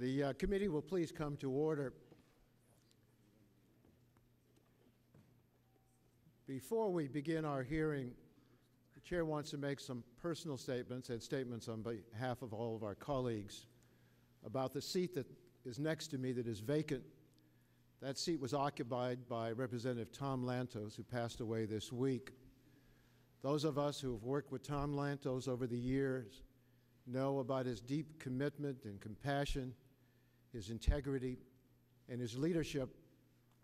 The uh, committee will please come to order. Before we begin our hearing, the chair wants to make some personal statements and statements on behalf of all of our colleagues about the seat that is next to me that is vacant. That seat was occupied by Representative Tom Lantos, who passed away this week. Those of us who have worked with Tom Lantos over the years know about his deep commitment and compassion, his integrity, and his leadership,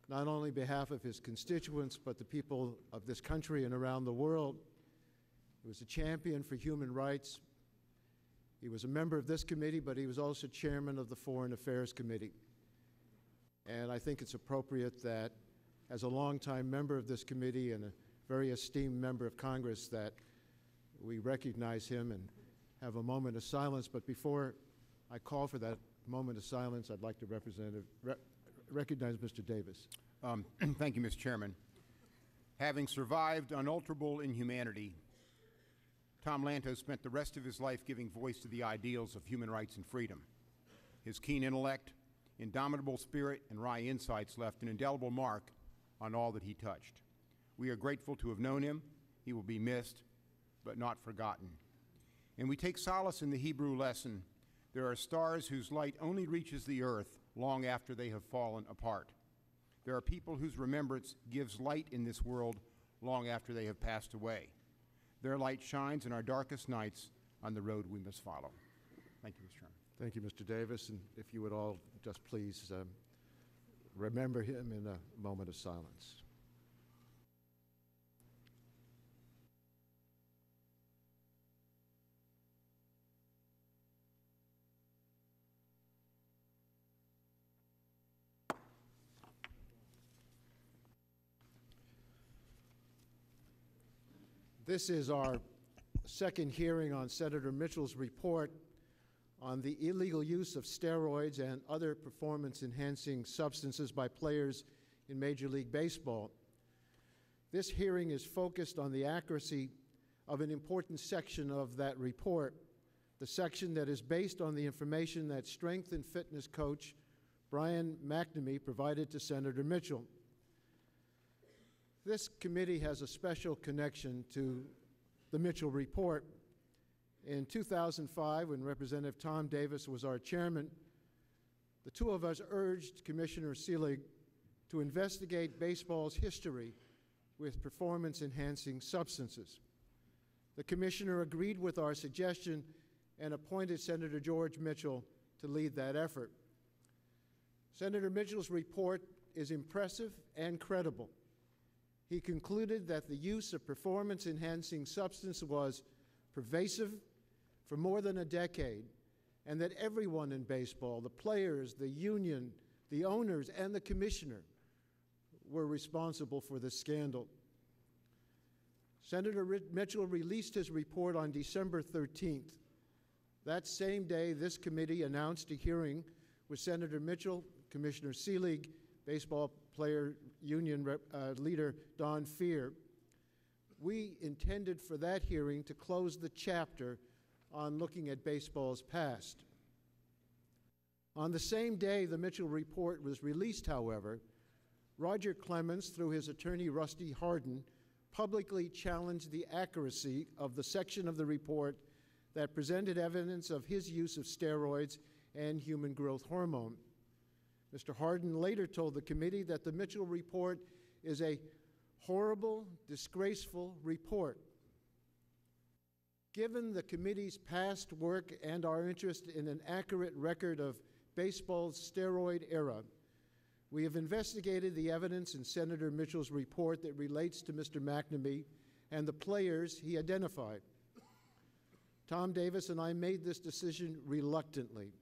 not only behalf of his constituents, but the people of this country and around the world. He was a champion for human rights. He was a member of this committee, but he was also chairman of the Foreign Affairs Committee. And I think it's appropriate that, as a longtime member of this committee and a very esteemed member of Congress, that we recognize him and have a moment of silence. But before I call for that moment of silence, I'd like to re recognize Mr. Davis. Um, thank you, Mr. Chairman. Having survived unalterable inhumanity, Tom Lantos spent the rest of his life giving voice to the ideals of human rights and freedom. His keen intellect, indomitable spirit, and wry insights left an indelible mark on all that he touched. We are grateful to have known him. He will be missed, but not forgotten. And we take solace in the Hebrew lesson there are stars whose light only reaches the earth long after they have fallen apart. There are people whose remembrance gives light in this world long after they have passed away. Their light shines in our darkest nights on the road we must follow. Thank you, Mr. Chairman. Thank you, Mr. Davis. And if you would all just please um, remember him in a moment of silence. This is our second hearing on Senator Mitchell's report on the illegal use of steroids and other performance enhancing substances by players in Major League Baseball. This hearing is focused on the accuracy of an important section of that report, the section that is based on the information that strength and fitness coach Brian McNamee provided to Senator Mitchell. This committee has a special connection to the Mitchell Report. In 2005, when Representative Tom Davis was our chairman, the two of us urged Commissioner Selig to investigate baseball's history with performance enhancing substances. The commissioner agreed with our suggestion and appointed Senator George Mitchell to lead that effort. Senator Mitchell's report is impressive and credible. He concluded that the use of performance enhancing substance was pervasive for more than a decade and that everyone in baseball, the players, the union, the owners, and the commissioner, were responsible for the scandal. Senator Mitchell released his report on December 13th. That same day, this committee announced a hearing with Senator Mitchell, Commissioner Selig, baseball player union rep, uh, leader Don Fehr, We intended for that hearing to close the chapter on looking at baseball's past. On the same day the Mitchell report was released, however, Roger Clemens, through his attorney Rusty Hardin, publicly challenged the accuracy of the section of the report that presented evidence of his use of steroids and human growth hormone. Mr. Hardin later told the committee that the Mitchell report is a horrible, disgraceful report. Given the committee's past work and our interest in an accurate record of baseball's steroid era, we have investigated the evidence in Senator Mitchell's report that relates to Mr. McNamee and the players he identified. Tom Davis and I made this decision reluctantly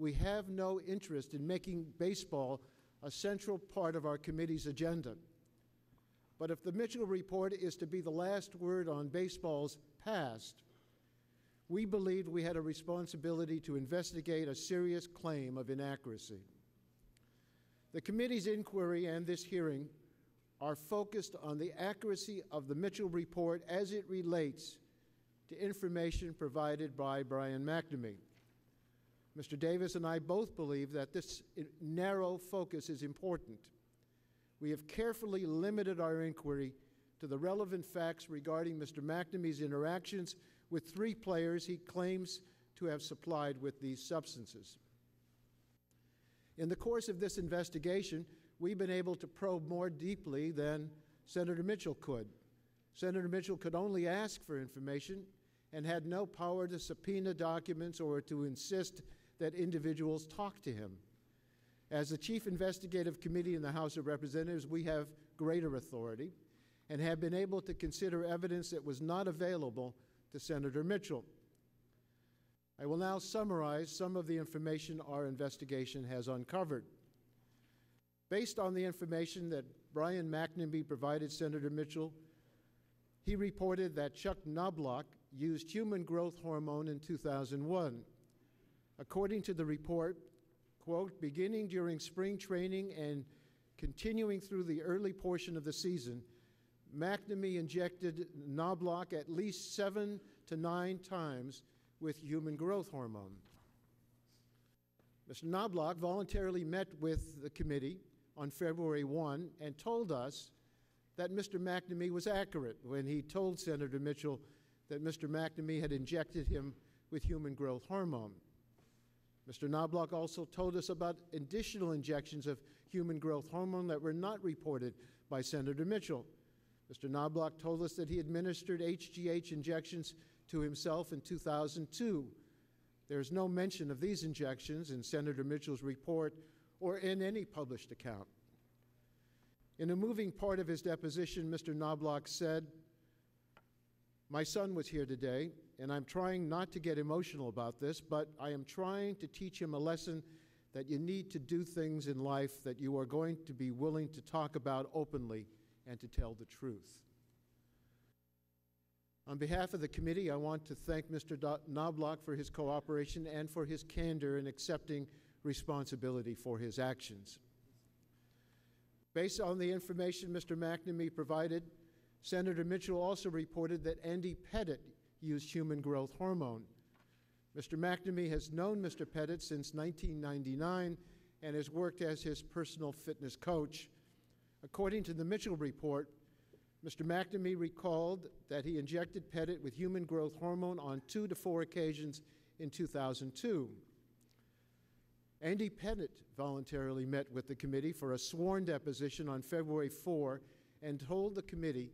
we have no interest in making baseball a central part of our committee's agenda. But if the Mitchell report is to be the last word on baseball's past, we believed we had a responsibility to investigate a serious claim of inaccuracy. The committee's inquiry and this hearing are focused on the accuracy of the Mitchell report as it relates to information provided by Brian McNamee. Mr. Davis and I both believe that this narrow focus is important. We have carefully limited our inquiry to the relevant facts regarding Mr. McNamee's interactions with three players he claims to have supplied with these substances. In the course of this investigation, we've been able to probe more deeply than Senator Mitchell could. Senator Mitchell could only ask for information and had no power to subpoena documents or to insist that individuals talk to him. As the Chief Investigative Committee in the House of Representatives, we have greater authority and have been able to consider evidence that was not available to Senator Mitchell. I will now summarize some of the information our investigation has uncovered. Based on the information that Brian McNamee provided Senator Mitchell, he reported that Chuck Knobloch used human growth hormone in 2001. According to the report, quote, beginning during spring training and continuing through the early portion of the season, McNamee injected Knobloch at least seven to nine times with human growth hormone. Mr. Knobloch voluntarily met with the committee on February 1 and told us that Mr. McNamee was accurate when he told Senator Mitchell that Mr. McNamee had injected him with human growth hormone. Mr. Knobloch also told us about additional injections of human growth hormone that were not reported by Senator Mitchell. Mr. Knobloch told us that he administered HGH injections to himself in 2002. There is no mention of these injections in Senator Mitchell's report or in any published account. In a moving part of his deposition, Mr. Knobloch said, My son was here today, and I'm trying not to get emotional about this, but I am trying to teach him a lesson that you need to do things in life that you are going to be willing to talk about openly and to tell the truth. On behalf of the committee, I want to thank Mr. Knobloch for his cooperation and for his candor in accepting responsibility for his actions. Based on the information Mr. McNamee provided, Senator Mitchell also reported that Andy Pettitte used human growth hormone. Mr. McNamee has known Mr. Pettitte since 1999 and has worked as his personal fitness coach. According to the Mitchell report, Mr. McNamee recalled that he injected Pettitte with human growth hormone on two to four occasions in 2002. Andy Pettitte voluntarily met with the committee for a sworn deposition on February 4 and told the committee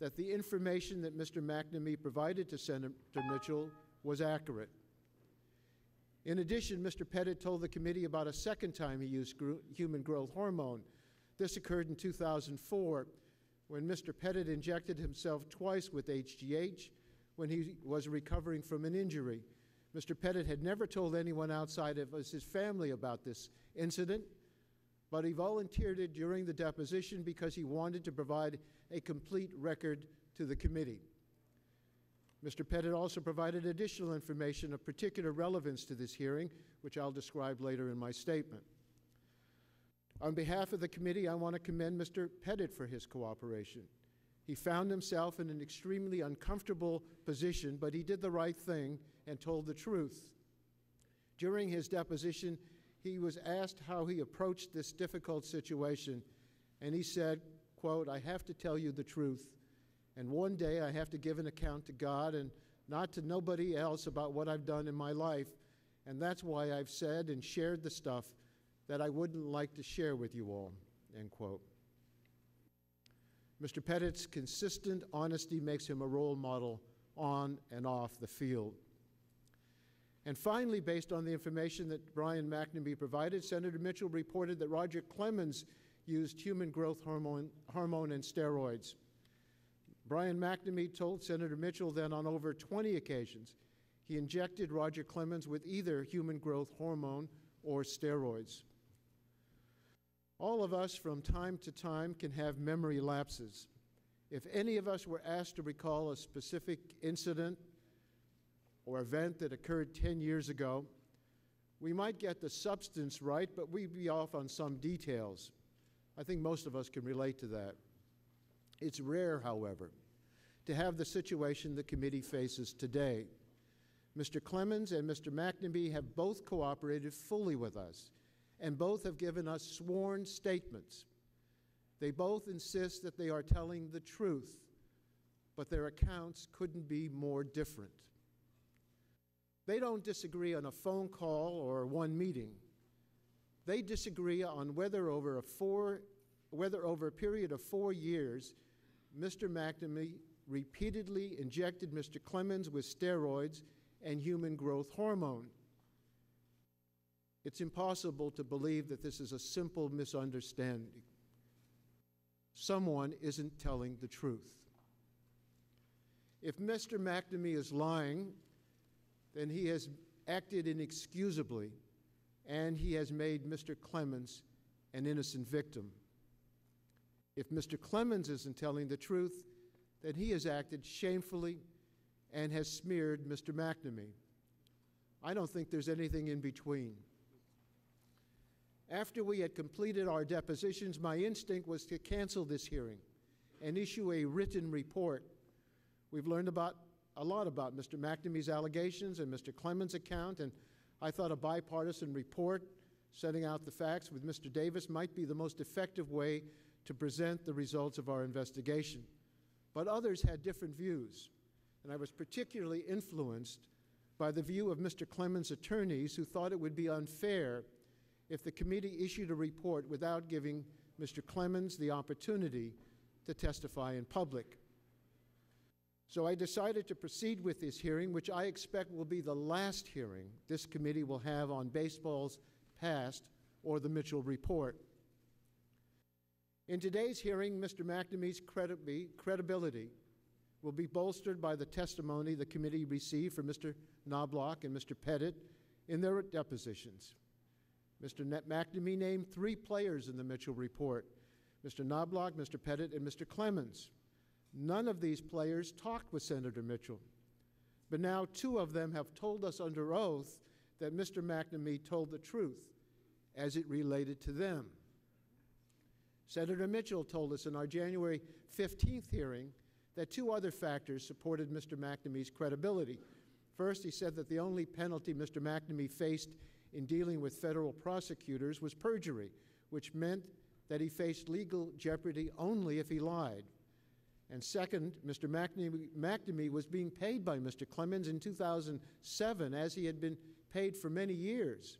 that the information that Mr. McNamee provided to Senator Mitchell was accurate. In addition, Mr. Pettitte told the committee about a second time he used human growth hormone. This occurred in 2004 when Mr. Pettitte injected himself twice with HGH when he was recovering from an injury. Mr. Pettitte had never told anyone outside of his family about this incident, but he volunteered it during the deposition because he wanted to provide a complete record to the committee. Mr. Pettitte also provided additional information of particular relevance to this hearing, which I'll describe later in my statement. On behalf of the committee, I want to commend Mr. Pettitte for his cooperation. He found himself in an extremely uncomfortable position, but he did the right thing and told the truth. During his deposition, he was asked how he approached this difficult situation, and he said, quote, I have to tell you the truth, and one day I have to give an account to God and not to nobody else about what I've done in my life, and that's why I've said and shared the stuff that I wouldn't like to share with you all, end quote. Mr. Pettitte's consistent honesty makes him a role model on and off the field. And finally, based on the information that Brian McNamee provided, Senator Mitchell reported that Roger Clemens used human growth hormone, hormone and steroids. Brian McNamee told Senator Mitchell that on over 20 occasions he injected Roger Clemens with either human growth hormone or steroids. All of us from time to time can have memory lapses. If any of us were asked to recall a specific incident or event that occurred 10 years ago, we might get the substance right, but we'd be off on some details. I think most of us can relate to that. It's rare, however, to have the situation the committee faces today. Mr. Clemens and Mr. McNamee have both cooperated fully with us, and both have given us sworn statements. They both insist that they are telling the truth, but their accounts couldn't be more different. They don't disagree on a phone call or one meeting. They disagree on whether over a four, whether over a period of four years, Mr. McNamee repeatedly injected Mr. Clemens with steroids and human growth hormone. It's impossible to believe that this is a simple misunderstanding. Someone isn't telling the truth. If Mr. McNamee is lying, then he has acted inexcusably and he has made Mr. Clemens an innocent victim. If Mr. Clemens isn't telling the truth, then he has acted shamefully and has smeared Mr. McNamee. I don't think there's anything in between. After we had completed our depositions, my instinct was to cancel this hearing and issue a written report. We've learned about a lot about Mr. McNamee's allegations and Mr. Clemens' account, and I thought a bipartisan report setting out the facts with Mr. Davis might be the most effective way to present the results of our investigation. But others had different views, and I was particularly influenced by the view of Mr. Clemens' attorneys who thought it would be unfair if the committee issued a report without giving Mr. Clemens the opportunity to testify in public. So I decided to proceed with this hearing, which I expect will be the last hearing this committee will have on baseball's past or the Mitchell Report. In today's hearing, Mr. McNamee's credibility will be bolstered by the testimony the committee received from Mr. Knobloch and Mr. Pettitte in their depositions. Mr. McNamee named three players in the Mitchell report Mr. Knobloch, Mr. Pettitte, and Mr. Clemens. None of these players talked with Senator Mitchell, but now two of them have told us under oath that Mr. McNamee told the truth as it related to them. Senator Mitchell told us in our January 15th hearing that two other factors supported Mr. McNamee's credibility. First, he said that the only penalty Mr. McNamee faced in dealing with federal prosecutors was perjury, which meant that he faced legal jeopardy only if he lied. And second, Mr. McNamee, was being paid by Mr. Clemens in 2007, as he had been paid for many years.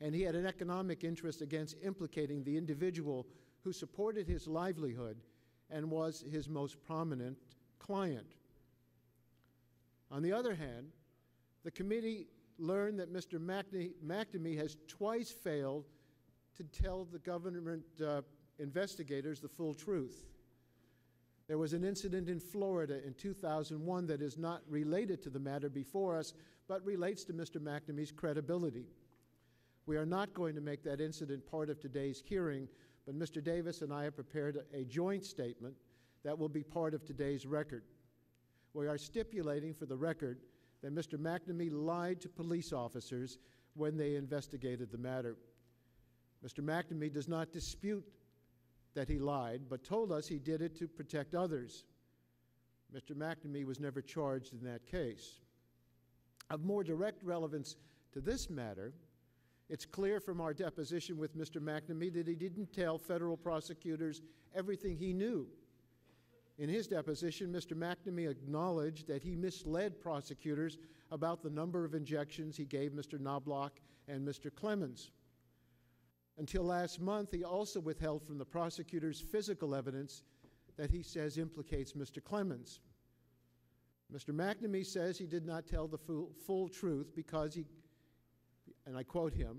And he had an economic interest against implicating the individual who supported his livelihood and was his most prominent client. On the other hand, the committee learned that Mr. McNamee has twice failed to tell the government uh, investigators the full truth. There was an incident in Florida in 2001 that is not related to the matter before us, but relates to Mr. McNamee's credibility. We are not going to make that incident part of today's hearing, but Mr. Davis and I have prepared a joint statement that will be part of today's record. We are stipulating for the record that Mr. McNamee lied to police officers when they investigated the matter. Mr. McNamee does not dispute that he lied, but told us he did it to protect others. Mr. McNamee was never charged in that case. Of more direct relevance to this matter, it's clear from our deposition with Mr. McNamee that he didn't tell federal prosecutors everything he knew. In his deposition, Mr. McNamee acknowledged that he misled prosecutors about the number of injections he gave Mr. Knobloch and Mr. Clemens. Until last month, he also withheld from the prosecutors physical evidence that he says implicates Mr. Clemens. Mr. McNamee says he did not tell the full, full truth because he and I quote him,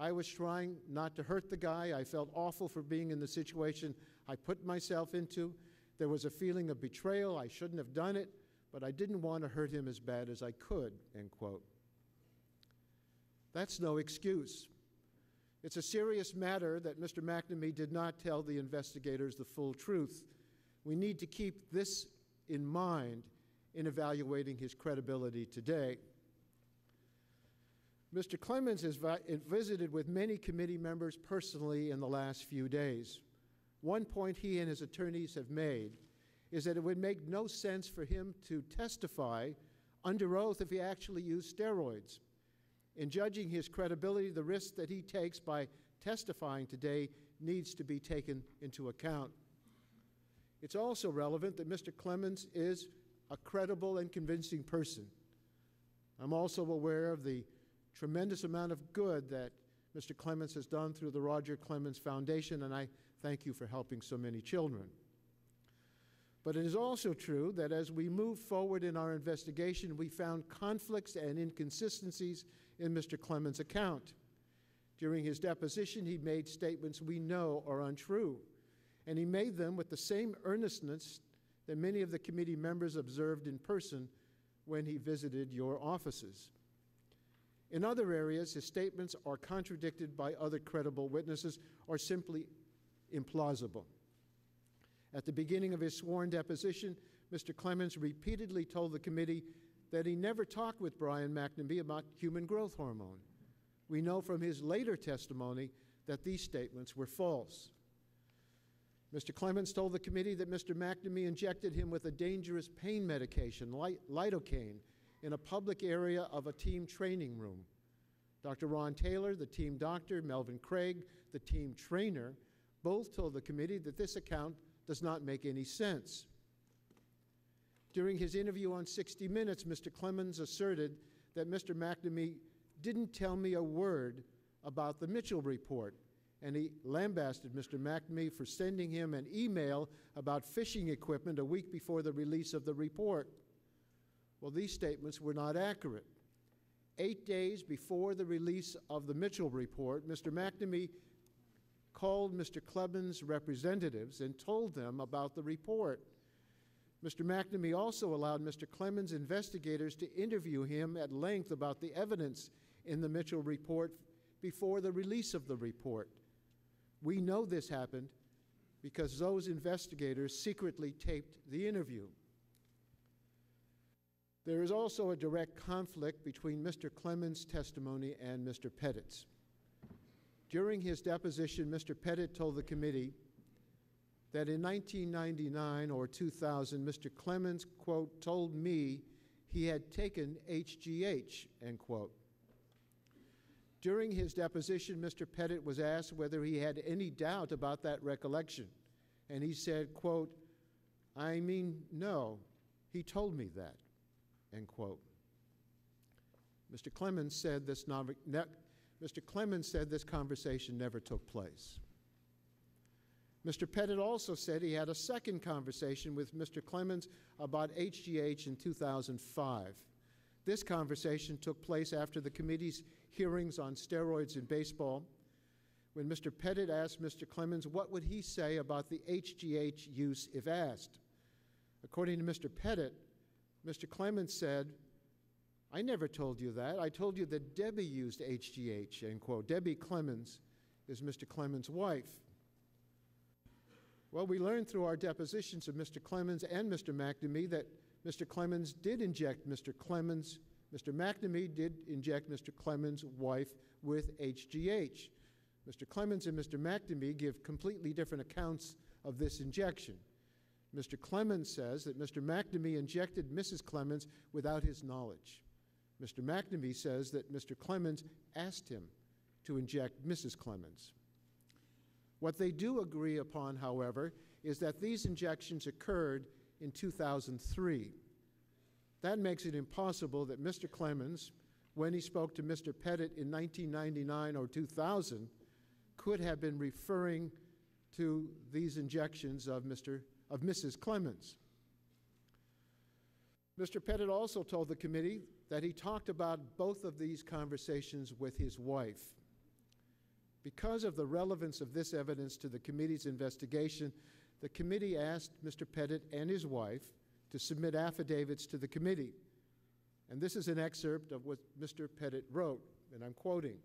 I was trying not to hurt the guy. I felt awful for being in the situation I put myself into. There was a feeling of betrayal. I shouldn't have done it, but I didn't want to hurt him as bad as I could, end quote. That's no excuse. It's a serious matter that Mr. McNamee did not tell the investigators the full truth. We need to keep this in mind in evaluating his credibility today. Mr. Clemens has visited with many committee members personally in the last few days. One point he and his attorneys have made is that it would make no sense for him to testify under oath if he actually used steroids. In judging his credibility, the risk that he takes by testifying today needs to be taken into account. It's also relevant that Mr. Clemens is a credible and convincing person. I'm also aware of the tremendous amount of good that Mr. Clemens has done through the Roger Clemens Foundation, and I thank you for helping so many children. But it is also true that as we move forward in our investigation, we found conflicts and inconsistencies in Mr. Clemens' account. During his deposition, he made statements we know are untrue, and he made them with the same earnestness that many of the committee members observed in person when he visited your offices. In other areas, his statements are contradicted by other credible witnesses or simply implausible. At the beginning of his sworn deposition, Mr. Clemens repeatedly told the committee that he never talked with Brian McNamee about human growth hormone. We know from his later testimony that these statements were false. Mr. Clemens told the committee that Mr. McNamee injected him with a dangerous pain medication, lidocaine, in a public area of a team training room. Dr. Ron Taylor, the team doctor, Melvin Craig, the team trainer, both told the committee that this account does not make any sense. During his interview on 60 Minutes, Mr. Clemens asserted that Mr. McNamee didn't tell me a word about the Mitchell report, and he lambasted Mr. McNamee for sending him an email about fishing equipment a week before the release of the report. Well, these statements were not accurate. Eight days before the release of the Mitchell report, Mr. McNamee called Mr. Clemens' representatives and told them about the report. Mr. McNamee also allowed Mr. Clemens' investigators to interview him at length about the evidence in the Mitchell report before the release of the report. We know this happened because those investigators secretly taped the interview. There is also a direct conflict between Mr. Clemens' testimony and Mr. Pettitte's. During his deposition, Mr. Pettitte told the committee that in 1999 or 2000, Mr. Clemens, quote, told me he had taken HGH, end quote. During his deposition, Mr. Pettitte was asked whether he had any doubt about that recollection, and he said, quote, I mean, no, he told me that, end quote. Mr. Clemens said this, Mr. Clemens said this conversation never took place. Mr. Pettitte also said he had a second conversation with Mr. Clemens about HGH in 2005. This conversation took place after the committee's hearings on steroids in baseball, when Mr. Pettitte asked Mr. Clemens what would he say about the HGH use if asked. According to Mr. Pettitte, Mr. Clemens said, I never told you that. I told you that Debbie used HGH, end quote. Debbie Clemens is Mr. Clemens' wife. Well, we learned through our depositions of Mr. Clemens and Mr. McNamee that Mr. Clemens did inject Mr. Clemens, Mr. McNamee did inject Mr. Clemens' wife with HGH. Mr. Clemens and Mr. McNamee give completely different accounts of this injection. Mr. Clemens says that Mr. McNamee injected Mrs. Clemens without his knowledge. Mr. McNamee says that Mr. Clemens asked him to inject Mrs. Clemens. What they do agree upon, however, is that these injections occurred in 2003. That makes it impossible that Mr. Clemens, when he spoke to Mr. Pettitte in 1999 or 2000, could have been referring to these injections of, Mr., of Mrs. Clemens. Mr. Pettitte also told the committee that he talked about both of these conversations with his wife. Because of the relevance of this evidence to the committee's investigation, the committee asked Mr. Pettitte and his wife to submit affidavits to the committee. And this is an excerpt of what Mr. Pettitte wrote, and I'm quoting.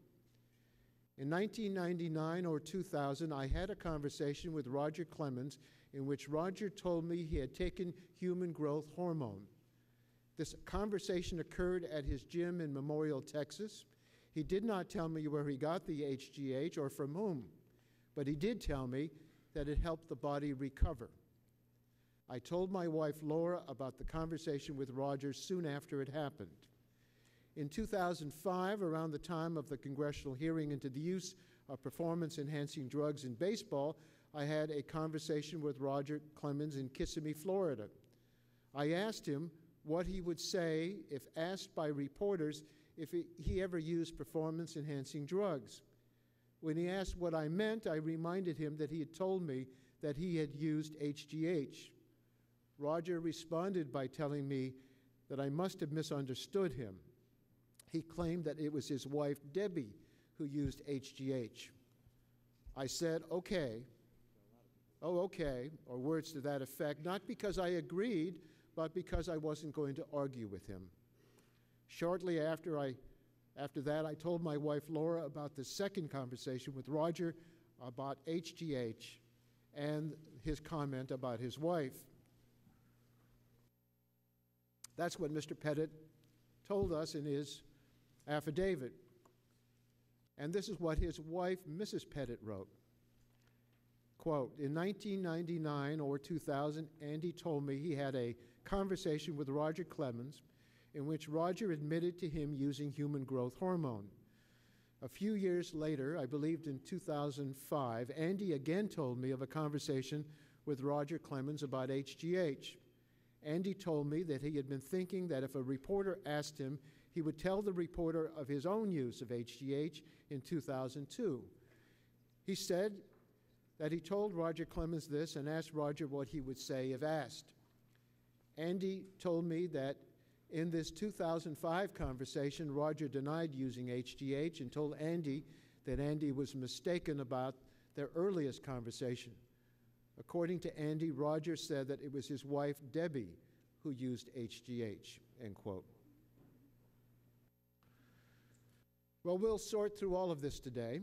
In 1999 or 2000, I had a conversation with Roger Clemens in which Roger told me he had taken human growth hormone. This conversation occurred at his gym in Memorial, Texas. He did not tell me where he got the HGH or from whom, but he did tell me that it helped the body recover. I told my wife Laura about the conversation with Rogers soon after it happened. In 2005, around the time of the congressional hearing into the use of performance enhancing drugs in baseball, I had a conversation with Roger Clemens in Kissimmee, Florida. I asked him what he would say if asked by reporters if he, ever used performance enhancing drugs. When he asked what I meant, I reminded him that he had told me that he had used HGH. Roger responded by telling me that I must have misunderstood him. He claimed that it was his wife, Debbie, who used HGH. I said, okay, oh, okay, or words to that effect, not because I agreed, but because I wasn't going to argue with him. Shortly after, I, after that, I told my wife Laura about the second conversation with Roger about HGH and his comment about his wife. That's what Mr. Pettitte told us in his affidavit. And this is what his wife, Mrs. Pettitte, wrote. Quote, in 1999 or 2000, Andy told me he had a conversation with Roger Clemens in which Roger admitted to him using human growth hormone. A few years later, I believed in 2005, Andy again told me of a conversation with Roger Clemens about HGH. Andy told me that he had been thinking that if a reporter asked him, he would tell the reporter of his own use of HGH in 2002. He said that he told Roger Clemens this and asked Roger what he would say if asked. Andy told me that in this 2005 conversation, Roger denied using HGH and told Andy that Andy was mistaken about their earliest conversation. According to Andy, Roger said that it was his wife, Debbie, who used HGH, end quote. Well, we'll sort through all of this today.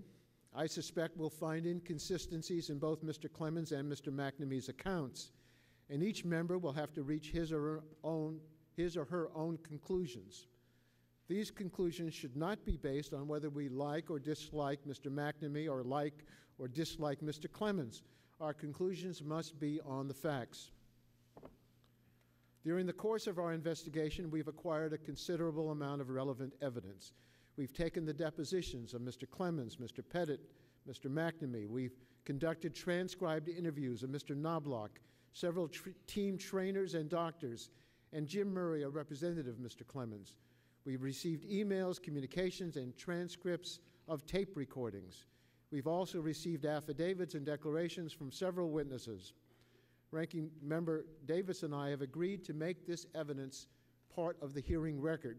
I suspect we'll find inconsistencies in both Mr. Clemens and Mr. McNamee's accounts, and each member will have to reach his or her own, his or her own conclusions. These conclusions should not be based on whether we like or dislike Mr. McNamee or like or dislike Mr. Clemens. Our conclusions must be on the facts. During the course of our investigation, we've acquired a considerable amount of relevant evidence. We've taken the depositions of Mr. Clemens, Mr. Pettitte, Mr. McNamee. We've conducted transcribed interviews of Mr. Knobloch, several tr team trainers and doctors, and Jim Murray, a representative of Mr. Clemens. We've received emails, communications, and transcripts of tape recordings. We've also received affidavits and declarations from several witnesses. Ranking Member Davis and I have agreed to make this evidence part of the hearing record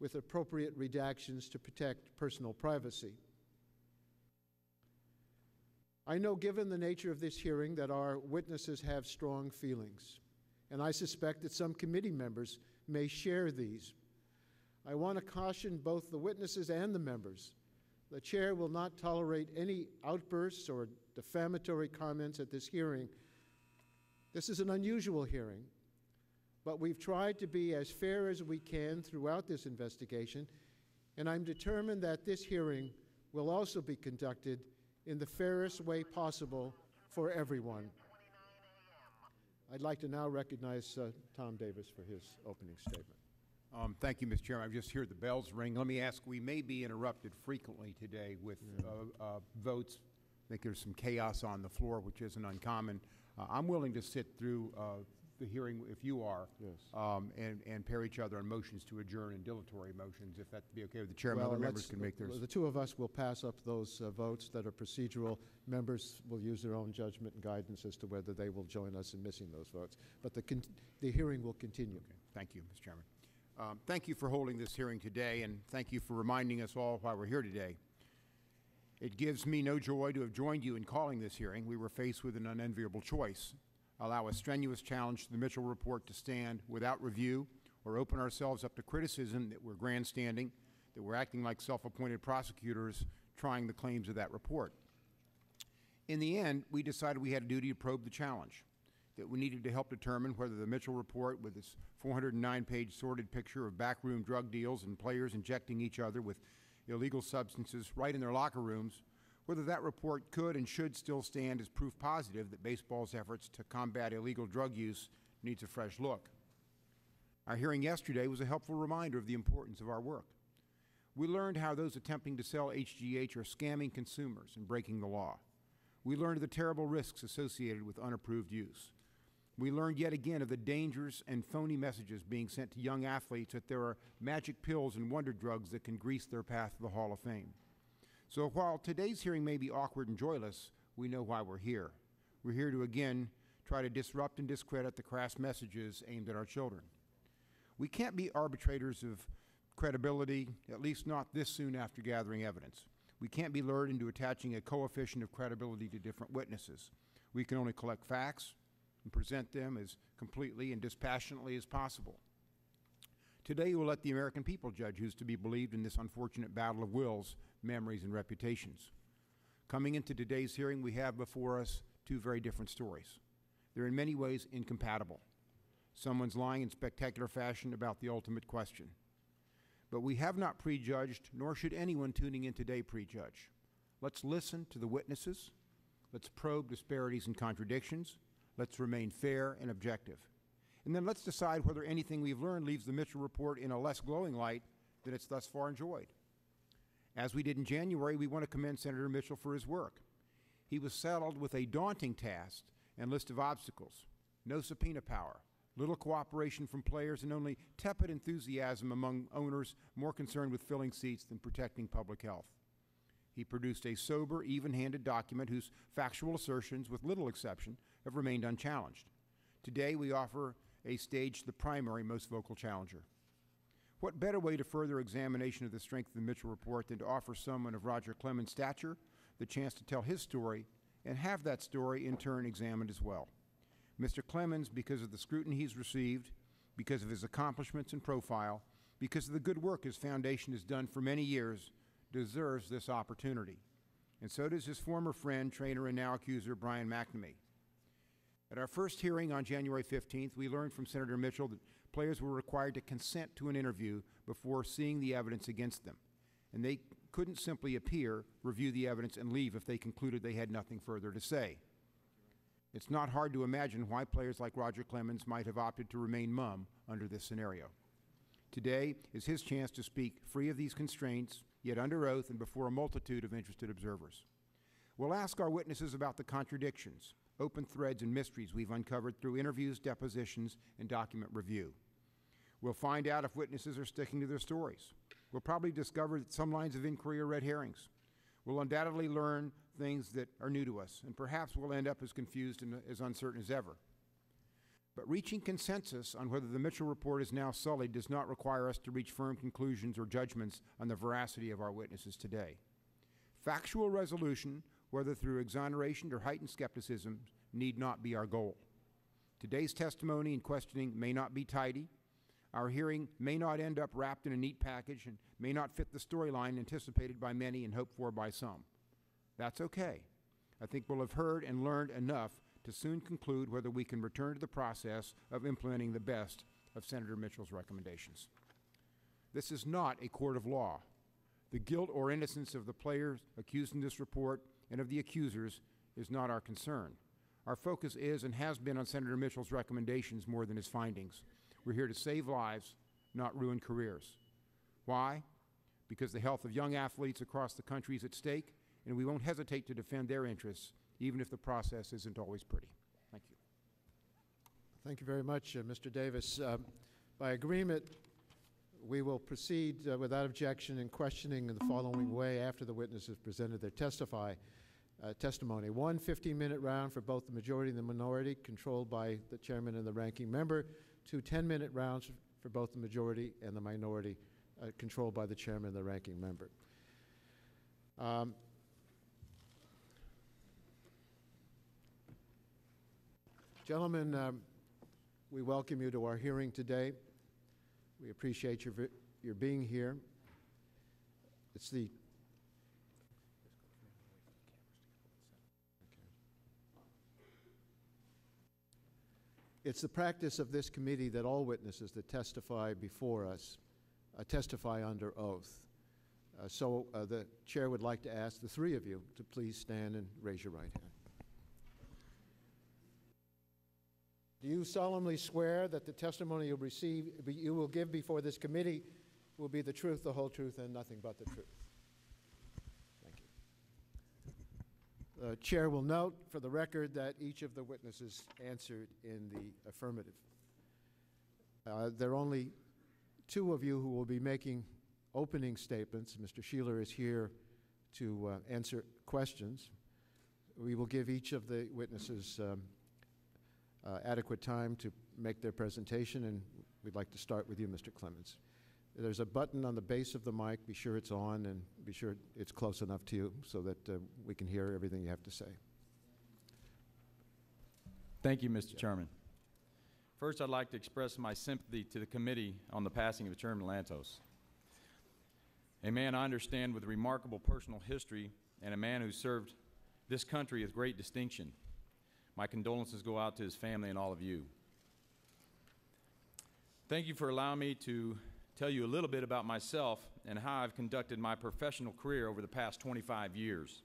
with appropriate redactions to protect personal privacy. I know, given the nature of this hearing, that our witnesses have strong feelings, and I suspect that some committee members may share these. I want to caution both the witnesses and the members. The chair will not tolerate any outbursts or defamatory comments at this hearing. This is an unusual hearing, but we've tried to be as fair as we can throughout this investigation, and I'm determined that this hearing will also be conducted in the fairest way possible for everyone. I'd like to now recognize uh, Tom Davis for his opening statement. Um, thank you, Mr. Chairman. I've just heard the bells ring. Let me ask, we may be interrupted frequently today with uh, uh, votes. I think there's some chaos on the floor, which isn't uncommon. Uh, I'm willing to sit through uh, hearing if you are. Yes. um, And, and pair each other on motions to adjourn and dilatory motions, if that'd be okay with the chairman. Well, Other members let's- can make theirs. The two of us will pass up those uh, votes that are procedural. Members will use their own judgment and guidance as to whether they will join us in missing those votes. But the, con- the hearing will continue. Thank you, Mr. Chairman. Um, Thank you for holding this hearing today, and thank you for reminding us all why we're here today. It gives me no joy to have joined you in calling this hearing. We were faced with an unenviable choice. Allow a strenuous challenge to the Mitchell Report to stand without review, or open ourselves up to criticism that we're grandstanding, that we're acting like self-appointed prosecutors trying the claims of that report. In the end, we decided we had a duty to probe the challenge, that we needed to help determine whether the Mitchell Report, with its 409-page sordid picture of backroom drug deals and players injecting each other with illegal substances right in their locker rooms, whether that report could and should still stand as proof positive that baseball's efforts to combat illegal drug use needs a fresh look. Our hearing yesterday was a helpful reminder of the importance of our work. We learned how those attempting to sell HGH are scamming consumers and breaking the law. We learned of the terrible risks associated with unapproved use. We learned yet again of the dangers and phony messages being sent to young athletes that there are magic pills and wonder drugs that can grease their path to the Hall of Fame. So while today's hearing may be awkward and joyless, we know why we're here. We're here to again try to disrupt and discredit the crass messages aimed at our children. We can't be arbitrators of credibility, at least not this soon after gathering evidence. We can't be lured into attaching a coefficient of credibility to different witnesses. We can only collect facts and present them as completely and dispassionately as possible. Today, we'll let the American people judge who's to be believed in this unfortunate battle of wills, memories, and reputations. Coming into today's hearing, we have before us two very different stories. They're in many ways incompatible. Someone's lying in spectacular fashion about the ultimate question. But we have not prejudged, nor should anyone tuning in today prejudge. Let's listen to the witnesses. Let's probe disparities and contradictions. Let's remain fair and objective. And then let's decide whether anything we've learned leaves the Mitchell report in a less glowing light than it's thus far enjoyed. As we did in January, we want to commend Senator Mitchell for his work. He was saddled with a daunting task and list of obstacles no subpoena power, little cooperation from players, and only tepid enthusiasm among owners more concerned with filling seats than protecting public health. He produced a sober, even handed document whose factual assertions, with little exception, have remained unchallenged. Today, we offer a stage the primary, most vocal challenger. What better way to further examination of the strength of the Mitchell Report than to offer someone of Roger Clemens' stature the chance to tell his story and have that story in turn examined as well? Mr. Clemens, because of the scrutiny he's received, because of his accomplishments and profile, because of the good work his foundation has done for many years, deserves this opportunity. And so does his former friend, trainer, and now accuser, Brian McNamee. At our first hearing on January 15th, we learned from Senator Mitchell that players were required to consent to an interview before seeing the evidence against them. And they couldn't simply appear, review the evidence, and leave if they concluded they had nothing further to say. It's not hard to imagine why players like Roger Clemens might have opted to remain mum under this scenario. Today is his chance to speak free of these constraints, yet under oath and before a multitude of interested observers. We'll ask our witnesses about the contradictions, open threads, and mysteries we've uncovered through interviews, depositions, and document review. We'll find out if witnesses are sticking to their stories. We'll probably discover that some lines of inquiry are red herrings. We'll undoubtedly learn things that are new to us, and perhaps we'll end up as confused and as uncertain as ever. But reaching consensus on whether the Mitchell report is now sullied does not require us to reach firm conclusions or judgments on the veracity of our witnesses today. Factual resolution, whether through exoneration or heightened skepticism, need not be our goal. Today's testimony and questioning may not be tidy. Our hearing may not end up wrapped in a neat package and may not fit the storyline anticipated by many and hoped for by some. That's okay. I think we'll have heard and learned enough to soon conclude whether we can return to the process of implementing the best of Senator Mitchell's recommendations. This is not a court of law. The guilt or innocence of the players accused in this report and of the accusers is not our concern. Our focus is and has been on Senator Mitchell's recommendations more than his findings. We're here to save lives, not ruin careers. Why? Because the health of young athletes across the country is at stake, and we won't hesitate to defend their interests even if the process isn't always pretty. Thank you. Thank you very much, uh, Mr. Davis. Um, by agreement, we will proceed uh, without objection in questioning in the following way after the witnesses presented their testify, testimony. One 15-minute round for both the majority and the minority, controlled by the chairman and the ranking member. Two 10-minute rounds for both the majority and the minority, uh, controlled by the chairman and the ranking member. Um, Gentlemen, um, we welcome you to our hearing today. We appreciate your, your being here. It's the It's the practice of this committee that all witnesses that testify before us uh, testify under oath. Uh, So uh, the chair would like to ask the three of you to please stand and raise your right hand. Do you solemnly swear that the testimony you'll receive, you will give before this committee will be the truth, the whole truth, and nothing but the truth? Thank you. The chair will note for the record that each of the witnesses answered in the affirmative. Uh, There are only two of you who will be making opening statements. Mr. Scheeler is here to uh, answer questions. We will give each of the witnesses um, uh, adequate time to make their presentation, and we'd like to start with you, Mr. Clemens. There's a button on the base of the mic. Be sure it's on, and be sure it's close enough to you so that uh, we can hear everything you have to say. Thank you, Mr. Chairman. First, I'd like to express my sympathy to the committee on the passing of Chairman Lantos. A man I understand with remarkable personal history and a man who served this country with great distinction. My condolences go out to his family and all of you. Thank you for allowing me to tell you a little bit about myself and how I've conducted my professional career over the past 25 years.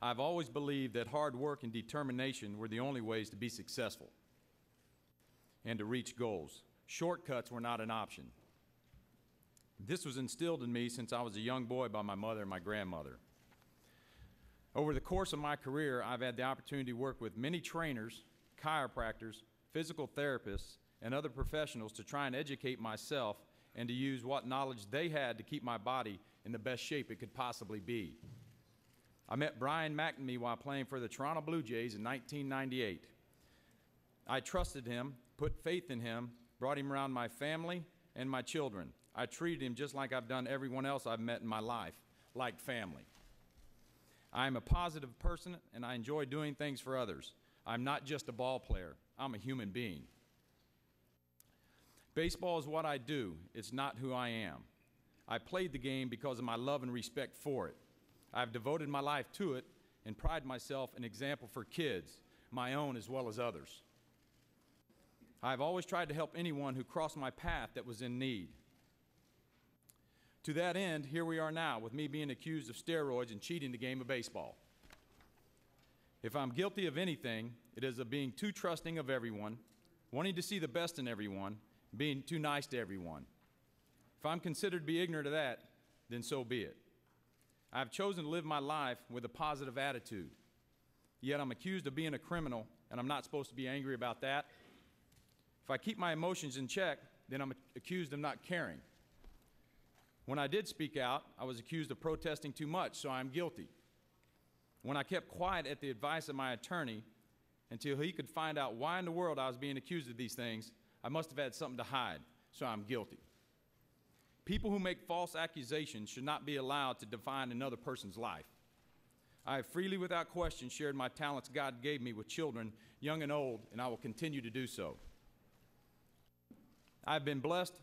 I've always believed that hard work and determination were the only ways to be successful and to reach goals. Shortcuts were not an option. This was instilled in me since I was a young boy by my mother and my grandmother. Over the course of my career, I've had the opportunity to work with many trainers, chiropractors, physical therapists, and other professionals to try and educate myself and to use what knowledge they had to keep my body in the best shape it could possibly be. I met Brian McNamee while playing for the Toronto Blue Jays in 1998. I trusted him, put faith in him, brought him around my family and my children. I treated him just like I've done everyone else I've met in my life, like family. I am a positive person and I enjoy doing things for others. I'm not just a ball player, I'm a human being. Baseball is what I do, it's not who I am. I played the game because of my love and respect for it. I've devoted my life to it and pride myself an example for kids, my own as well as others. I've always tried to help anyone who crossed my path that was in need. To that end, here we are now with me being accused of steroids and cheating the game of baseball. If I'm guilty of anything, it is of being too trusting of everyone, wanting to see the best in everyone, being too nice to everyone. If I'm considered to be ignorant of that, then so be it. I've chosen to live my life with a positive attitude. Yet I'm accused of being a criminal, and I'm not supposed to be angry about that. If I keep my emotions in check, then I'm accused of not caring. When I did speak out, I was accused of protesting too much, so I'm guilty. When I kept quiet at the advice of my attorney until he could find out why in the world I was being accused of these things, I must have had something to hide, so I'm guilty. People who make false accusations should not be allowed to define another person's life. I have freely, without question, shared my talents God gave me with children, young and old, and I will continue to do so. I've been blessed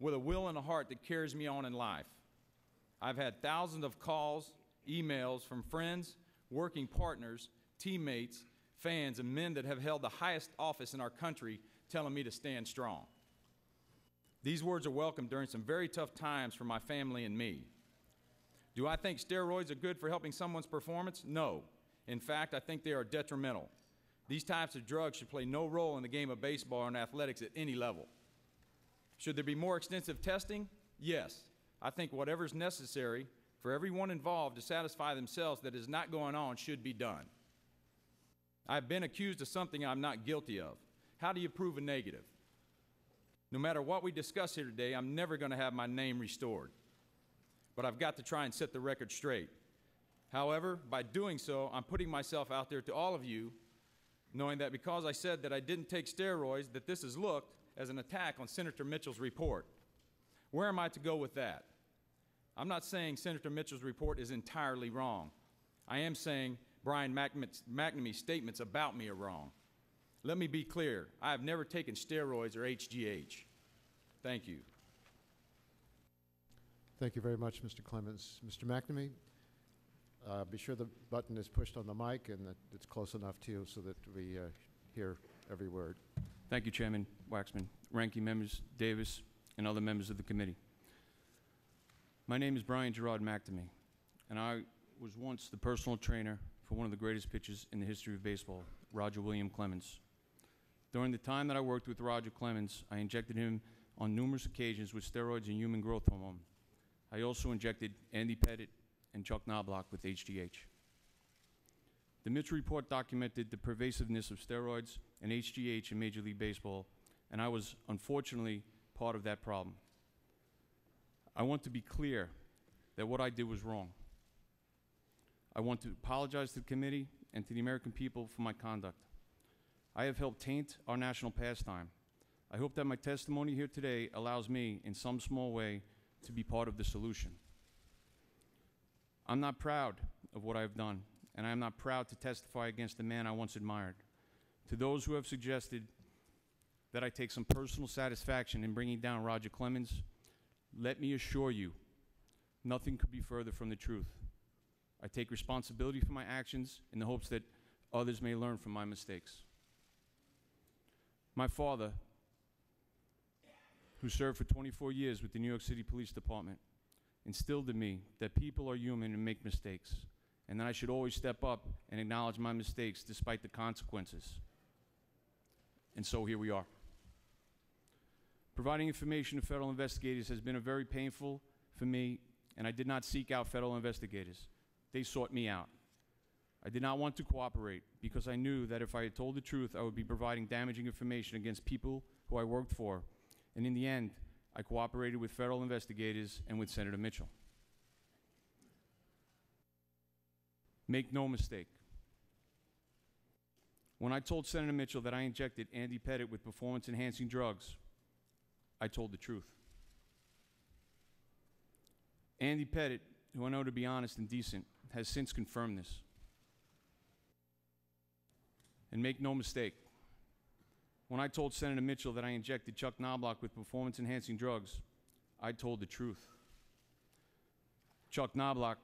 with a will and a heart that carries me on in life. I've had thousands of calls, emails from friends, working partners, teammates, fans, and men that have held the highest office in our country telling me to stand strong. These words are welcome during some very tough times for my family and me. Do I think steroids are good for helping someone's performance? No. In fact, I think they are detrimental. These types of drugs should play no role in the game of baseball in athletics at any level. Should there be more extensive testing? Yes. I think whatever is necessary for everyone involved to satisfy themselves that is not going on should be done. I've been accused of something I'm not guilty of. How do you prove a negative? No matter what we discuss here today, I'm never going to have my name restored. But I've got to try and set the record straight. However, by doing so, I'm putting myself out there to all of you, knowing that because I said that I didn't take steroids, that this is looked as an attack on Senator Mitchell's report. Where am I to go with that? I'm not saying Senator Mitchell's report is entirely wrong. I am saying Brian McNamee's statements about me are wrong. Let me be clear I have never taken steroids or HGH. Thank you. Thank you very much, Mr. Clemens. Mr. McNamee, uh, be sure the button is pushed on the mic and that it's close enough to you so that we uh, hear every word. Thank you, Chairman Waxman, ranking members Davis, and other members of the committee. My name is Brian Gerard McNamee, and I was once the personal trainer for one of the greatest pitchers in the history of baseball, Roger William Clemens. During the time that I worked with Roger Clemens, I injected him on numerous occasions with steroids and human growth hormone. I also injected Andy Pettitte and Chuck Knobloch with HGH. The Mitchell report documented the pervasiveness of steroids and HGH in Major League Baseball, and I was unfortunately part of that problem. I want to be clear that what I did was wrong. I want to apologize to the committee and to the American people for my conduct. I have helped taint our national pastime. I hope that my testimony here today allows me, in some small way, to be part of the solution. I'm not proud of what I've done, and I'm not proud to testify against the man I once admired. To those who have suggested that I take some personal satisfaction in bringing down Roger Clemens, let me assure you, nothing could be further from the truth. I take responsibility for my actions in the hopes that others may learn from my mistakes. My father, who served for 24 years with the New York City Police Department, instilled in me that people are human and make mistakes, and that I should always step up and acknowledge my mistakes despite the consequences. And so here we are. Providing information to federal investigators has been a very painful for me, and I did not seek out federal investigators. They sought me out. I did not want to cooperate because I knew that if I had told the truth, I would be providing damaging information against people who I worked for. And in the end, I cooperated with federal investigators and with Senator Mitchell. Make no mistake. When I told Senator Mitchell that I injected Andy Pettitte with performance enhancing drugs, I told the truth. Andy Pettitte, who I know to be honest and decent, has since confirmed this. And make no mistake, when I told Senator Mitchell that I injected Chuck Knobloch with performance enhancing drugs, I told the truth. Chuck Knobloch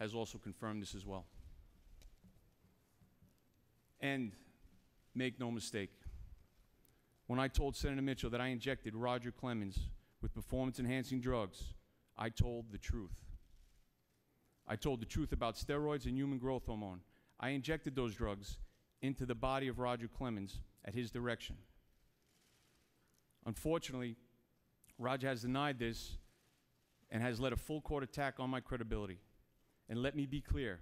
has also confirmed this as well. And make no mistake, when I told Senator Mitchell that I injected Roger Clemens with performance enhancing drugs, I told the truth. I told the truth about steroids and human growth hormone. I injected those drugs into the body of Roger Clemens at his direction. Unfortunately, Roger has denied this and has led a full court attack on my credibility. And let me be clear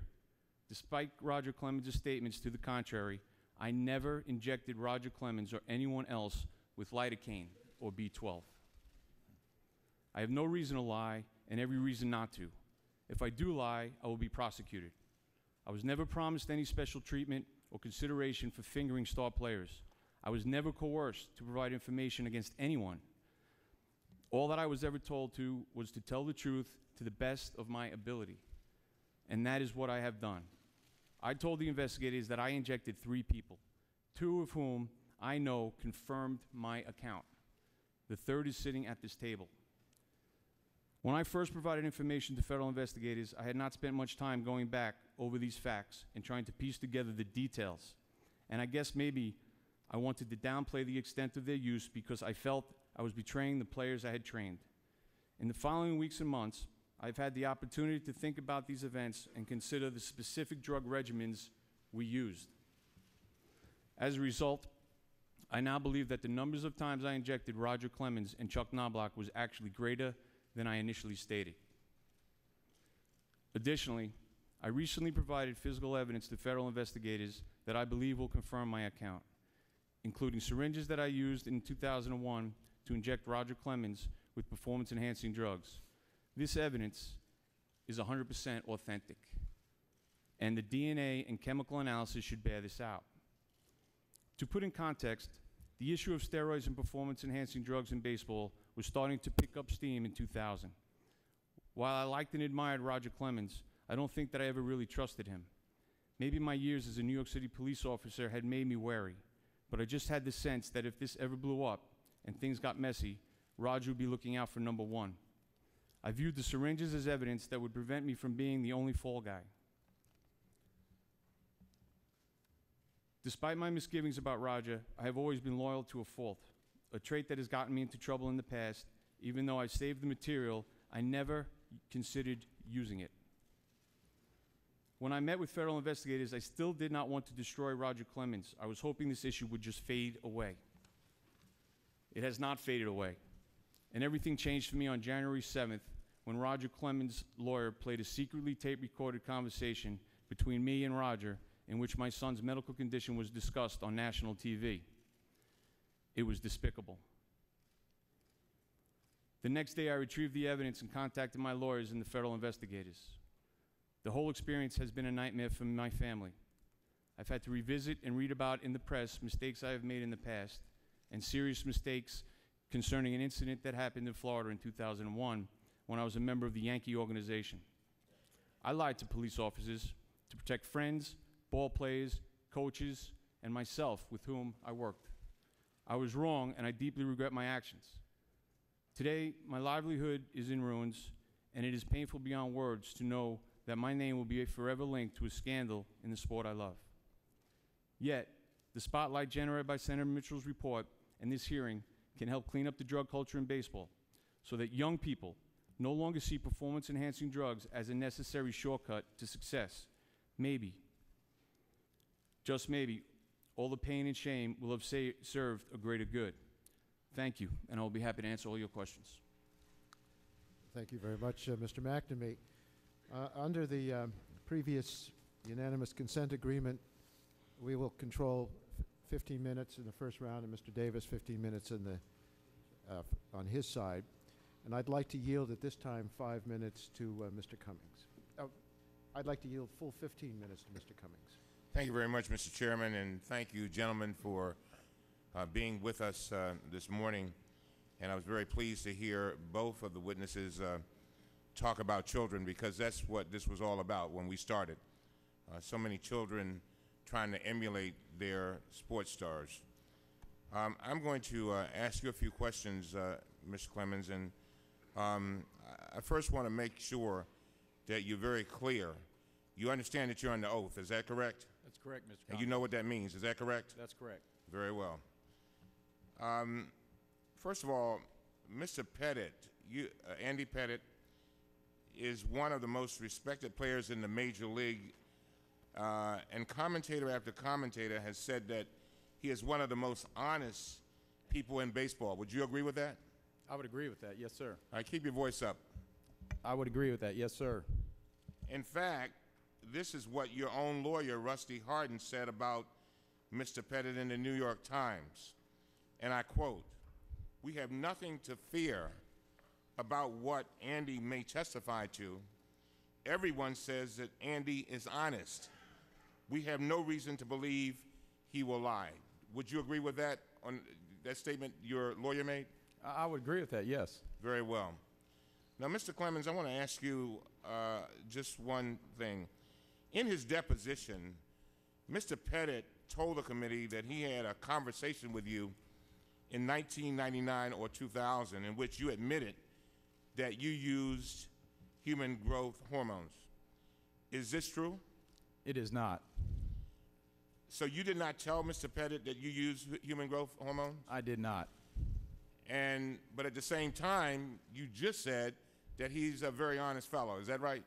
despite Roger Clemens' statements to the contrary, I never injected Roger Clemens or anyone else with lidocaine or B12. I have no reason to lie and every reason not to. If I do lie, I will be prosecuted. I was never promised any special treatment or consideration for fingering star players. I was never coerced to provide information against anyone. All that I was ever told to was to tell the truth to the best of my ability. And that is what I have done. I told the investigators that I injected three people, two of whom I know confirmed my account. The third is sitting at this table. When I first provided information to federal investigators, I had not spent much time going back over these facts and trying to piece together the details. And I guess maybe I wanted to downplay the extent of their use because I felt I was betraying the players I had trained. In the following weeks and months, I've had the opportunity to think about these events and consider the specific drug regimens we used. As a result, I now believe that the numbers of times I injected Roger Clemens and Chuck Knobloch was actually greater than I initially stated. Additionally, I recently provided physical evidence to federal investigators that I believe will confirm my account, including syringes that I used in 2001 to inject Roger Clemens with performance enhancing drugs. This evidence is 100% authentic, and the DNA and chemical analysis should bear this out. To put in context, the issue of steroids and performance enhancing drugs in baseball was starting to pick up steam in 2000. While I liked and admired Roger Clemens, I don't think that I ever really trusted him. Maybe my years as a New York City police officer had made me wary, but I just had the sense that if this ever blew up and things got messy, Roger would be looking out for number one. I viewed the syringes as evidence that would prevent me from being the only fall guy. Despite my misgivings about Roger, I have always been loyal to a fault, a trait that has gotten me into trouble in the past. Even though I saved the material, I never considered using it. When I met with federal investigators, I still did not want to destroy Roger Clemens. I was hoping this issue would just fade away. It has not faded away. And everything changed for me on January 7th when Roger Clemens' lawyer played a secretly tape recorded conversation between me and Roger in which my son's medical condition was discussed on national TV. It was despicable. The next day, I retrieved the evidence and contacted my lawyers and the federal investigators. The whole experience has been a nightmare for my family. I've had to revisit and read about in the press mistakes I have made in the past and serious mistakes concerning an incident that happened in Florida in 2001 when I was a member of the Yankee organization. I lied to police officers to protect friends, ball players, coaches, and myself with whom I worked. I was wrong, and I deeply regret my actions. Today, my livelihood is in ruins, and it is painful beyond words to know that my name will be a forever linked to a scandal in the sport I love. Yet, the spotlight generated by Senator Mitchell's report and this hearing can help clean up the drug culture in baseball so that young people no longer see performance enhancing drugs as a necessary shortcut to success. Maybe, just maybe, all the pain and shame will have served a greater good. Thank you, and I will be happy to answer all your questions. Thank you very much, uh, Mr. McNamee. Uh, Under the um, previous unanimous consent agreement, we will control f- 15 minutes in the first round, and Mr. Davis 15 minutes in the, uh, on his side. And I'd like to yield at this time five minutes to uh, Mr. Cummings. Oh, I'd like to yield full 15 minutes to Mr. Cummings. Thank you very much, Mr. Chairman, and thank you, gentlemen, for uh, being with us uh, this morning. And I was very pleased to hear both of the witnesses uh, talk about children because that's what this was all about when we started. Uh, so many children trying to emulate their sports stars. Um, I'm going to uh, ask you a few questions, uh, Mr. Clemens, and um, I- first want to make sure that you're very clear. You understand that you're under oath, is that correct? That's correct, Mr. And you know what that means, is that correct? That's correct. Very well. Um, first of all, Mr. Pettitte, you, uh, Andy Pettitte, is one of the most respected players in the major league, uh, and commentator after commentator has said that he is one of the most honest people in baseball. Would you agree with that? I would agree with that. Yes, sir. All right, keep your voice up. I would agree with that. Yes, sir. In fact, this is what your own lawyer, Rusty Hardin, said about Mr. Pettitte in the New York Times. And I quote We have nothing to fear about what Andy may testify to. Everyone says that Andy is honest. We have no reason to believe he will lie. Would you agree with that on that statement your lawyer made? I would agree with that. Yes. Very well. Now, Mr. Clemens, I want to ask you uh, just one thing. In his deposition, Mr. Pettitte told the committee that he had a conversation with you in 1999 or 2000 in which you admitted that you used human growth hormones. Is this true? It is not. So you did not tell Mr. Pettitte that you used human growth hormones? I did not. And but at the same time, you just said that he's a very honest fellow. Is that right?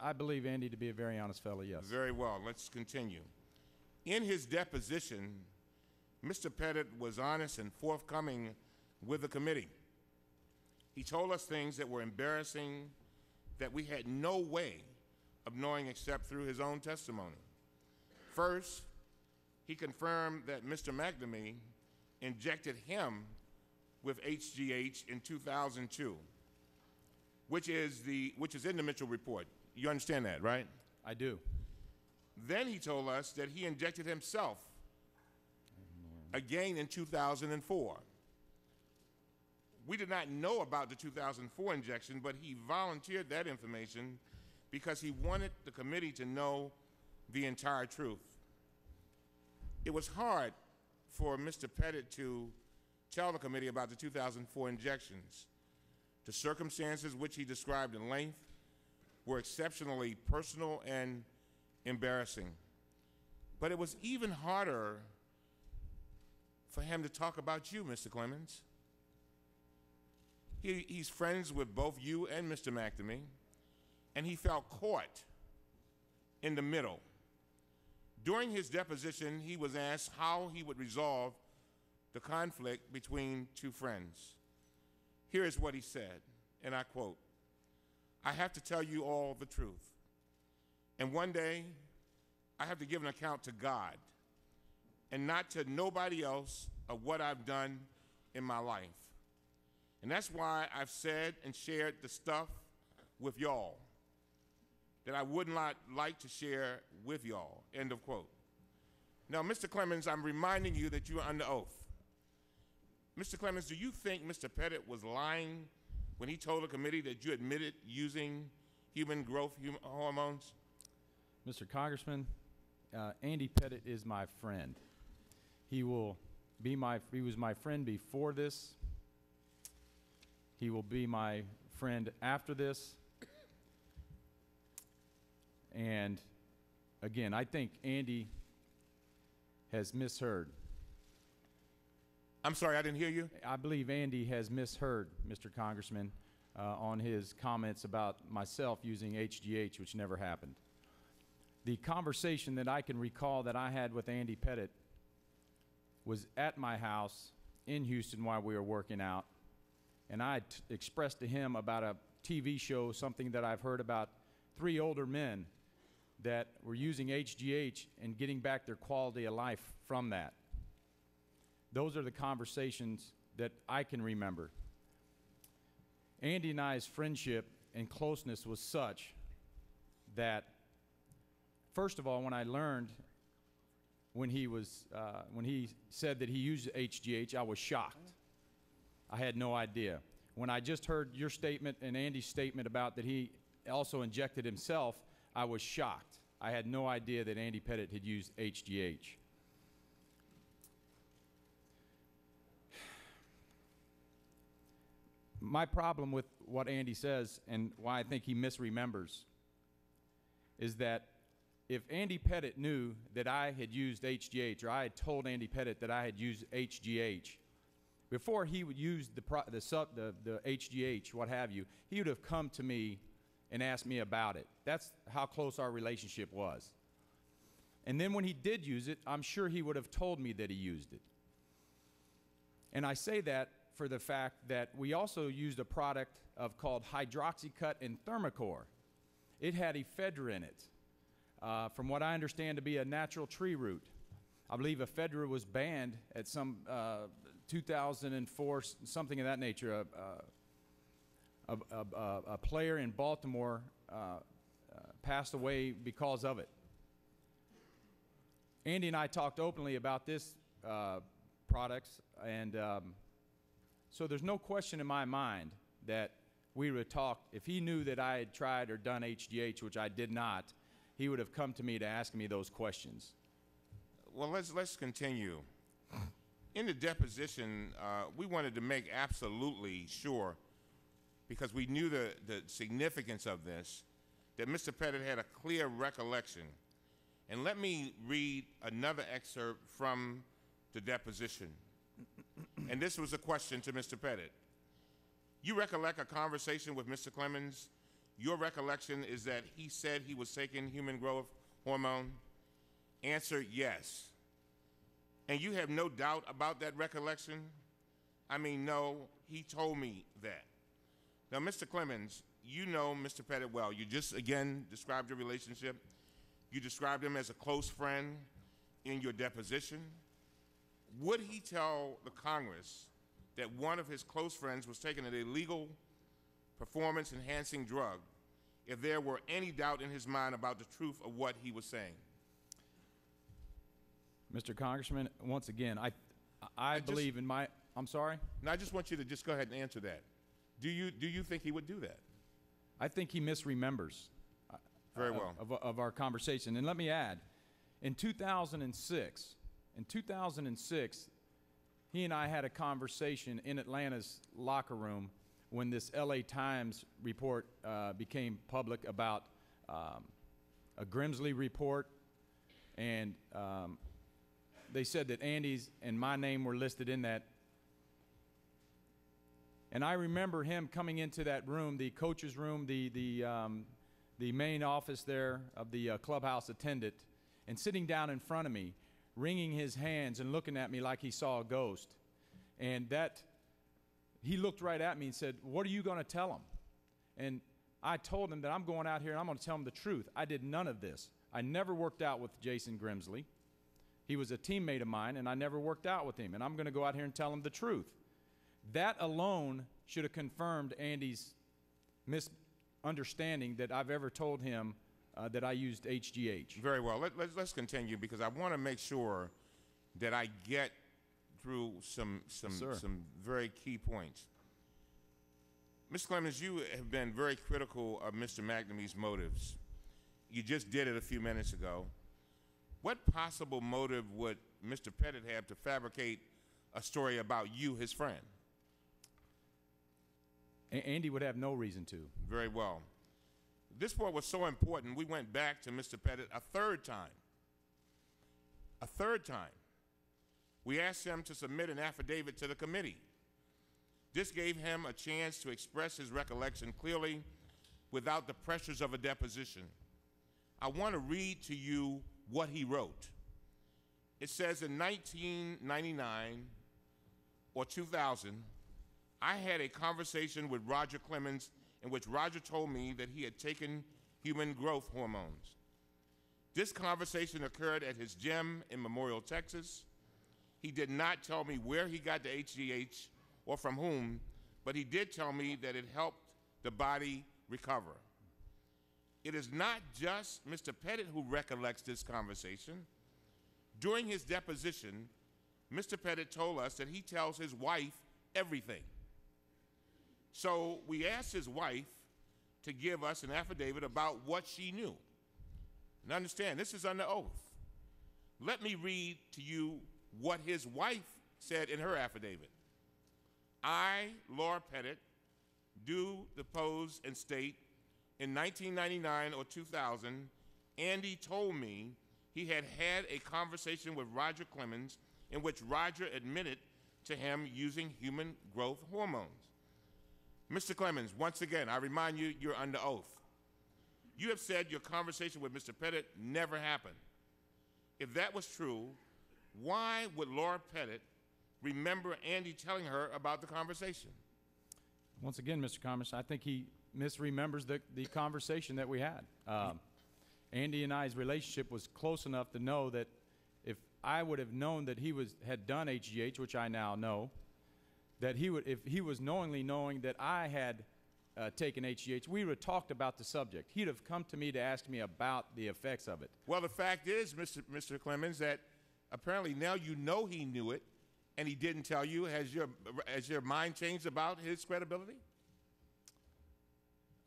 I believe Andy to be a very honest fellow. Yes. Very well. Let's continue. In his deposition, Mr. Pettitte was honest and forthcoming with the committee. He told us things that were embarrassing that we had no way of knowing except through his own testimony. First, he confirmed that Mr. McNamee injected him with HGH in 2002, which is the which is in the Mitchell report. You understand that, right? I do. Then he told us that he injected himself again in 2004. We did not know about the 2004 injection, but he volunteered that information because he wanted the committee to know the entire truth. It was hard for Mr. Pettitte to tell the committee about the 2004 injections. The circumstances which he described in length were exceptionally personal and embarrassing. But it was even harder for him to talk about you, Mr. Clemens. he, he's friends with both you and Mr. McNamee, and he felt caught in the middle. During his deposition, he was asked how he would resolve the conflict between two friends. Here is what he said, and I quote I have to tell you all the truth. And one day, I have to give an account to God and not to nobody else of what I've done in my life. And that's why I've said and shared the stuff with y'all that I would not like to share with y'all. End of quote. Now, Mr. Clemens, I'm reminding you that you are under oath. Mr. Clemens, do you think Mr. Pettitte was lying when he told the committee that you admitted using human growth hormones? Mr. Congressman, uh, Andy Pettitte is my friend. He will be my, he was my friend before this. He will be my friend after this. And again, I think Andy has misheard. I'm sorry, I didn't hear you. I believe Andy has misheard, Mr. Congressman, uh, on his comments about myself using HGH, which never happened. The conversation that I can recall that I had with Andy Pettitte was at my house in Houston while we were working out, and I expressed to him about a TV show, something that I've heard about three older men that were using HGH and getting back their quality of life from that. Those are the conversations that I can remember. Andy and I's friendship and closeness was such that, first of all, when I learned when he was uh, when he said that he used HGH, I was shocked. I had no idea. When I just heard your statement and Andy's statement about that he also injected himself, I was shocked. I had no idea that Andy Pettitte had used HGH. My problem with what Andy says and why I think he misremembers is that if Andy Pettitte knew that I had used HGH or I had told Andy Pettitte that I had used HGH, before he would use the, the, sub, the, the HGH, what have you, he would have come to me and asked me about it. That's how close our relationship was. And then when he did use it, I'm sure he would have told me that he used it. And I say that for the fact that we also used a product of called Hydroxycut and Thermacor. It had ephedra in it, uh, from what I understand to be a natural tree root. I believe ephedra was banned at some uh, 2004, s- something of that nature. A, a, a, a, a player in Baltimore uh, uh, passed away because of it. Andy and I talked openly about this uh, products, and um, so there's no question in my mind that we would have talked. If he knew that I had tried or done HGH, which I did not, he would have come to me to ask me those questions. Well, let's let's continue. In the deposition, uh, we wanted to make absolutely sure, because we knew the, the significance of this, that Mr. Pettitte had a clear recollection. And let me read another excerpt from the deposition. And this was a question to Mr. Pettitte. You recollect a conversation with Mr. Clemens? Your recollection is that he said he was taking human growth hormone? Answer, yes. And you have no doubt about that recollection? I mean, no, he told me that. Now, Mr. Clemens, you know Mr. Pettitte well. You just, again, described your relationship. You described him as a close friend in your deposition. Would he tell the Congress that one of his close friends was taking an illegal performance enhancing drug if there were any doubt in his mind about the truth of what he was saying? Mr. Congressman, once again, I, I, just- believe in my. I'm sorry. Now, I just want you to just go ahead and answer that. Do you, do you think he would do that? I think he misremembers. uh, Very of- well. Of, of our conversation. And let me add, in 2006, in 2006, he and I had a conversation in Atlanta's locker room when this LA Times report uh, became public about um, a Grimsley report. And um, they said that Andy's and my name were listed in that. And I remember him coming into that room, the coach's room, the, the, um, the main office there of the uh, clubhouse attendant, and sitting down in front of me, wringing his hands and looking at me like he saw a ghost. And that, he looked right at me and said, What are you going to tell him? And I told him that I'm going out here and I'm going to tell him the truth. I did none of this. I never worked out with Jason Grimsley. He was a teammate of mine, and I never worked out with him. And I'm going to go out here and tell him the truth. That alone should have confirmed Andy's misunderstanding that I've ever told him uh, that I used HGH. Very well. Let, let's, let's continue because I want to make sure that I get through some, some, Sir. some very key points. Mr. Clemens, you have been very critical of Mr. McNamee's motives. You just did it a few minutes ago. What possible motive would Mr. Pettitte have to fabricate a story about you, his friend? A- Andy would have no reason to. Very well. This point was so important, we went back to Mr. Pettitte a third time. A third time. We asked him to submit an affidavit to the committee. This gave him a chance to express his recollection clearly without the pressures of a deposition. I want to read to you what he wrote. It says in 1999 or 2000, I had a conversation with Roger Clemens in which Roger told me that he had taken human growth hormones. This conversation occurred at his gym in Memorial, Texas. He did not tell me where he got the HGH or from whom, but he did tell me that it helped the body recover. It is not just Mr. Pettitte who recollects this conversation. During his deposition, Mr. Pettitte told us that he tells his wife everything. So we asked his wife to give us an affidavit about what she knew. And understand, this is under oath. Let me read to you what his wife said in her affidavit. I, Laura Pettitte, do depose and state in 1999 or 2000, Andy told me he had had a conversation with Roger Clemens in which Roger admitted to him using human growth hormones. Mr. Clemens, once again, I remind you, you're under oath. You have said your conversation with Mr. Pettitte never happened. If that was true, why would Laura Pettitte remember Andy telling her about the conversation? Once again, Mr. Commerce, I think he misremembers the, the conversation that we had. Um, Andy and I's relationship was close enough to know that if I would have known that he was had done HGH, which I now know, that he would if he was knowingly knowing that I had uh, taken HGH, we would have talked about the subject. He'd have come to me to ask me about the effects of it. Well, the fact is, Mr. Mr. Clemens, that apparently now you know he knew it, and he didn't tell you. Has your has your mind changed about his credibility?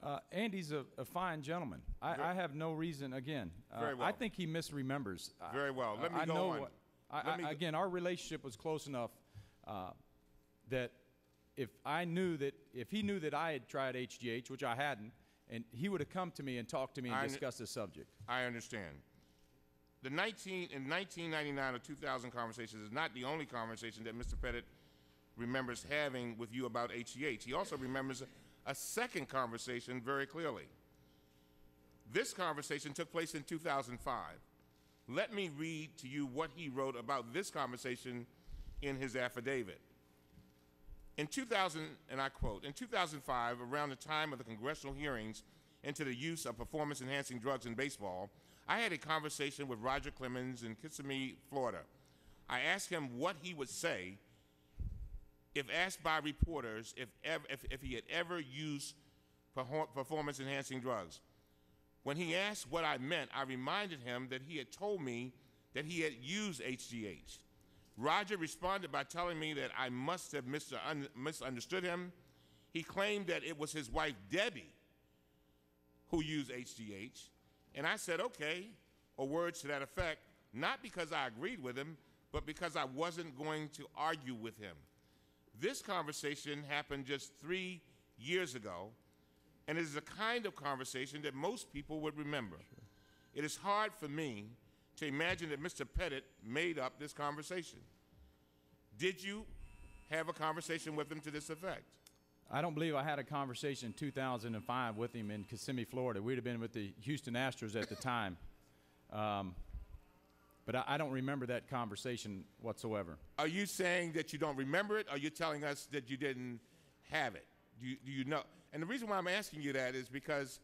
Uh, Andy's a, a fine gentleman. I, I have no reason. Again, uh, Very well. I think he misremembers. Very well. Let me I go know on. what- I, I- again, our relationship was close enough uh, that if I knew that if he knew that I had tried HGH, which I hadn't, and he would have come to me and talked to me and I discussed the subject. I understand. The 19 in 1999 or 2000 conversations is not the only conversation that Mr. Pettitte remembers having with you about HGH. He also remembers a, a second conversation very clearly. This conversation took place in 2005. Let me read to you what he wrote about this conversation in his affidavit. In 2000, and I quote, in 2005, around the time of the congressional hearings into the use of performance enhancing drugs in baseball, I had a conversation with Roger Clemens in Kissimmee, Florida. I asked him what he would say if asked by reporters if, ever, if, if he had ever used performance enhancing drugs. When he asked what I meant, I reminded him that he had told me that he had used HGH. Roger responded by telling me that I must have misunderstood him. He claimed that it was his wife, Debbie, who used HGH. And I said, okay, or words to that effect, not because I agreed with him, but because I wasn't going to argue with him. This conversation happened just three years ago, and it is the kind of conversation that most people would remember. It is hard for me to imagine that Mr. Pettitte made up this conversation. Did you have a conversation with him to this effect? I don't believe I had a conversation in 2005 with him in Kissimmee, Florida. We'd have been with the Houston Astros at the time. Um, but I, I don't remember that conversation whatsoever. Are you saying that you don't remember it, or are you telling us that you didn't have it? Do you, do you know? And the reason why I'm asking you that is because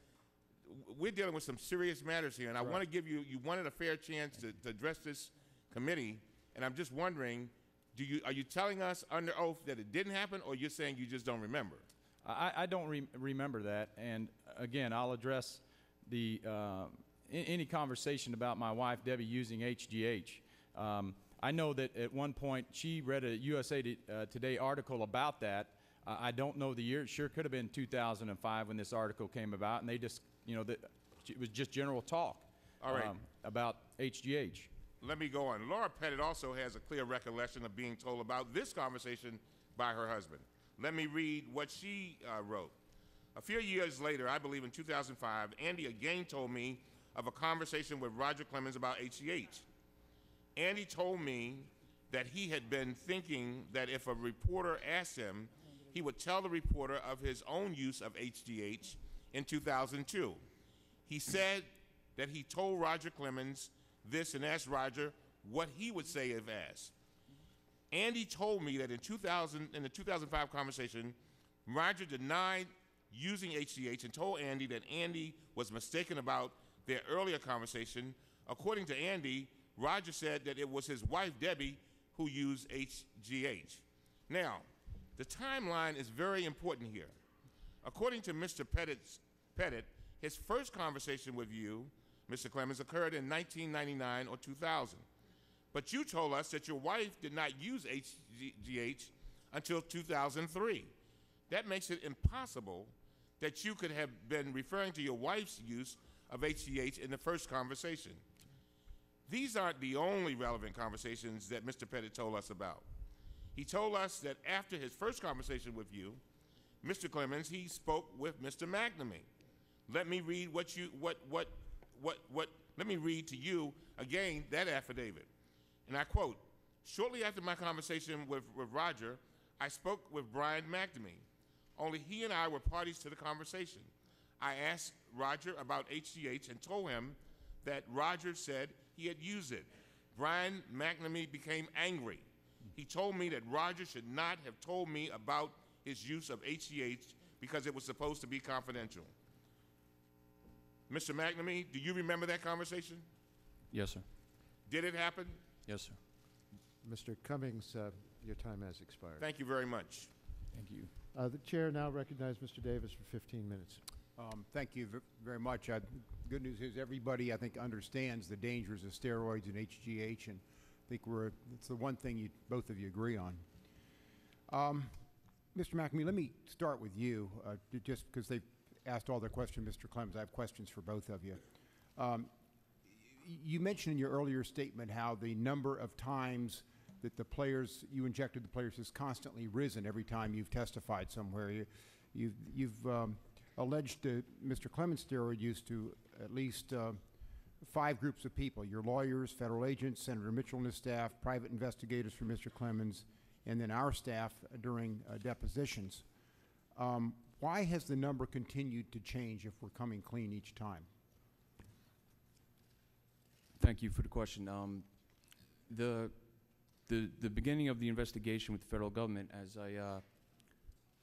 we're dealing with some serious matters here, and I want to give you you wanted a fair chance to, to address this committee, and I'm just wondering, do you are you telling us under oath that it didn't happen, or you're saying you just don't remember? I, I don't re- remember that. And again, I'll address the uh, any conversation about my wife Debbie using HGH. Um, I know that at one point she read a USA uh, Today article about that. Uh, I don't know the year. It sure could have been 2005 when this article came about, and they just, you know, that it was just general talk All right. um, about HGH. Let me go on. Laura Pettitte also has a clear recollection of being told about this conversation by her husband. Let me read what she uh, wrote. A few years later, I believe in 2005, Andy again told me of a conversation with Roger Clemens about HGH. Andy told me that he had been thinking that if a reporter asked him, he would tell the reporter of his own use of HGH in 2002. He said that he told Roger Clemens this and asked Roger what he would say if asked. Andy told me that in 2000, in the 2005 conversation, Roger denied using HGH and told Andy that Andy was mistaken about their earlier conversation. According to Andy, Roger said that it was his wife, Debbie, who used HGH. Now, the timeline is very important here. According to Mr. Pettitte's, Pettitte, his first conversation with you, Mr. Clemens, occurred in 1999 or 2000. But you told us that your wife did not use HGH until 2003. That makes it impossible that you could have been referring to your wife's use of HGH in the first conversation. These aren't the only relevant conversations that Mr. Pettitte told us about. He told us that after his first conversation with you, Mr. Clemens, he spoke with Mr. McNamee. Let me read what you what what what what let me read to you again that affidavit. And I quote, shortly after my conversation with, with Roger, I spoke with Brian McNamee. Only he and I were parties to the conversation. I asked Roger about HGH and told him that Roger said he had used it. Brian McNamee became angry. He told me that Roger should not have told me about his use of HGH because it was supposed to be confidential. Mr. McNamee, do you remember that conversation? Yes, sir. Did it happen? Yes, sir. Mr. Cummings, uh, your time has expired. Thank you very much. Thank you. Uh, The chair now recognizes Mr. Davis for 15 minutes. Um, Thank you very much. Uh, Good news is everybody, I think, understands the dangers of steroids and HGH, and I think we're, it's the one thing you, both of you agree on. Um, Mr. McNamee, let me start with you, uh, just because they've asked all their questions, Mr. Clemens. I have questions for both of you. Um, You mentioned in your earlier statement how the number of times that the players, you injected the players has constantly risen every time you've testified somewhere. You- You've, you've um, alleged that Mr. Clemens' steroid use to at least uh, five groups of people, your lawyers, federal agents, Senator Mitchell and his staff, private investigators for Mr. Clemens, and then our staff during uh, depositions. Um, Why has the number continued to change if we're coming clean each time? Thank you for the question. Um, the, the, the beginning of the investigation with the federal government, as I uh,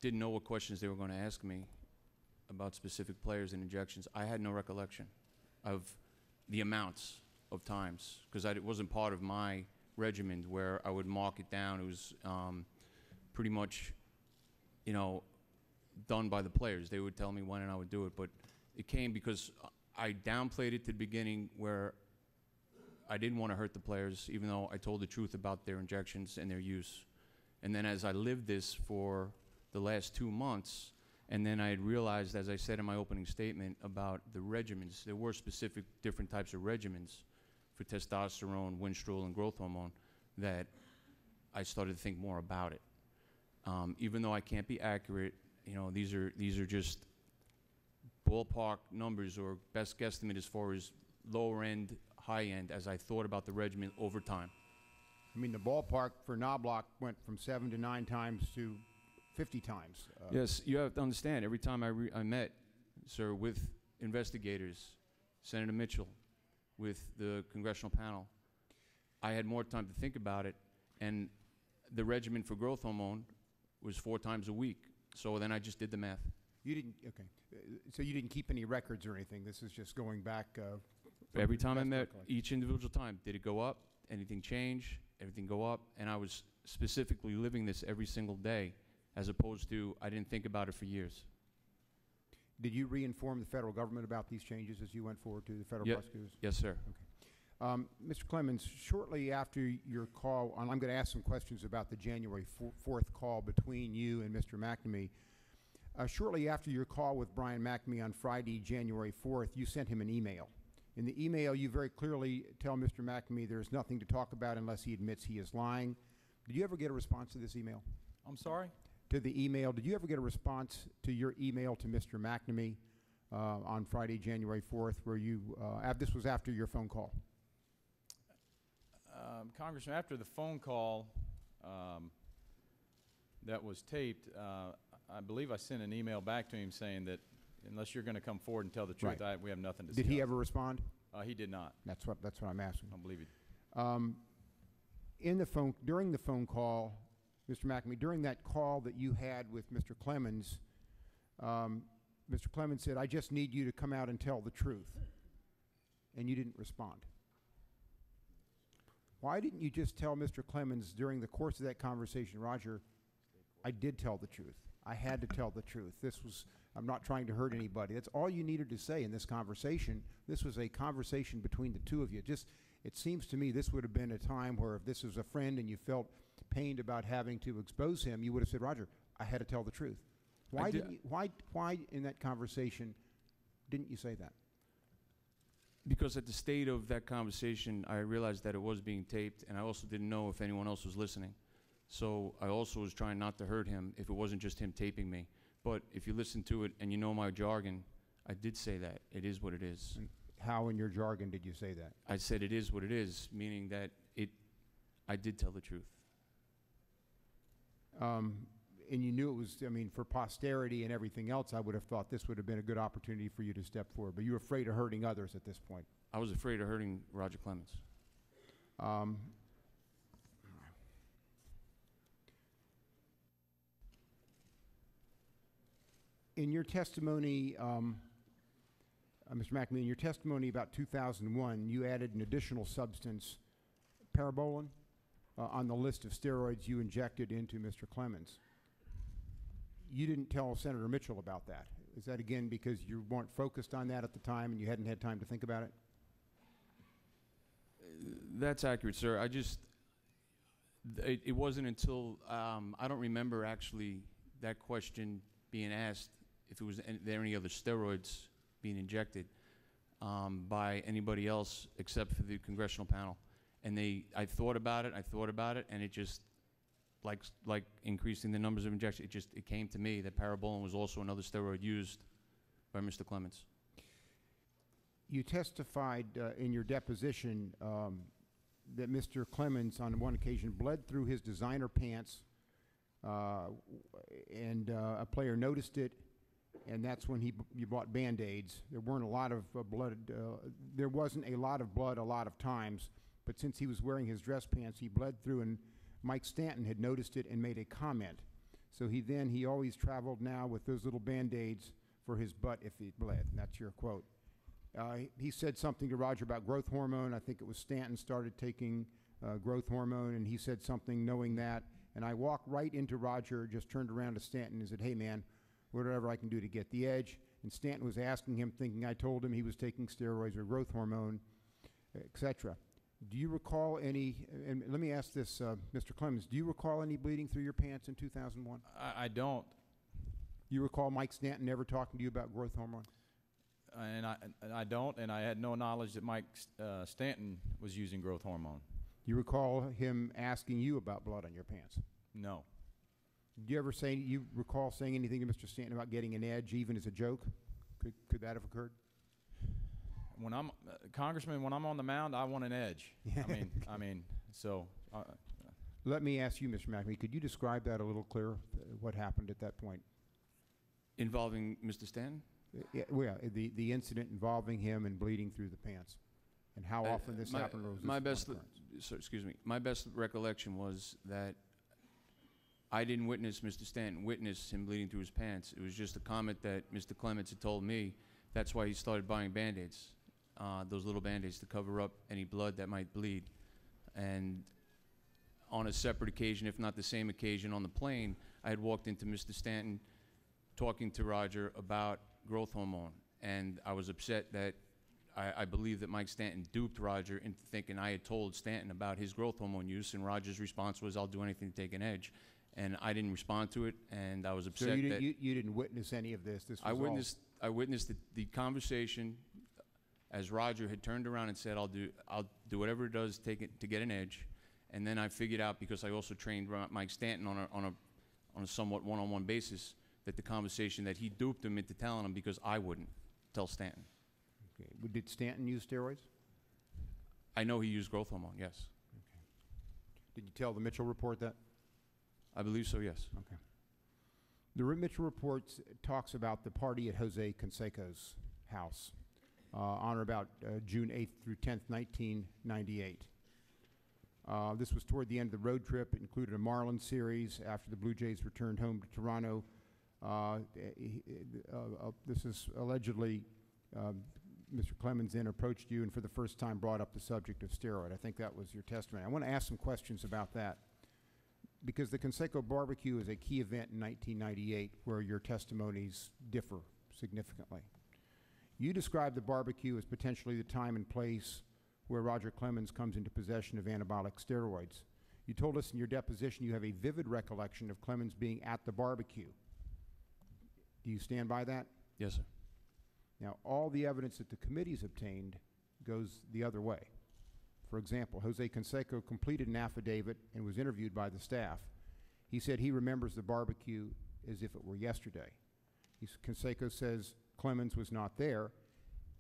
didn't know what questions they were going to ask me about specific players and injections, I had no recollection of the amounts of times because it wasn't part of my regimen where I would mark it down. It was um, pretty much, you know, done by the players. They would tell me when and I would do it, but it came because I downplayed it to the beginning where I didn't want to hurt the players, even though I told the truth about their injections and their use. And then as I lived this for the last two months, and then I had realized, as I said in my opening statement, about the regimens. There were specific different types of regimens for testosterone, winstrol, and growth hormone that I started to think more about it. Um, even though I can't be accurate, you know, these are these are just ballpark numbers or best guesstimate as far as lower end, high end, as I thought about the regimen over time. I mean, the ballpark for Knobloch went from seven to nine times to 50 times. Uh, Yes, you have to understand, every time I, re- I met, sir, with investigators, Senator Mitchell, with the congressional panel, I had more time to think about it, and the regimen for growth hormone was four times a week. So then I just did the math. You didn't, okay. Uh, So you didn't keep any records or anything? This is just going back? uh, from Every time I met, each individual time, did it go up? Anything change? Everything go up? And I was specifically living this every single day, as opposed to I didn't think about it for years. Did you re-inform the federal government about these changes as you went forward to the federal Yep. prosecutors? Yes, sir. Um, Mr. Clemens, shortly after your call, and I'm going to ask some questions about the January fo- 4th call between you and Mr. McNamee. Uh, shortly after your call with Brian McNamee on Friday, January 4th, you sent him an email. In the email, you very clearly tell Mr. McNamee there's nothing to talk about unless he admits he is lying. Did you ever get a response to this email? I'm sorry? To the email, did you ever get a response to your email to Mr. McNamee uh, on Friday, January 4th, where you, uh, this was after your phone call? Um, Congressman, after the phone call um, that was taped, uh, I believe I sent an email back to him saying that unless you're going to come forward and tell the truth, Right. I, we have nothing to say. Did he ever respond? Uh, he did not. That's what, that's what I'm asking. I don't believe he. Um, in the phone, during the phone call, Mr. McNamee, during that call that you had with Mr. Clemens, um, Mr. Clemens said, I just need you to come out and tell the truth. And you didn't respond. Why didn't you just tell Mr. Clemens during the course of that conversation, Roger, I did tell the truth. I had to tell the truth. This was, I'm not trying to hurt anybody. That's all you needed to say in this conversation. This was a conversation between the two of you. Just, it seems to me this would have been a time where if this was a friend and you felt pained about having to expose him, you would have said, Roger, I had to tell the truth. Why did- didn't you, why, why in that conversation didn't you say that? Because at the state of that conversation, I realized that it was being taped, and I also didn't know if anyone else was listening. So I also was trying not to hurt him if it wasn't just him taping me. But if you listen to it and you know my jargon, I did say that. It is what it is. How in your jargon did you say that? I said it is what it is, meaning that it, I did tell the truth. Um, and you knew it was, I mean, for posterity and everything else, I would have thought this would have been a good opportunity for you to step forward. But you were afraid of hurting others at this point. I was afraid of hurting Roger Clemens. Um, in your testimony, um, uh, Mr. In your testimony about 2001, you added an additional substance, parabolin, uh, on the list of steroids you injected into Mr. Clemens. You didn't tell Senator Mitchell about that. Is that again because you weren't focused on that at the time and you hadn't had time to think about it? That's accurate, sir. I just, it, it wasn't until, um, I don't remember actually that question being asked, if it was, an- there any other steroids being injected, um, by anybody else except for the congressional panel. And they, I thought about it, I thought about it, and it just, like, like increasing the numbers of injections, it just, it came to me that parabolin was also another steroid used by Mr. Clemens. You testified uh, in your deposition um, that Mr. Clemens, on one occasion, bled through his designer pants, uh, and uh, a player noticed it, and that's when he you bought Band-Aids. There weren't a lot of uh, blood. Uh, there wasn't a lot of blood a lot of times, but since he was wearing his dress pants, he bled through, and Mike Stanton had noticed it and made a comment. So he then he always traveled now with those little Band-Aids for his butt if he bled. And that's your quote. Uh, he- said something to Roger about growth hormone. I think it was Stanton started taking uh, growth hormone, and he said something knowing that. And I walked right into Roger, just turned around to Stanton and said, "Hey, man, whatever I can do to get the edge." And Stanton was asking him, thinking I told him he was taking steroids or growth hormone, etc. Do you recall any? And let me ask this, uh, Mr. Clemens. Do you recall any bleeding through your pants in 2001? I, I don't, You recall Mike Stanton ever talking to you about growth hormone? and I, and I don't, and I had no knowledge that Mike uh, Stanton was using growth hormone. You recall him asking you about blood on your pants? No. Do you ever say, you recall saying anything to Mr. Stanton about getting an edge, even as a joke? Could, could that have occurred? When I'm, uh, Congressman, when I'm on the mound, I want an edge. I mean, I mean, so, uh, Let me ask you, Mr. McNamee, could you describe that a little clearer, uh, what happened at that point? Involving Mr. Stanton? Uh, yeah, Well, uh, the, the incident involving him and bleeding through the pants, and how Uh, often this my- happened, or was this My one best, occurrence? so, excuse me, my best recollection was that I didn't witness Mr. Stanton witness him bleeding through his pants. It was just a comment that Mr. Clemens had told me. That's why he started buying Band-Aids, uh, those little Band-Aids to cover up any blood that might bleed. And on a separate occasion, if not the same occasion on the plane, I had walked into Mr. Stanton talking to Roger about growth hormone. And I was upset that I, I believe that Mike Stanton duped Roger into thinking I had told Stanton about his growth hormone use, and Roger's response was, I'll do anything to take an edge. And I didn't respond to it, and I was So upset you didn't, you, you didn't witness any of this? This was I all- witnessed, I witnessed the, the conversation as Roger had turned around and said, I'll do, I'll do whatever it does take it, to get an edge. And then I figured out, because I also trained Mike Stanton on a, on a, on a somewhat one-on-one basis, that the conversation that he duped him into telling him because I wouldn't tell Stanton. Okay. Well, Did Stanton use steroids? I know he used growth hormone, yes. Did you tell the Mitchell report that? I believe so, yes. Okay. The Mitchell report talks about the party at Jose Canseco's house on or about uh, June 8th through 10th, 1998. Uh, This was toward the end of the road trip. It included a Marlin series after the Blue Jays returned home to Toronto. Uh, eh, eh, uh, uh, This is allegedly, um, Mr. Clemens then approached you and for the first time brought up the subject of steroid. I think that was your testimony. I want to ask some questions about that because the Canseco Barbecue is a key event in 1998 where your testimonies differ significantly. You described the barbecue as potentially the time and place where Roger Clemens comes into possession of anabolic steroids. You told us in your deposition you have a vivid recollection of Clemens being at the barbecue. Do you stand by that? Yes, sir. Now, all the evidence that the committees obtained goes the other way. For example, Jose Canseco completed an affidavit and was interviewed by the staff. He said he remembers the barbecue as if it were yesterday. He's, Canseco says Clemens was not there.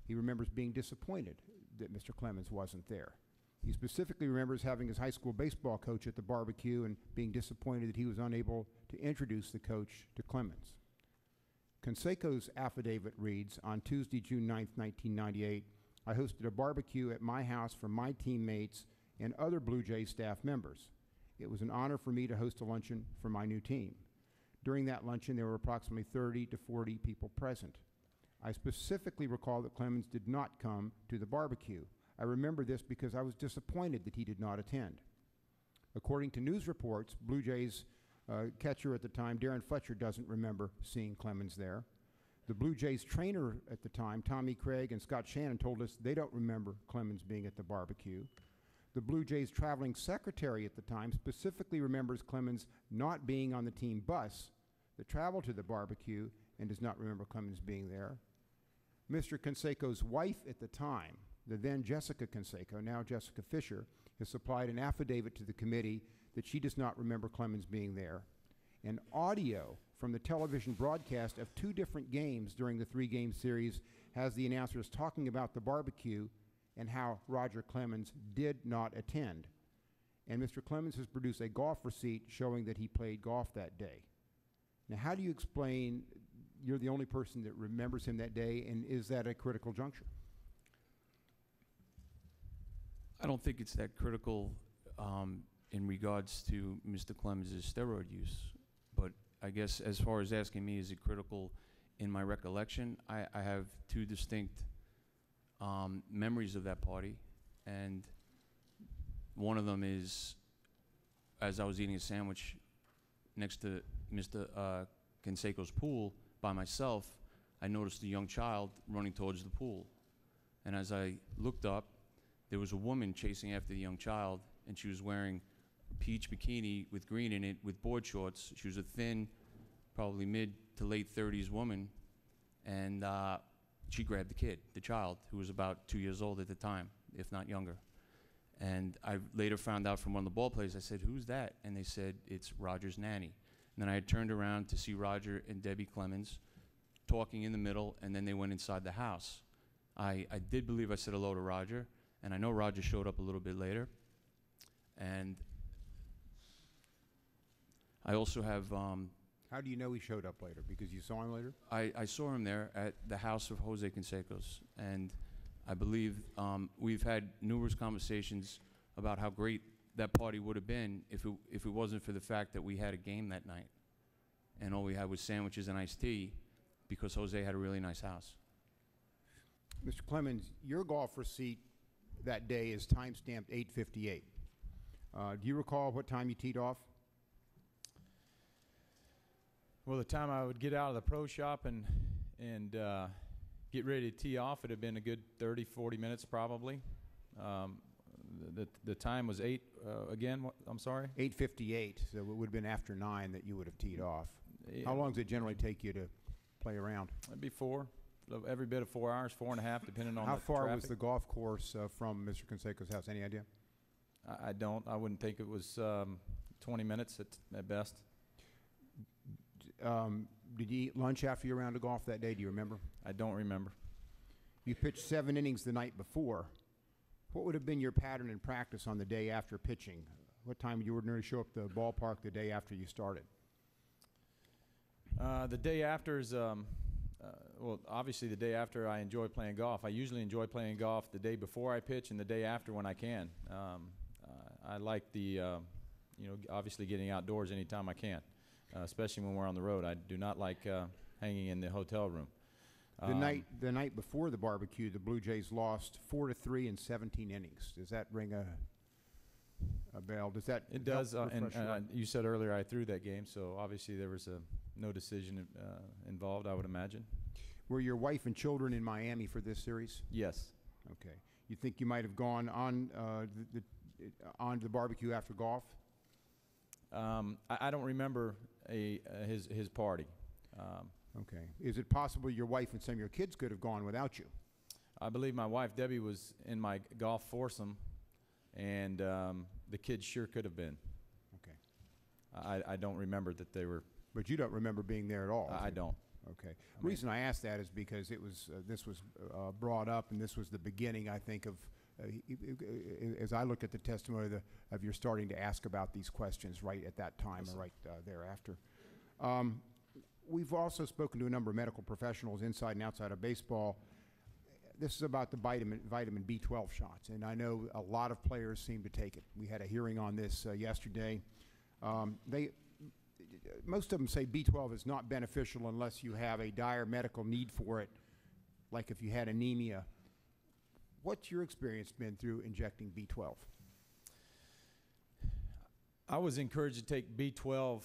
He remembers being disappointed that Mr. Clemens wasn't there. He specifically remembers having his high school baseball coach at the barbecue and being disappointed that he was unable to introduce the coach to Clemens. Canseco's affidavit reads, on Tuesday, June 9th, 1998, I hosted a barbecue at my house for my teammates and other Blue Jays staff members. It was an honor for me to host a luncheon for my new team. During that luncheon, there were approximately 30 to 40 people present. I specifically recall that Clemens did not come to the barbecue. I remember this because I was disappointed that he did not attend. According to news reports, Blue Jays uh, catcher at the time, Darren Fletcher, doesn't remember seeing Clemens there. The Blue Jays trainer at the time, Tommy Craig and Scott Shannon, told us they don't remember Clemens being at the barbecue. The Blue Jays traveling secretary at the time specifically remembers Clemens not being on the team bus that traveled to the barbecue and does not remember Clemens being there. Mr. Canseco's wife at the time, the then Jessica Canseco, now Jessica Fisher, has supplied an affidavit to the committee that she does not remember Clemens being there. And audio from the television broadcast of two different games during the three game series has the announcers talking about the barbecue and how Roger Clemens did not attend. And Mr. Clemens has produced a golf receipt showing that he played golf that day. Now, how do you explain you're the only person that remembers him that day, and is that a critical juncture? I don't think it's that critical um, in regards to Mr. Clemens' steroid use. But I guess as far as asking me, is it critical in my recollection? I, I have two distinct um, memories of that party. And one of them is as I was eating a sandwich next to Mr. Uh, Canseco's pool by myself, I noticed a young child running towards the pool. And as I looked up, there was a woman chasing after the young child, and she was wearing a peach bikini with green in it with board shorts. She was a thin, probably mid to late 30s woman, and uh, she grabbed the kid, the child, who was about two years old at the time, if not younger. And I later found out from one of the ball players, I said, Who's that? And they said, It's Roger's nanny. And then I had turned around to see Roger and Debbie Clemens talking in the middle, and then they went inside the house. I, I did believe I said hello to Roger, and I know Roger showed up a little bit later. And I also have, um, How do you know he showed up later? Because you saw him later? I, I saw him there at the house of Jose Canseco's, and I believe um, we've had numerous conversations about how great that party would have been if it, if it wasn't for the fact that we had a game that night, and all we had was sandwiches and iced tea, because Jose had a really nice house. Mr. Clemens, your golf receipt that day is time-stamped 8:58. Uh, Do you recall what time you teed off? Well, the time I would get out of the pro shop and, and uh, get ready to tee off, it'd have been a good 30, 40 minutes probably. Um, the, the time was 8, uh, again, I'm sorry? 8:58, so it would have been after 9 that you would have teed off. How long does it generally take you to play around? It'd be four, every bit of four hours, four and a half, depending on How the far was traffic. the golf course uh, from Mr. Canseco's house? Any idea? I, I don't, I wouldn't think it was um, 20 minutes at, at best. Um, Did you eat lunch after your round of golf that day? Do you remember? I don't remember. You pitched seven innings the night before. What would have been your pattern in practice on the day after pitching? What time would you ordinarily show up the ballpark the day after you started? Uh, the day after is, um, uh, well, obviously the day after I enjoy playing golf. I usually enjoy playing golf the day before I pitch and the day after when I can. Um, uh, I like the, uh, you know, obviously getting outdoors anytime I can, uh, especially when we're on the road. I do not like uh, hanging in the hotel room. The Um, night, the night before the barbecue, the Blue Jays lost four to three in 17 innings. Does that ring a, a bell? Does that It does, uh, and uh, you said earlier I threw that game, so obviously there was a no decision uh, involved. I would imagine. Were your wife and children in Miami for this series? Yes. Okay. You think you might have gone on uh, the, the on the barbecue after golf? Um, I, I don't remember a uh, his his party. Um, Okay. Is it possible your wife and some of your kids could have gone without you? I believe my wife Debbie was in my golf foursome, and um, the kids sure could have been. Okay. I, I don't remember that they were. But you don't remember being there at all? I I don't. Okay. Mean- reason I ask that is because it was, uh, this was uh, brought up, and this was the beginning, I think, of, uh, uh, as I look at the testimony of the- of your starting to ask about these questions right at that time or right uh, thereafter. Um, We've also spoken to a number of medical professionals inside and outside of baseball. This is about the vitamin, vitamin B12 shots, and I know a lot of players seem to take it. We had a hearing on this uh, yesterday. Um, They, most of them say B12 is not beneficial unless you have a dire medical need for it, like if you had anemia. What's your experience been through injecting B12? I was encouraged to take B12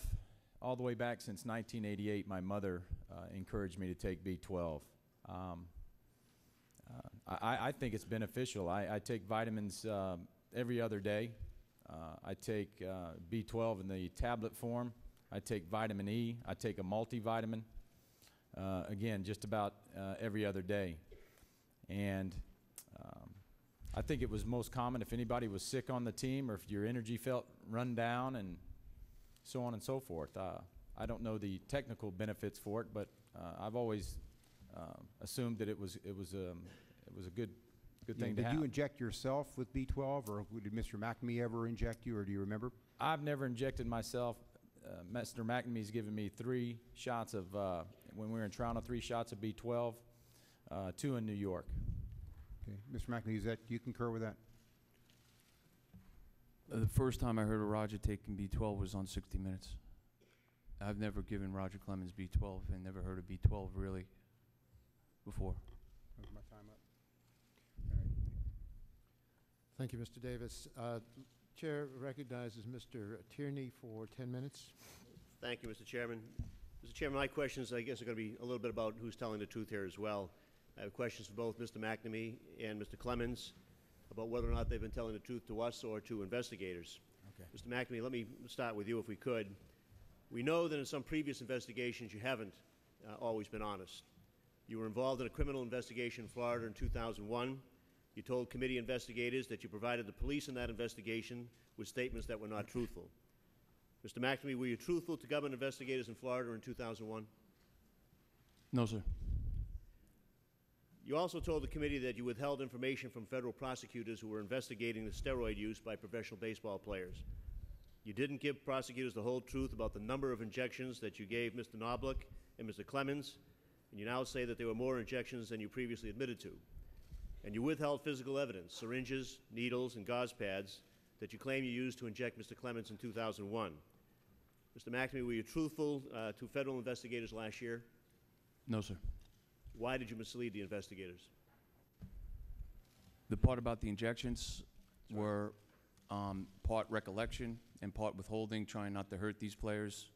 all the way back since 1988. My mother uh, encouraged me to take B12. Um, uh, I, I think it's beneficial. I, I take vitamins um, every other day. Uh, I take uh, B12 in the tablet form. I take vitamin E. I take a multivitamin. Uh, again, just about uh, every other day. And um, I think it was most common if anybody was sick on the team or if your energy felt run down and so on and so forth. Uh, I don't know the technical benefits for it, but uh, I've always um, assumed that it was it was um, it was a good good Yeah, thing to Did have. you inject yourself with B12, or did Mr. McNamee ever inject you, or do you remember? I've never injected myself. Uh, Mr. McNamee's given me three shots of uh, when we were in Toronto, three shots of B12, uh, two in New York. Okay. Mr. McNamee, is that, do you concur with that? Uh, The first time I heard of Roger taking B12 was on 60 Minutes. I've never given Roger Clemens B12 and never heard of B12 really before. Is my time up? All right. Thank you, Mr. Davis. Uh, Chair recognizes Mr. Tierney for 10 minutes. Thank you, Mr. Chairman. Mr. Chairman, my questions, I guess, are going to be a little bit about who's telling the truth here as well. I have questions for both Mr. McNamee and Mr. Clemens about whether or not they've been telling the truth to us or to investigators. Okay. Mr. McNamee, let me start with you if we could. We know that in some previous investigations, you haven't uh, always been honest. You were involved in a criminal investigation in Florida in 2001. You told committee investigators that you provided the police in that investigation with statements that were not truthful. Mr. McNamee, were you truthful to government investigators in Florida in 2001? No, sir. You also told the committee that you withheld information from federal prosecutors who were investigating the steroid use by professional baseball players. You didn't give prosecutors the whole truth about the number of injections that you gave Mr. Knobloch and Mr. Clemens, and you now say that there were more injections than you previously admitted to. And you withheld physical evidence, syringes, needles, and gauze pads that you claim you used to inject Mr. Clemens in 2001. Mr. McNamee, were you truthful uh, to federal investigators last year? No, sir. Why did you mislead the investigators? The part about the injections were um, part recollection and part withholding, trying not to hurt these players.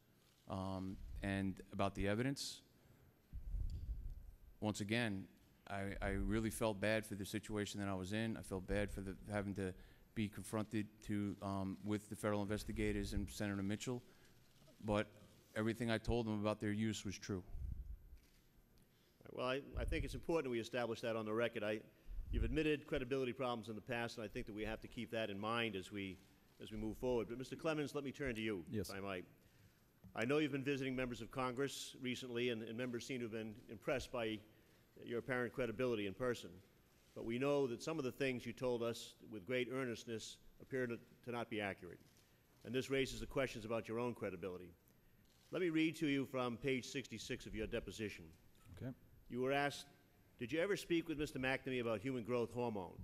Um, and about the evidence, once again, I, I really felt bad for the situation that I was in. I felt bad for the, having to be confronted to um, with the federal investigators and Senator Mitchell. But everything I told them about their use was true. Well, I, I think it's important we establish that on the record. I, you've admitted credibility problems in the past, and I think that we have to keep that in mind as we, as we move forward. But, Mr. Clemens, let me turn to you, Yes. if I might. I know you've been visiting members of Congress recently, and, and members seem to have been impressed by your apparent credibility in person. But we know that some of the things you told us with great earnestness appear to, to not be accurate. And this raises the questions about your own credibility. Let me read to you from page 66 of your deposition. You were asked, Did you ever speak with Mr. McNamee about human growth hormone?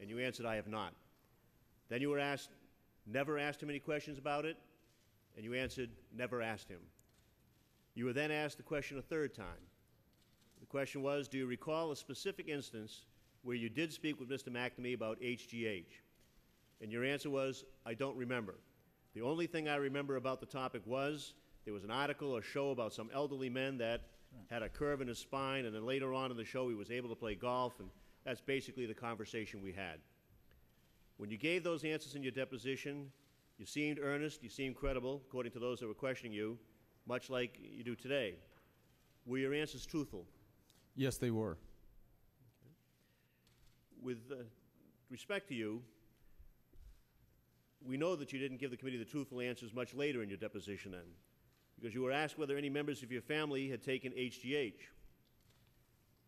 And you answered, I have not. Then you were asked, Never asked him any questions about it? And you answered, Never asked him. You were then asked the question a third time. The question was, Do you recall a specific instance where you did speak with Mr. McNamee about HGH? And your answer was, I don't remember. The only thing I remember about the topic was there was an article or show about some elderly men that had a curve in his spine, and then later on in the show he was able to play golf, and that's basically the conversation we had. When you gave those answers in your deposition, you seemed earnest, you seemed credible, according to those that were questioning you, much like you do today. Were your answers truthful? Yes, they were. With uh, respect to you, we know that you didn't give the committee the truthful answers much later in your deposition then, because you were asked whether any members of your family had taken HGH.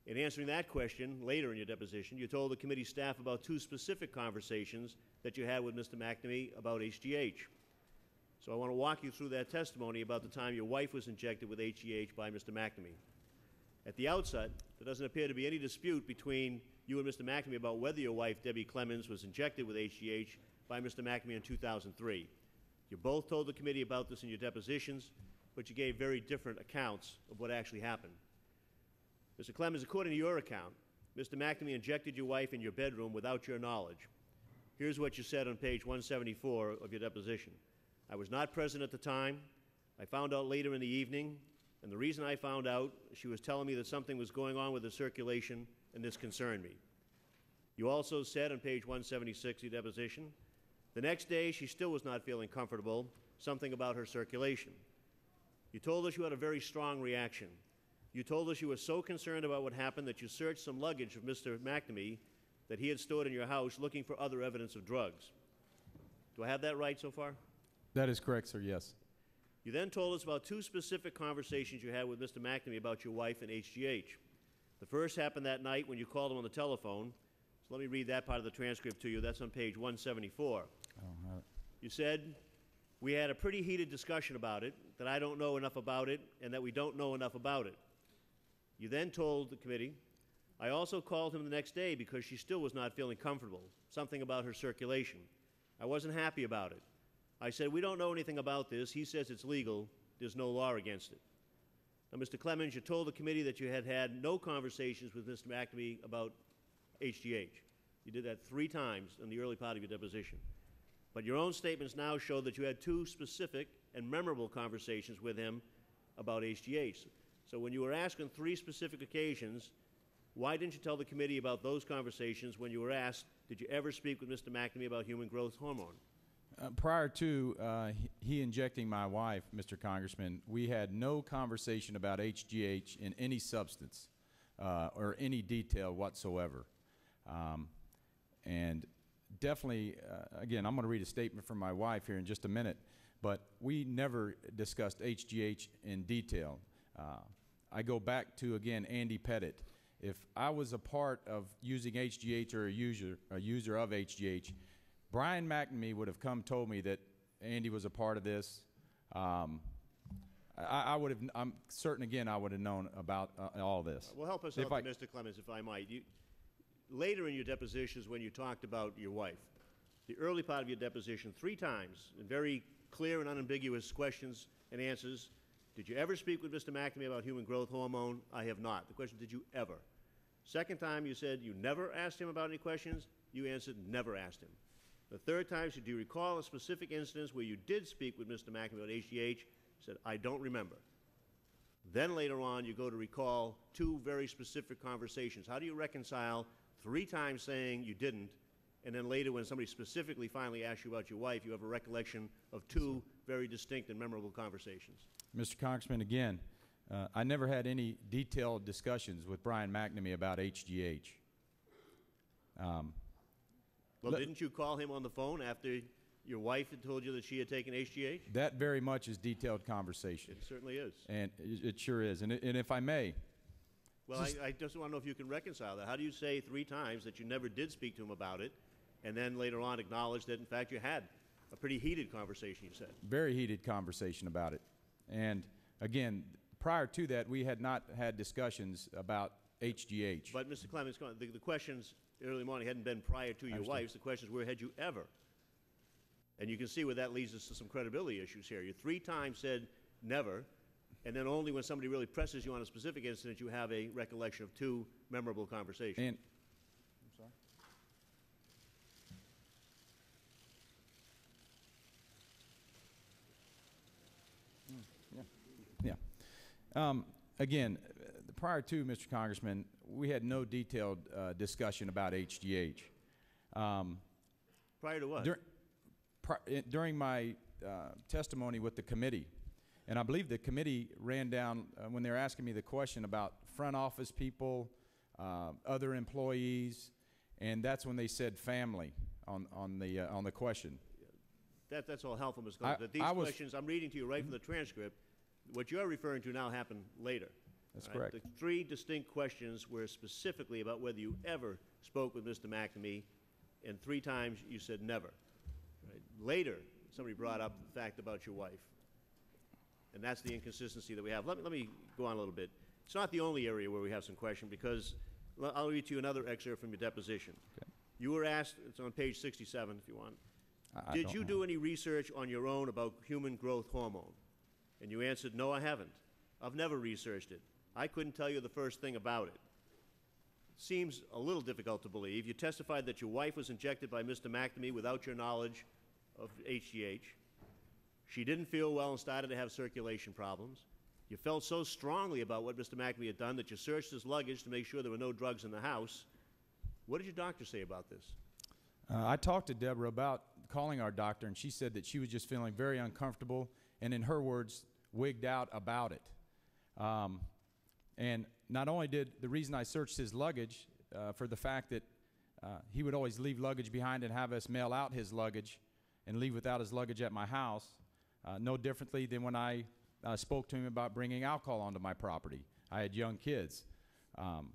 In answering that question later in your deposition, you told the committee staff about two specific conversations that you had with Mr. McNamee about HGH. So I want to walk you through that testimony about the time your wife was injected with HGH by Mr. McNamee. At the outset, there doesn't appear to be any dispute between you and Mr. McNamee about whether your wife, Debbie Clemens, was injected with HGH by Mr. McNamee in 2003. You both told the committee about this in your depositions, but you gave very different accounts of what actually happened. Mr. Clemens, according to your account, Mr. McNamee injected your wife in your bedroom without your knowledge. Here's what you said on page 174 of your deposition. I was not present at the time. I found out later in the evening, and the reason I found out, she was telling me that something was going on with the circulation, and this concerned me. You also said on page 176 of your deposition, the next day she still was not feeling comfortable, something about her circulation. You told us you had a very strong reaction. You told us you were so concerned about what happened that you searched some luggage of Mr. McNamee that he had stored in your house looking for other evidence of drugs. Do I have that right so far? That is correct, sir, yes. You then told us about two specific conversations you had with Mr. McNamee about your wife and HGH. The first happened that night when you called him on the telephone. So let me read that part of the transcript to you. That's on page 174. I don't have it. You said, We had a pretty heated discussion about it, that I don't know enough about it, and that we don't know enough about it. You then told the committee, I also called him the next day because she still was not feeling comfortable, something about her circulation. I wasn't happy about it. I said, We don't know anything about this. He says it's legal. There's no law against it. Now, Mr. Clemens, you told the committee that you had had no conversations with Mr. McNamee about HGH. You did that three times in the early part of your deposition. But your own statements now show that you had two specific and memorable conversations with him about HGH. So when you were asked on three specific occasions, why didn't you tell the committee about those conversations when you were asked, did you ever speak with Mr. McNamee about human growth hormone? Uh, prior to uh, he- injecting my wife, Mr. Congressman, we had no conversation about HGH in any substance uh, or any detail whatsoever. Um, and definitely, uh, again, I'm going to read a statement from my wife here in just a minute, but we never discussed HGH in detail. Uh, I go back to, again, Andy Pettitte. If I was a part of using HGH or a user, a user of HGH, Brian McNamee would have come told me that Andy was a part of this. Um, I, I would have, I'm certain again, I would have known about uh, all this. Well, help us If out, I- Mr. Clemens, if I might. You, later in your depositions, when you talked about your wife, the early part of your deposition, three times, in very clear and unambiguous questions and answers, did you ever speak with Mr. McNamee about human growth hormone? I have not. The question, did you ever? Second time, you said you never asked him about any questions. You answered, never asked him. The third time, said, do you recall a specific instance where you did speak with Mr. McNamee about HGH? Said, I don't remember. Then later on, you go to recall two very specific conversations. How do you reconcile three times saying you didn't, and then later when somebody specifically finally asks you about your wife, you have a recollection of two very distinct and memorable conversations? Mr. Congressman, again, uh, I never had any detailed discussions with Brian McNamee about HGH. Um, Well, didn't you call him on the phone after your wife had told you that she had taken HGH? that very much is detailed conversation, It certainly is. and it, it sure is. And, and if I may, Well, I, I just want to know if you can reconcile that. How do you say three times that you never did speak to him about it, and then later on acknowledge that in fact you had a pretty heated conversation? You said. very heated conversation about it. And again, prior to that, we had not had discussions about HGH. But Mr. Clemens, the, the questions early morning hadn't been prior to your wife's. The questions were, had you ever? And you can see where that leads us to some credibility issues here. You three times said never, and then only when somebody really presses you on a specific incident you have a recollection of two memorable conversations. and Yeah. Um, again, uh, prior to Mr. Congressman, we had no detailed uh, discussion about HGH. Um, prior to what? dur- pri- during my uh, testimony with the committee, and I believe the committee ran down uh, when they were asking me the question about front office people, uh, other employees, and that's when they said family on, on, the, uh, on the question. That, that's all helpful, Clemens. But these I questions, I'm reading to you right from the transcript. What you're referring to now happened later. That's right? correct. The three distinct questions were specifically about whether you ever spoke with Mr. McNamee, and three times you said never. Right? Later, somebody brought up the fact about your wife. And that's the inconsistency that we have. Let me, let me go on a little bit. It's not the only area where we have some question, because l- I'll read to you another excerpt from your deposition. You were asked, it's on page 67 if you want, I- I did don't you know. do any research on your own about human growth hormone? And you answered, no, I haven't. I've never researched it. I couldn't tell you the first thing about it. Seems a little difficult to believe. You testified that your wife was injected by Mr. McNamee without your knowledge of HGH. She didn't feel well and started to have circulation problems. You felt so strongly about what Mr. McNamee had done that you searched his luggage to make sure there were no drugs in the house. What did your doctor say about this? Uh, I talked to Deborah about calling our doctor, and she said that she was just feeling very uncomfortable, and in her words, wigged out about it. Um, and not only did the reason I searched his luggage uh, for the fact that uh, he would always leave luggage behind and have us mail out his luggage and leave without his luggage at my house, uh, no differently than when I uh, spoke to him about bringing alcohol onto my property. I had young kids. Um,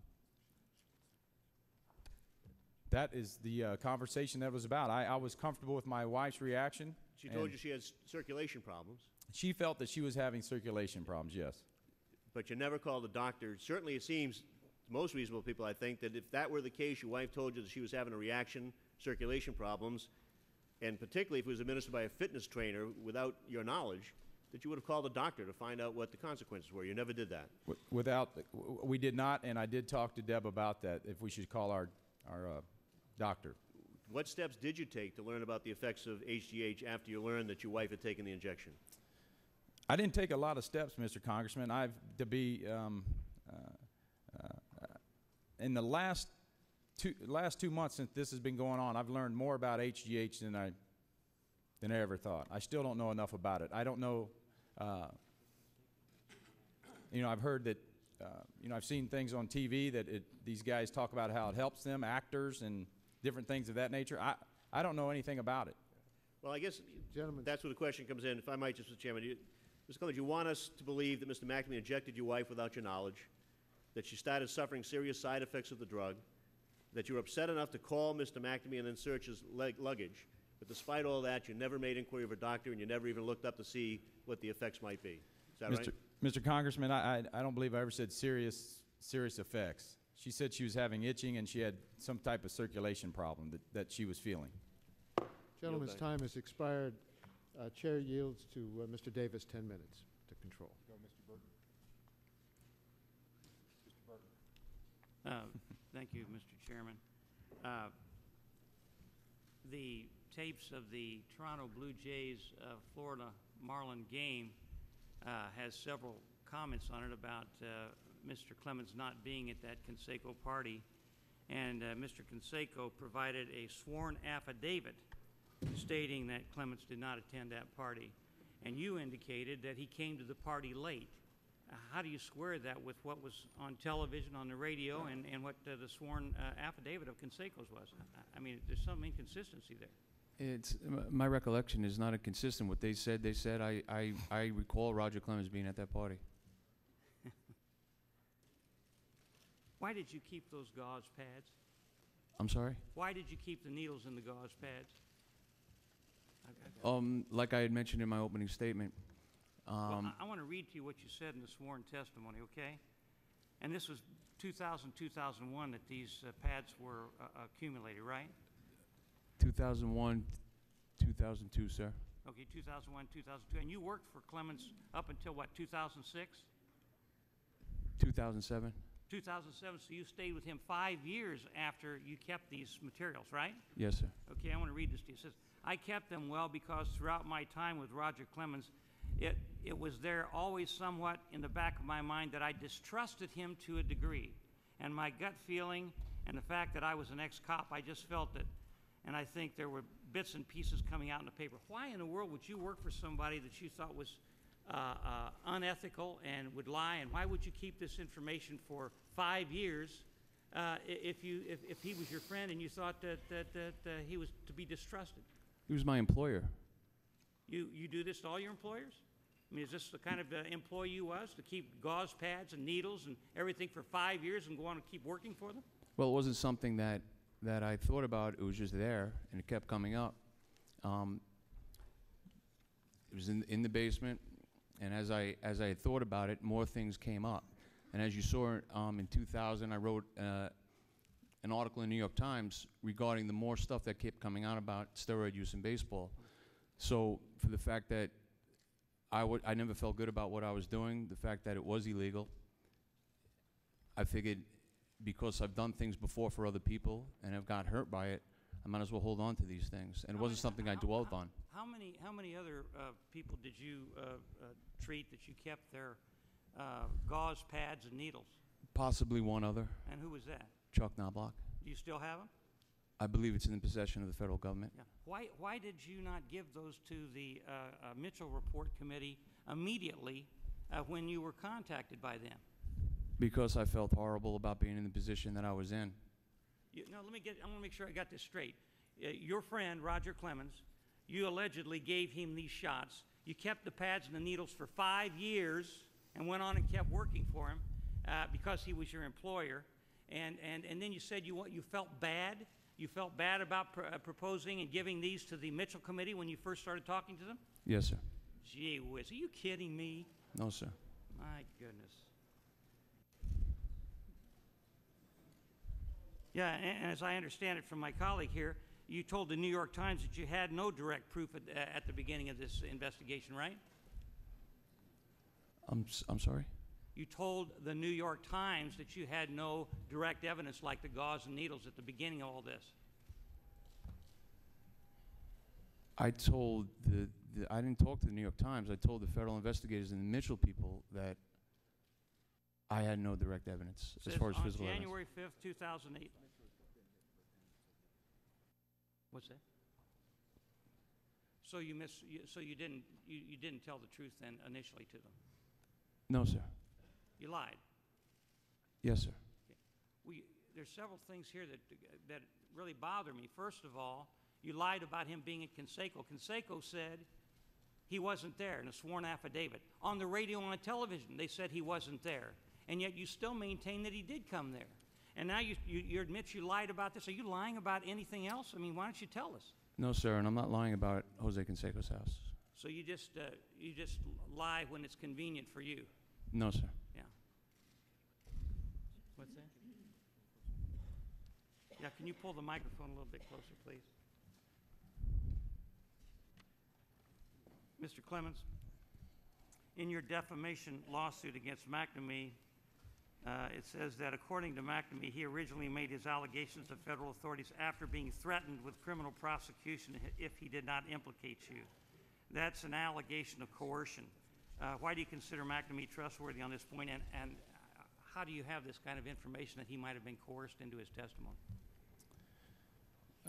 that is the uh, conversation that was about. I, I was comfortable with my wife's reaction. She told you she had s- circulation problems. she felt that she was having circulation problems. Yes. but you never called a doctor. Certainly, it seems to most reasonable people, I think, that if that were the case, your wife told you that she was having a reaction, circulation problems, and particularly if it was administered by a fitness trainer without your knowledge, that you would have called a doctor to find out what the consequences were. You never did that. Without, we did not, and I did talk to Deb about that. If we should call our our uh, doctor. What steps did you take to learn about the effects of HGH after you learned that your wife had taken the injection? I didn't take a lot of steps, Mr. Congressman. I've to be um, uh, uh, in the last two last two months since this has been going on. I've learned more about HGH than I than I ever thought. I still don't know enough about it. I don't know. Uh, you know, I've heard that. Uh, you know, I've seen things on TV that it, these guys talk about how it helps them, actors, and different things of that nature. I I don't know anything about it. Well, I guess Gentlemen. that's where the question comes in. If I might, just, Mr. Chairman, you, Mr. Clemens, you want us to believe that Mr. McNamee injected your wife without your knowledge, that she started suffering serious side effects of the drug, that you were upset enough to call Mr. McNamee and then search his leg, luggage, But despite all that, you never made inquiry of a doctor, and you never even looked up to see what the effects might be. Is that right? Mr. Mr. Congressman, I, I, I don't believe I ever said serious, serious effects. She said she was having itching and she had some type of circulation problem that, that she was feeling. Gentleman's back. time has expired. Uh, Chair yields to uh, Mr. Davis 10 minutes to control. Go, Mr. Uh, Thank you, Mr. Chairman. Uh, The tapes of the Toronto Blue Jays uh, Florida Marlin game uh, has several comments on it about uh, Mr. Clemens not being at that Canseco party. And uh, Mr. Canseco provided a sworn affidavit stating that Clemens did not attend that party. And you indicated that he came to the party late. How do you square that with what was on television, on the radio, and, and what uh, the sworn uh, affidavit of Canseco's was? I- I mean, there's some inconsistency there. It's, m- my recollection is not inconsistent. What they said, they said, I, I, I recall Roger Clemens being at that party. Why did you keep those gauze pads? I'm sorry? Why did you keep the needles in the gauze pads? I- I- Um, like I had mentioned in my opening statement, Well, um, I, I want to read to you what you said in the sworn testimony, okay? And this was 2000, 2001 that these uh, pads were uh, accumulated, right? 2001, 2002, sir. Okay, 2001, 2002. And you worked for Clemens up until what, 2006? 2007. 2007, so you stayed with him five years after you kept these materials, right? Yes, sir. Okay, I want to read this to you. It says, I kept them well because throughout my time with Roger Clemens, it, it was there always somewhat in the back of my mind that I distrusted him to a degree. And my gut feeling and the fact that I was an ex cop, I just felt that, and I think there were bits and pieces coming out in the paper. Why in the world would you work for somebody that you thought was uh, uh, unethical and would lie? And why would you keep this information for five years uh, if, you, if, if he was your friend and you thought that, that, that uh, he was to be distrusted? He was my employer. You, you do this to all your employers? I mean, is this the kind of uh, employee you was, to keep gauze pads and needles and everything for five years and go on and keep working for them? Well, it wasn't something that, that I thought about. It was just there, and it kept coming up. Um, it was in, in the basement, and as I, as I thought about it, more things came up. And as you saw um, in 2000, I wrote uh, an article in the New York Times regarding the more stuff that kept coming out about steroid use in baseball. So, for the fact that I would, I never felt good about what I was doing, the fact that it was illegal, I figured because I've done things before for other people and have got hurt by it, I might as well hold on to these things. And it wasn't something I how- dwelled how- on. How many, how many other uh, people did you uh, uh, treat that you kept their uh, gauze pads and needles? Possibly one other, And who was that? Chuck Knobloch. Do you still have them? I believe it's in the possession of the federal government. Yeah. Why, why did you not give those to the uh, uh, Mitchell Report Committee immediately uh, when you were contacted by them? Because I felt horrible about being in the position that I was in. You, no, let me get, I want to make sure I got this straight. Uh, your friend, Roger Clemens, you allegedly gave him these shots. You kept the pads and the needles for five years and went on and kept working for him uh, because he was your employer. And, and, and then you said you, you felt bad. You felt bad about pr- uh, proposing and giving these to the Mitchell Committee when you first started talking to them? Yes, sir. Gee whiz, are you kidding me? No, sir. My goodness. Yeah, a- and as I understand it from my colleague here, you told the New York Times that you had no direct proof at, at the beginning of this investigation, right? I'm, s- I'm sorry? You told the New York Times that you had no direct evidence like the gauze and needles at the beginning of all this. I told the, the, I didn't talk to the New York Times. I told the federal investigators and the Mitchell people that I had no direct evidence as far as physical evidence. January 5th, 2008. What's that? So you miss, you- so you didn't, you, you didn't tell the truth then initially to them? No, sir. You lied. Yes, sir. We, there's several things here that, that really bother me. First of all, you lied about him being at Canseco. Canseco said he wasn't there in a sworn affidavit. On the radio and on television, they said he wasn't there. And yet you still maintain that he did come there. And now you, you, you admit you lied about this. Are you lying about anything else? I mean, why don't you tell us? No, sir, and I'm not lying about Jose Canseco's house. So you just, uh, you just lie when it's convenient for you? No, sir. Yeah. What's that? Can you pull the microphone a little bit closer, please? Mr. Clemens, in your defamation lawsuit against McNamee, uh, it says that according to McNamee, he originally made his allegations to federal authorities after being threatened with criminal prosecution if he did not implicate you. That's an allegation of coercion. Uh, why do you consider McNamee trustworthy on this point, and, and uh, how do you have this kind of information that he might have been coerced into his testimony?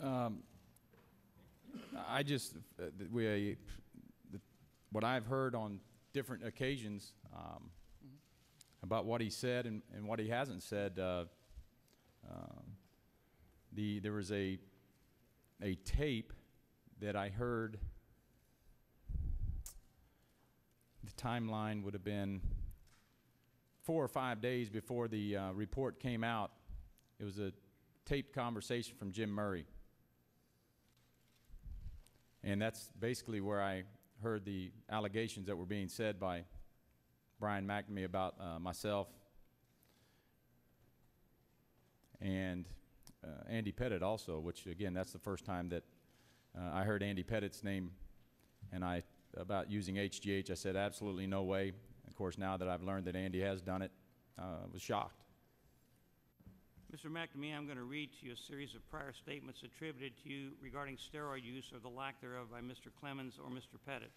Um, I just, uh, we, uh, the- what I've heard on different occasions um, about what he said and, and what he hasn't said, uh, um, the, there was a, a tape that I heard, the timeline would have been four or five days before the uh, report came out. It was a taped conversation from Jim Murray. And that's basically where I heard the allegations that were being said by Brian McNamee about uh, myself and uh, Andy Pettitte also, which again, that's the first time that uh, I heard Andy Pettitte's name and I about using HGH. I said, absolutely no way. Of course, now that I've learned that Andy has done it, uh, I was shocked. Mr. McNamee, I'm going to read to you a series of prior statements attributed to you regarding steroid use or the lack thereof by Mr. Clemens or Mr. Pettitte.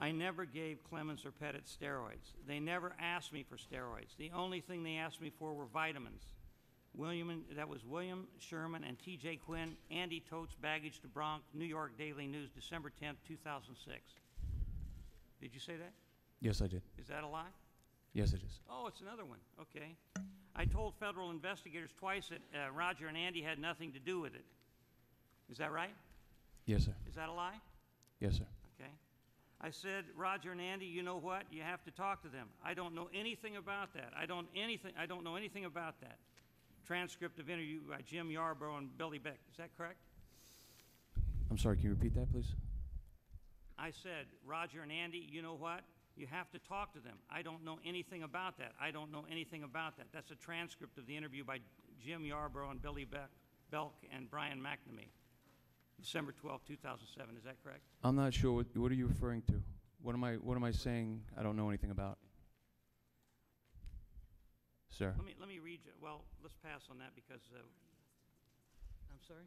I never gave Clemens or Pettitte steroids. They never asked me for steroids. The only thing they asked me for were vitamins. William, that was William Sherman and T.J. Quinn, Andy Totes, baggage to Bronx, New York Daily News, December 10, 2006. Did you say that? Yes, I did. Is that a lie? Yes, it is. Oh, it's another one. Okay. I told federal investigators twice that uh, Roger and Andy had nothing to do with it. Is that right? Yes, sir. Is that a lie? Yes, sir. Okay. I said, Roger and Andy, you know what? You have to talk to them. I don't know anything about that. I don't anything. I don't know anything about that. Transcript of interview by Jim Yarborough and Billy Beck. Is that correct? I'm sorry, can you repeat that, please? I said, Roger and Andy, you know what? You have to talk to them. I don't know anything about that. I don't know anything about that. That's a transcript of the interview by Jim Yarbrough and Billy Beck, Belk and Brian McNamee, December 12, 2007. Is that correct? I'm not sure, what, what are you referring to? What am I, what am I saying I don't know anything about? Sir? Let me, let me read you. Well, let's pass on that because, uh, I'm sorry?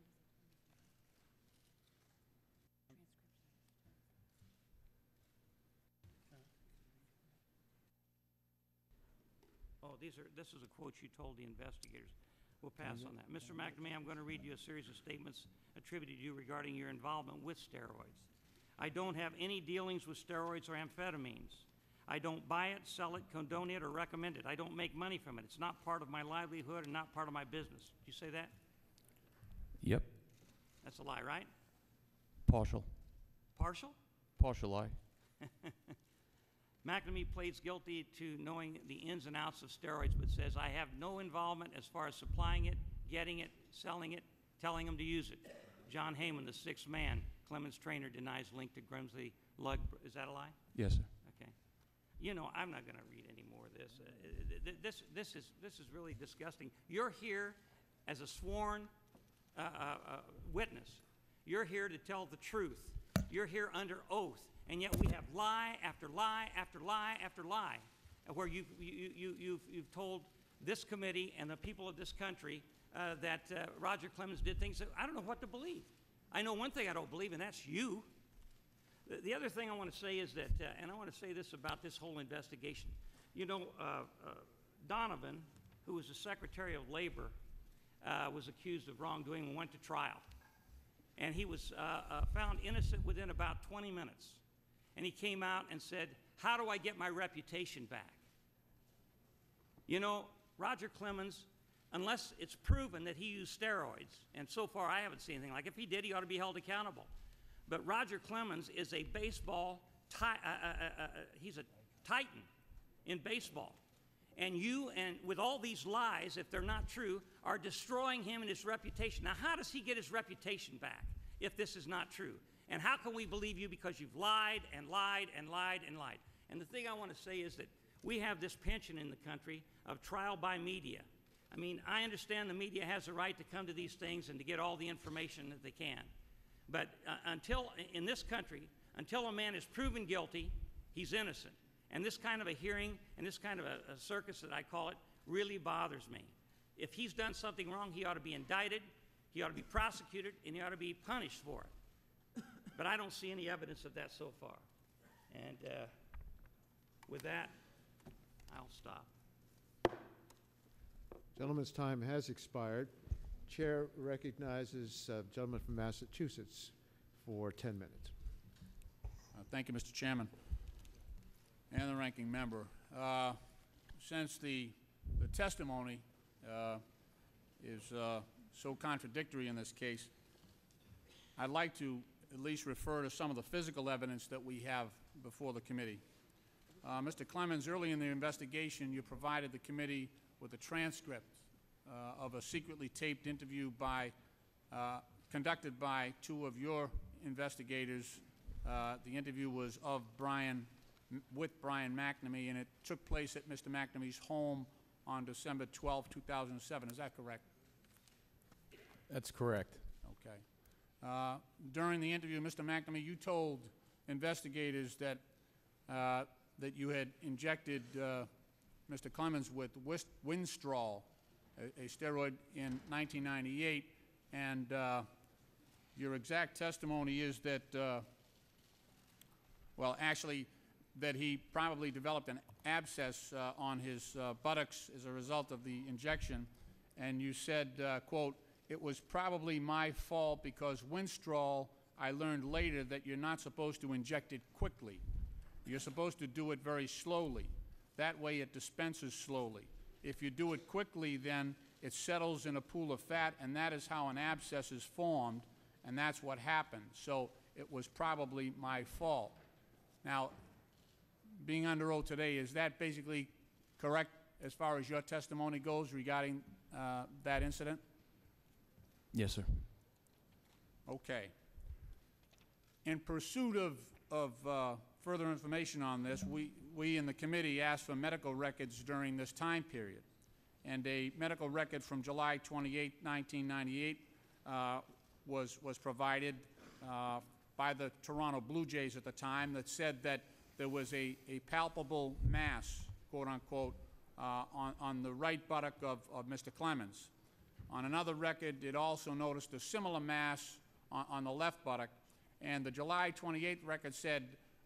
Oh, these are, this is a quote you told the investigators. We'll pass mm-hmm. on that. Mr. McNamee, I'm going to read you a series of statements attributed to you regarding your involvement with steroids. I don't have any dealings with steroids or amphetamines. I don't buy it, sell it, condone it, or recommend it. I don't make money from it. It's not part of my livelihood and not part of my business. Did you say that? Yep. That's a lie, right? Partial. Partial? Partial lie. McNamee pleads guilty to knowing the ins and outs of steroids, but says, I have no involvement as far as supplying it, getting it, selling it, telling them to use it. Jon Heyman, the sixth man, Clemens trainer, denies link to Grimsley Lug. Is that a lie? Yes, sir. Okay. You know, I'm not going to read any more of this. Uh, th- th- this, this, is, this is really disgusting. You're here as a sworn uh, uh, uh, witness. You're here to tell the truth. You're here under oath. And yet we have lie after lie after lie after lie, uh, where you've, you, you, you've, you've told this committee and the people of this country uh, that uh, Roger Clemens did things that I don't know what to believe. I know one thing I don't believe, and that's you. The, the other thing I want to say is that, uh, and I want to say this about this whole investigation. You know, uh, uh, Donovan, who was the Secretary of Labor, was accused of wrongdoing and went to trial. And he was found innocent within about 20 minutes. And he came out and said, How do I get my reputation back? You know, Roger Clemens, unless it's proven that he used steroids, and so far I haven't seen anything like if he did, he ought to be held accountable. But Roger Clemens is a baseball, ti- uh, uh, uh, uh, he's a titan in baseball. And you, and with all these lies, if they're not true, are destroying him and his reputation. Now, how does he get his reputation back? if this is not true? And how can we believe you because you've lied and lied and lied and lied? And the thing I want to say is that we have this penchant in the country of trial by media. I mean, I understand the media has a right to come to these things and to get all the information that they can. But uh, until, in this country, until a man is proven guilty, he's innocent. And this kind of a hearing and this kind of a, a circus that I call it really bothers me. If he's done something wrong, he ought to be indicted, he ought to be prosecuted, and he ought to be punished for it. But I don't see any evidence of that so far. And uh, with that, I'll stop. Gentleman's time has expired. Chair recognizes uh, gentleman from Massachusetts for 10 minutes. Uh, Thank you, Mr. Chairman, and the ranking member. Uh, Since the the testimony uh, is uh, so contradictory in this case, I'd like to at least refer to some of the physical evidence that we have before the committee. Uh, Mr. Clemens, early in the investigation, you provided the committee with a transcript uh, of a secretly taped interview by, uh, conducted by two of your investigators. Uh, The interview was of Brian, with Brian McNamee, and it took place at Mr. McNamee's home on December 12, 2007. Is that correct? That's correct. Uh, During the interview, Mr. McNamee, you told investigators that, uh, that you had injected uh, Mr. Clemens with Winstrol, a a steroid, in 1998, and uh, your exact testimony is that, uh, well, actually, that he probably developed an abscess on his buttocks as a result of the injection, and you said, quote, "It was probably my fault because Winstrol, I learned later that you're not supposed to inject it quickly. You're supposed to do it very slowly. That way it dispenses slowly. If you do it quickly, then it settles in a pool of fat, and that is how an abscess is formed, and that's what happened. So it was probably my fault." Now, being under oath today, is that basically correct as far as your testimony goes regarding uh, that incident? Yes, sir. Okay. In pursuit of, of uh, further information on this, we, we in the committee asked for medical records during this time period. And a medical record from July 28, 1998 uh, was, was provided uh, by the Toronto Blue Jays at the time that said that there was a, a palpable mass, quote unquote, uh, on, on the right buttock of, of Mr. Clemens. On another record, it also noticed a similar mass on, on the left buttock. And the July 28th record said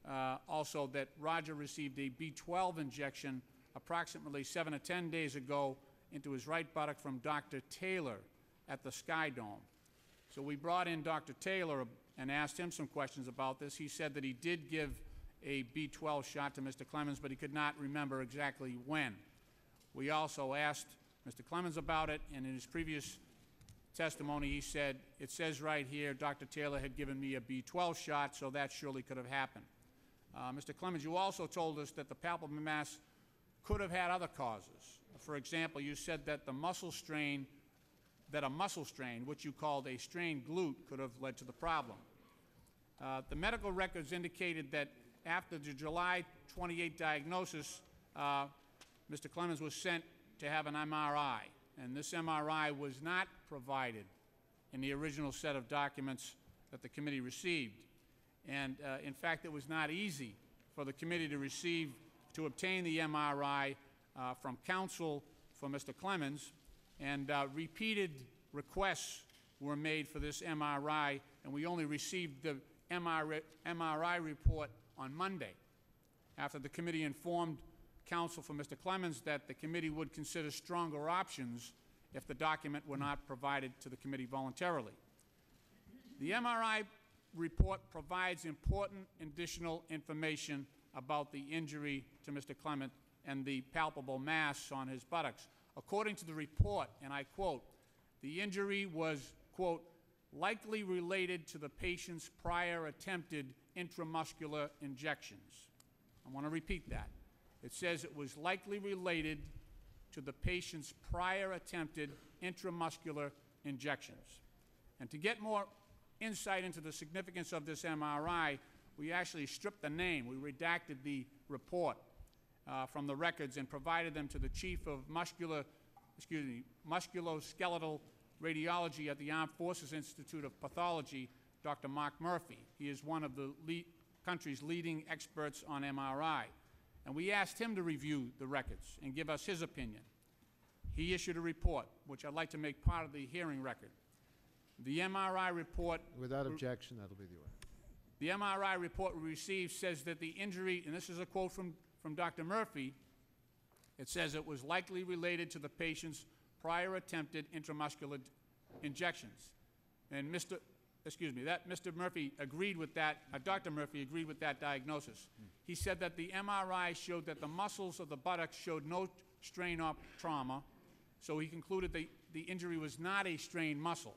uh, also that Roger received a B12 injection approximately seven to 10 days ago into his right buttock from Dr. Taylor at the Sky Dome. So we brought in Dr. Taylor and asked him some questions about this. He said that he did give a B12 shot to Mr. Clemens, but he could not remember exactly when. We also asked Mr. Clemens about it, and in his previous testimony, he said, it says right here, Dr. Taylor had given me a B12 shot, so that surely could have happened. Uh, Mr. Clemens, you also told us that the palpable mass could have had other causes. For example, you said that the muscle strain, that a muscle strain, which you called a strained glute, could have led to the problem. Uh, the medical records indicated that after the July 28 diagnosis, uh, Mr. Clemens was sent to have an MRI, and this MRI was not provided in the original set of documents that the committee received. And uh, in fact, it was not easy for the committee to receive, to obtain the MRI uh, from counsel for Mr. Clemens, and uh, repeated requests were made for this MRI, and we only received the MRI, MRI report on Monday, after the committee informed counsel for Mr. Clemens that the committee would consider stronger options if the document were not provided to the committee voluntarily. The MRI report provides important additional information about the injury to Mr. Clemens and the palpable mass on his buttocks. According to the report, and I quote, the injury was, quote, likely related to the patient's prior attempted intramuscular injections. I want to repeat that. It says it was likely related to the patient's prior attempted intramuscular injections. And to get more insight into the significance of this MRI, we actually stripped the name. We redacted the report uh, from the records and provided them to the chief of muscular, excuse me, musculoskeletal radiology at the Armed Forces Institute of Pathology, Dr. Mark Murphy. He is one of the country's leading experts on MRI. And we asked him to review the records and give us his opinion. He issued a report, which I'd like to make part of the hearing record. The MRI report Without objection, that'll be the order. the MRI report we received says that the injury, and this is a quote from, from Dr. Murphy, it says it was likely related to the patient's prior attempted intramuscular injections. And Mr., excuse me, that Mr. Murphy agreed with that, uh, Dr. Murphy agreed with that diagnosis. He said that the MRI showed that the muscles of the buttocks showed no strain or trauma, so he concluded the, the injury was not a strained muscle.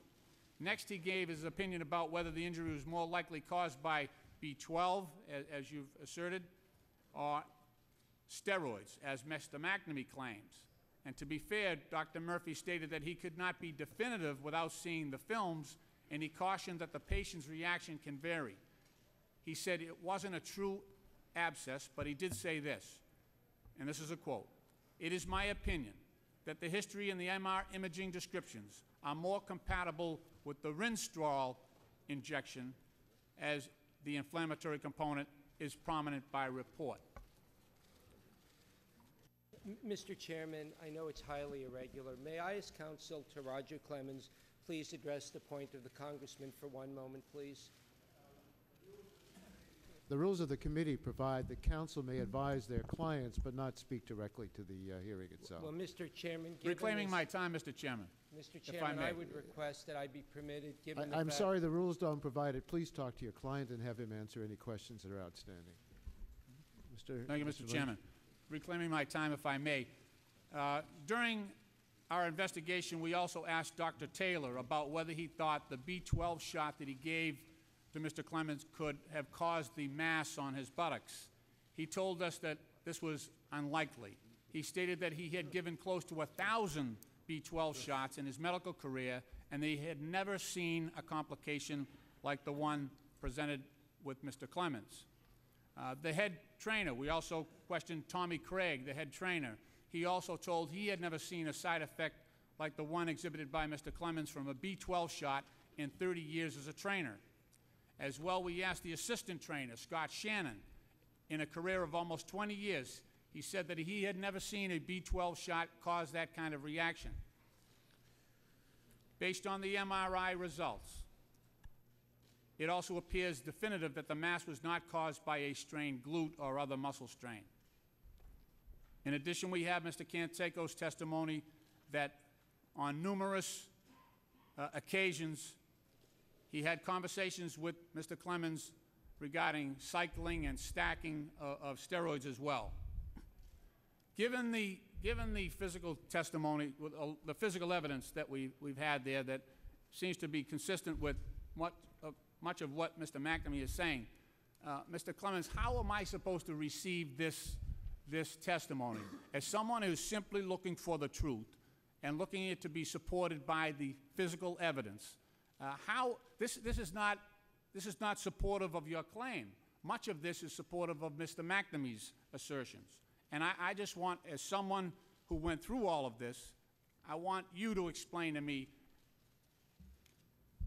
Next, he gave his opinion about whether the injury was more likely caused by B12, a- as you've asserted, or steroids, as Mr. McNamee claims. And to be fair, Dr. Murphy stated that he could not be definitive without seeing the films, and he cautioned that the patient's reaction can vary. He said it wasn't a true abscess, but he did say this, and this is a quote It is my opinion that the history and the MR imaging descriptions are more compatible with the Winstrol injection as the inflammatory component is prominent by report. Mr. Chairman, I know it's highly irregular. May I ask counsel to Roger Clemens, please address the point of the congressman for one moment, please? The rules of the committee provide that counsel may advise their clients but not speak directly to the uh, hearing itself. Well, Mr. Chairman, given Reclaiming this- my time, Mr. Chairman. Mr. I Chairman, I may. would request that I be permitted, given the I- I'm fact- sorry, the rules don't provide it. Please talk to your client and have him answer any questions that are outstanding. Mr. Thank you, Mr. Mr. Chairman. Reclaiming my time, if I may. Uh, During our investigation, we also asked Dr. Taylor about whether he thought the B12 shot that he gave to Mr. Clemens could have caused the mass on his buttocks. He told us that this was unlikely. He stated that he had given close to a 1,000 B12 shots in his medical career, and they had never seen a complication like the one presented with Mr. Clemens. Uh, The head trainer, we also questioned Tommy Craig, the head trainer. He also told he had never seen a side effect like the one exhibited by Mr. Clemens from a B12 shot in 30 years as a trainer. As well, we asked the assistant trainer, Scott Shannon, in a career of almost 20 years, he said that he had never seen a B12 shot cause that kind of reaction. Based on the MRI results, it also appears definitive that the mass was not caused by a strained glute or other muscle strain. In addition, we have Mr. Canseco's testimony that on numerous uh, occasions, he had conversations with Mr. Clemens regarding cycling and stacking of steroids as well. Given the, given the physical testimony, uh, the physical evidence that we, we've had there that seems to be consistent with what, uh, much of what Mr. McNamee is saying, uh, Mr. Clemens, how am I supposed to receive this, this testimony? As someone who's simply looking for the truth and looking it to be supported by the physical evidence, uh, how, this, this, is not, this is not supportive of your claim. Much of this is supportive of Mr. McNamee's assertions. And I, just want, as someone who went through all of this, I want you to explain to me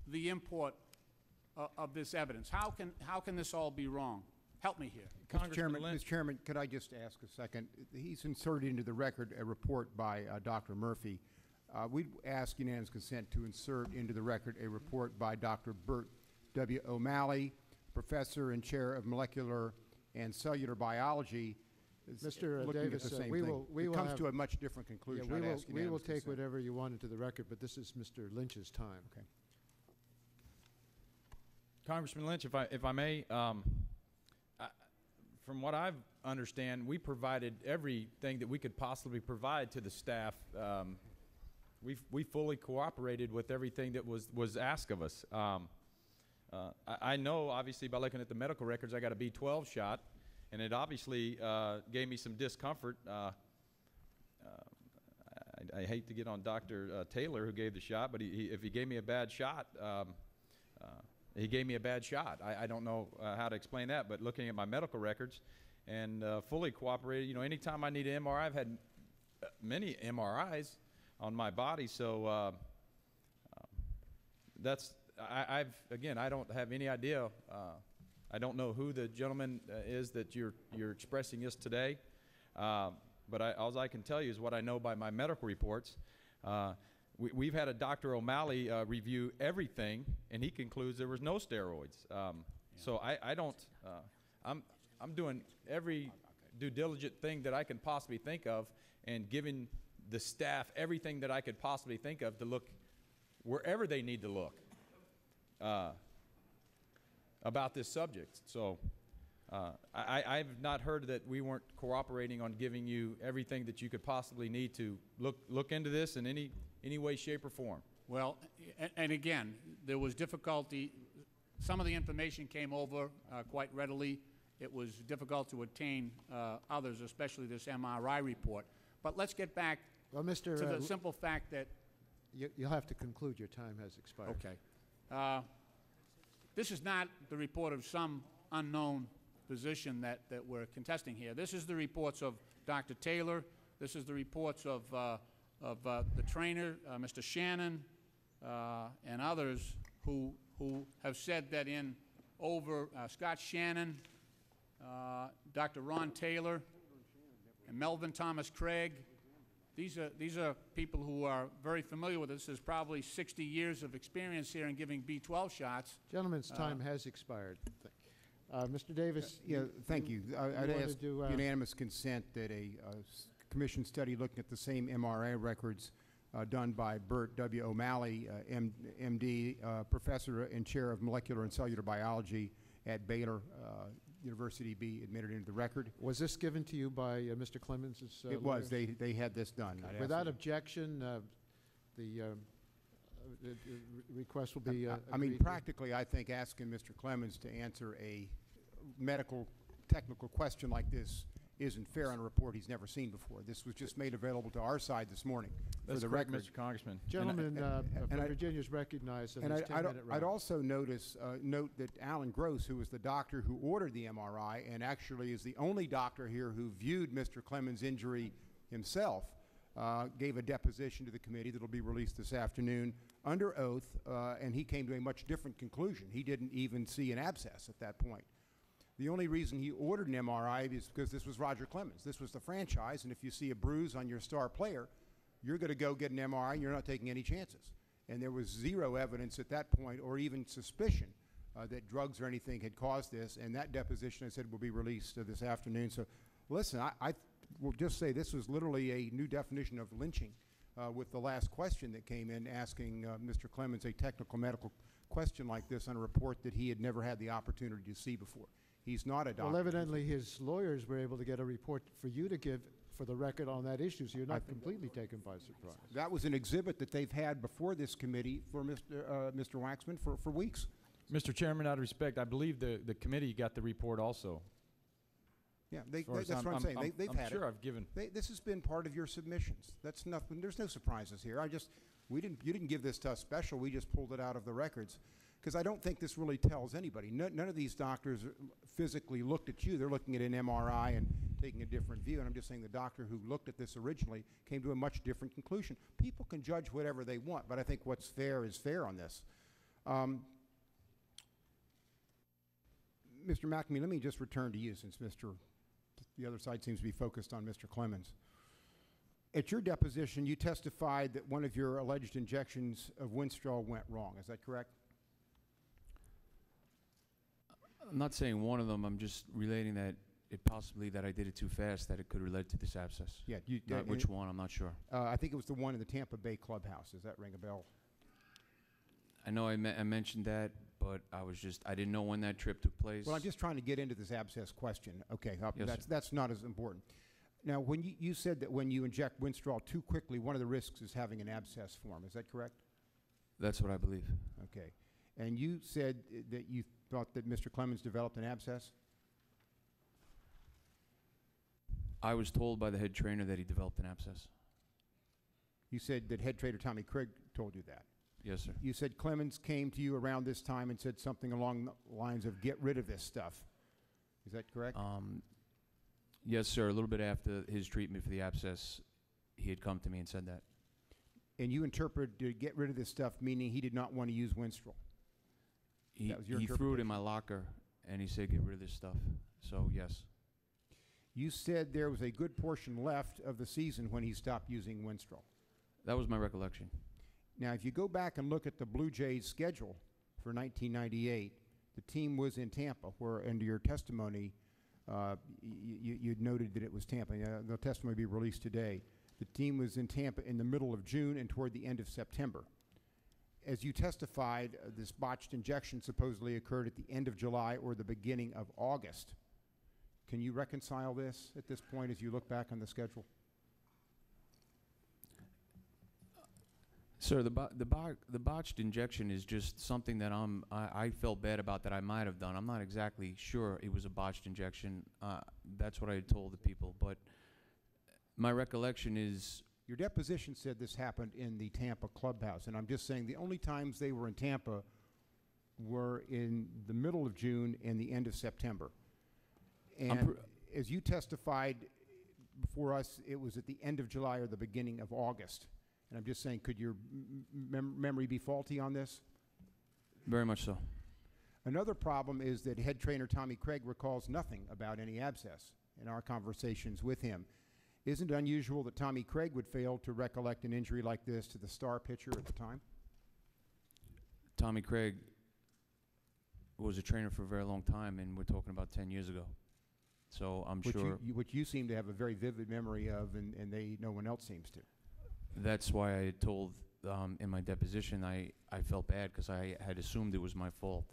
the import of, of this evidence. How can, how can this all be wrong? Help me here. Mr. Chairman, Lynch. Mr. Chairman, could I just ask a second? He's inserted into the record a report by uh, Dr. Murphy. Uh, We'd ask unanimous consent to insert into the record a report by Dr. Bert W. O'Malley, Professor and Chair of Molecular and Cellular Biology. is Mr. looking at Davis, the uh, we thing. will- we It will comes have- to a much different Yeah, conclusion. we I'd will, we will take consent. whatever you want into the record, but this is Mr. Lynch's time. Okay. Congressman Lynch, if I, if I may, um, I, from what I understand, we provided everything that we could possibly provide to the staff. Um, we we fully cooperated with everything that was was asked of us. Um, uh, I, I know, obviously, by looking at the medical records, I got a B12 shot, and it obviously uh, gave me some discomfort. Uh, I, I hate to get on Dr. Uh, Taylor, who gave the shot, but he, he, if he gave me a bad shot, um, uh, he gave me a bad shot. I, I don't know uh, how to explain that, but looking at my medical records and uh, fully cooperated, you know, anytime I need an MRI, I've had uh, many MRIs on my body, so uh, that's, I, I've, again, I don't have any idea. Uh, I don't know who the gentleman uh, is that you're, you're expressing this today. But I, all I can tell you is what I know by my medical reports. We, we've had a Dr. O'Malley uh, review everything, and he concludes there was no steroids. Um, So I, I don't, uh, I'm, I'm doing every due diligent thing that I can possibly think of and giving the staff everything that I could possibly think of to look wherever they need to look uh, about this subject. So uh, I, I've not heard that we weren't cooperating on giving you everything that you could possibly need to look, look into this in any, any way, shape, or form. Well, and again, there was difficulty, some of the information came over uh, quite readily. It was difficult to obtain uh, others, especially this MRI report. But let's get back Well, Mr. to uh, the simple fact that you- You'll have to conclude, your time has expired. Okay. Uh, This is not the report of some unknown physician that, that we're contesting here. This is the reports of Dr. Taylor. This is the reports of, uh, of uh, the trainer, uh, Mr. Shannon, uh, and others who, who have said that in over, uh, Scott Shannon, uh, Dr. Ron Taylor, and Melvin Thomas Craig, these are, these are people who are very familiar with this. There's probably 60 years of experience here in giving B12 shots. Gentleman's time has expired. Uh, Mr. Davis? Yeah, thank you. I- I'd wanted ask to, uh, unanimous consent that a uh, s- commission study looking at the same MRA records uh, done by Bert W. O'Malley, uh, M- MD, uh, professor and chair of molecular and cellular biology at Baylor uh, University, be admitted into the record. Was this given to you by uh, Mr. Clemens? uh, It was. They, they had this done. I'd Without objection, uh, the the- the request will be uh, I mean, practically, I think asking Mr. Clemens to answer a medical, technical question like this isn't fair on a report he's never seen before. This was just made available to our side this morning for That's the correct, record. Mr. Congressman. Gentleman uh, and from I- Virginia is recognized in And his I- I'd, 10-minute I'd round. also notice, uh, note that Alan Gross, who was the doctor who ordered the MRI and actually is the only doctor here who viewed Mr. Clemens' injury himself, uh, gave a deposition to the committee that'll be released this afternoon under oath, uh, and he came to a much different conclusion. He didn't even see an abscess at that point. The only reason he ordered an MRI is because this was Roger Clemens. This was the franchise, and if you see a bruise on your star player, you're going to go get an MRI, and you're not taking any chances. And there was zero evidence at that point, or even suspicion, uh, that drugs or anything had caused this. And that deposition, I said, will be released uh, this afternoon. So, listen, I, I will just say this was literally a new definition of lynching uh, with the last question that came in asking uh, Mr. Clemens a technical medical question like this on a report that he had never had the opportunity to see before. He's not a doctor. Well, evidently, his lawyers were able to get a report for you to give for the record on that issue, so you're not completely taken by surprise. That was an exhibit that they've had before this committee for Mr. Uh, Mr. Waxman for, for weeks. Mr. Chairman, out of respect, I believe the, the committee got the report also. Yeah, they, As far they- as that's what I'm, saying. they, they've I'm had sure it. I've given. They, this has been part of your submissions. That's nothing. There's no surprises here. I just we didn't. You didn't give this to us special. We just pulled it out of the records because I don't think this really tells anybody. No, none of these doctors physically looked at you. They're looking at an MRI and taking a different view. And I'm just saying the doctor who looked at this originally came to a much different conclusion. People can judge whatever they want, but I think what's fair is fair on this. Um, Mr. McNamee, let me just return to you since Mr. The other side seems to be focused on Mr. Clemens. At your deposition, you testified that one of your alleged injections of Winstrol went wrong. Is that correct? I'm not saying one of them, I'm just relating that it possibly that I did it too fast, that it could relate to this abscess. Yeah. You, Not which one, I'm not sure. Uh, I think it was the one in the Tampa Bay clubhouse. Does that ring a bell? I know I, me- I mentioned that, but I was just, I didn't know when that trip took place. Well, I'm just trying to get into this abscess question. Okay, uh, Yes, that's sir. that's not as important. Now, when you, you said that when you inject Winstrol too quickly, one of the risks is having an abscess form. Is that correct? That's what I believe. Okay. And you said that you thought that Mr. Clemens developed an abscess? I was told by the head trainer that he developed an abscess. You said that head trainer Tommy Craig told you that. Yes, sir. You said Clemens came to you around this time and said something along the lines of, get rid of this stuff. Is that correct? Um, yes, sir. A little bit after his treatment for the abscess, he had come to me and said that. And you interpreted to get rid of this stuff, meaning he did not want to use Winstrol. He, That was your he threw it in my locker and he said, get rid of this stuff. So, yes. You said there was a good portion left of the season when he stopped using Winstrol. That was my recollection. Now, if you go back and look at the Blue Jays' schedule for 1998, the team was in Tampa, where under your testimony, uh, you, you noted that it was Tampa. Uh, the testimony will be released today. The team was in Tampa in the middle of June and toward the end of September. As you testified, uh, this botched injection supposedly occurred at the end of July or the beginning of August. Can you reconcile this at this point as you look back on the schedule? Sir, the, bo- the, bo- the botched injection is just something that I'm, I, I felt bad about that I might have done. I'm not exactly sure it was a botched injection. Uh, that's what I told the people. But my recollection is Your deposition said this happened in the Tampa clubhouse, and I'm just saying the only times they were in Tampa were in the middle of June and the end of September. And as you testified before us, it was at the end of July or the beginning of August. And I'm just saying, could your mem- memory be faulty on this? very much so. Another problem is that head trainer Tommy Craig recalls nothing about any abscess in our conversations with him. Isn't it unusual that Tommy Craig would fail to recollect an injury like this to the star pitcher at the time? Tommy Craig was a trainer for a very long time, and we're talking about 10 years ago. So I'm Which sure you, you- which you seem to have a very vivid memory of, and, and they, no one else seems to. that's why I told um, in my deposition I, I felt bad because I had assumed it was my fault.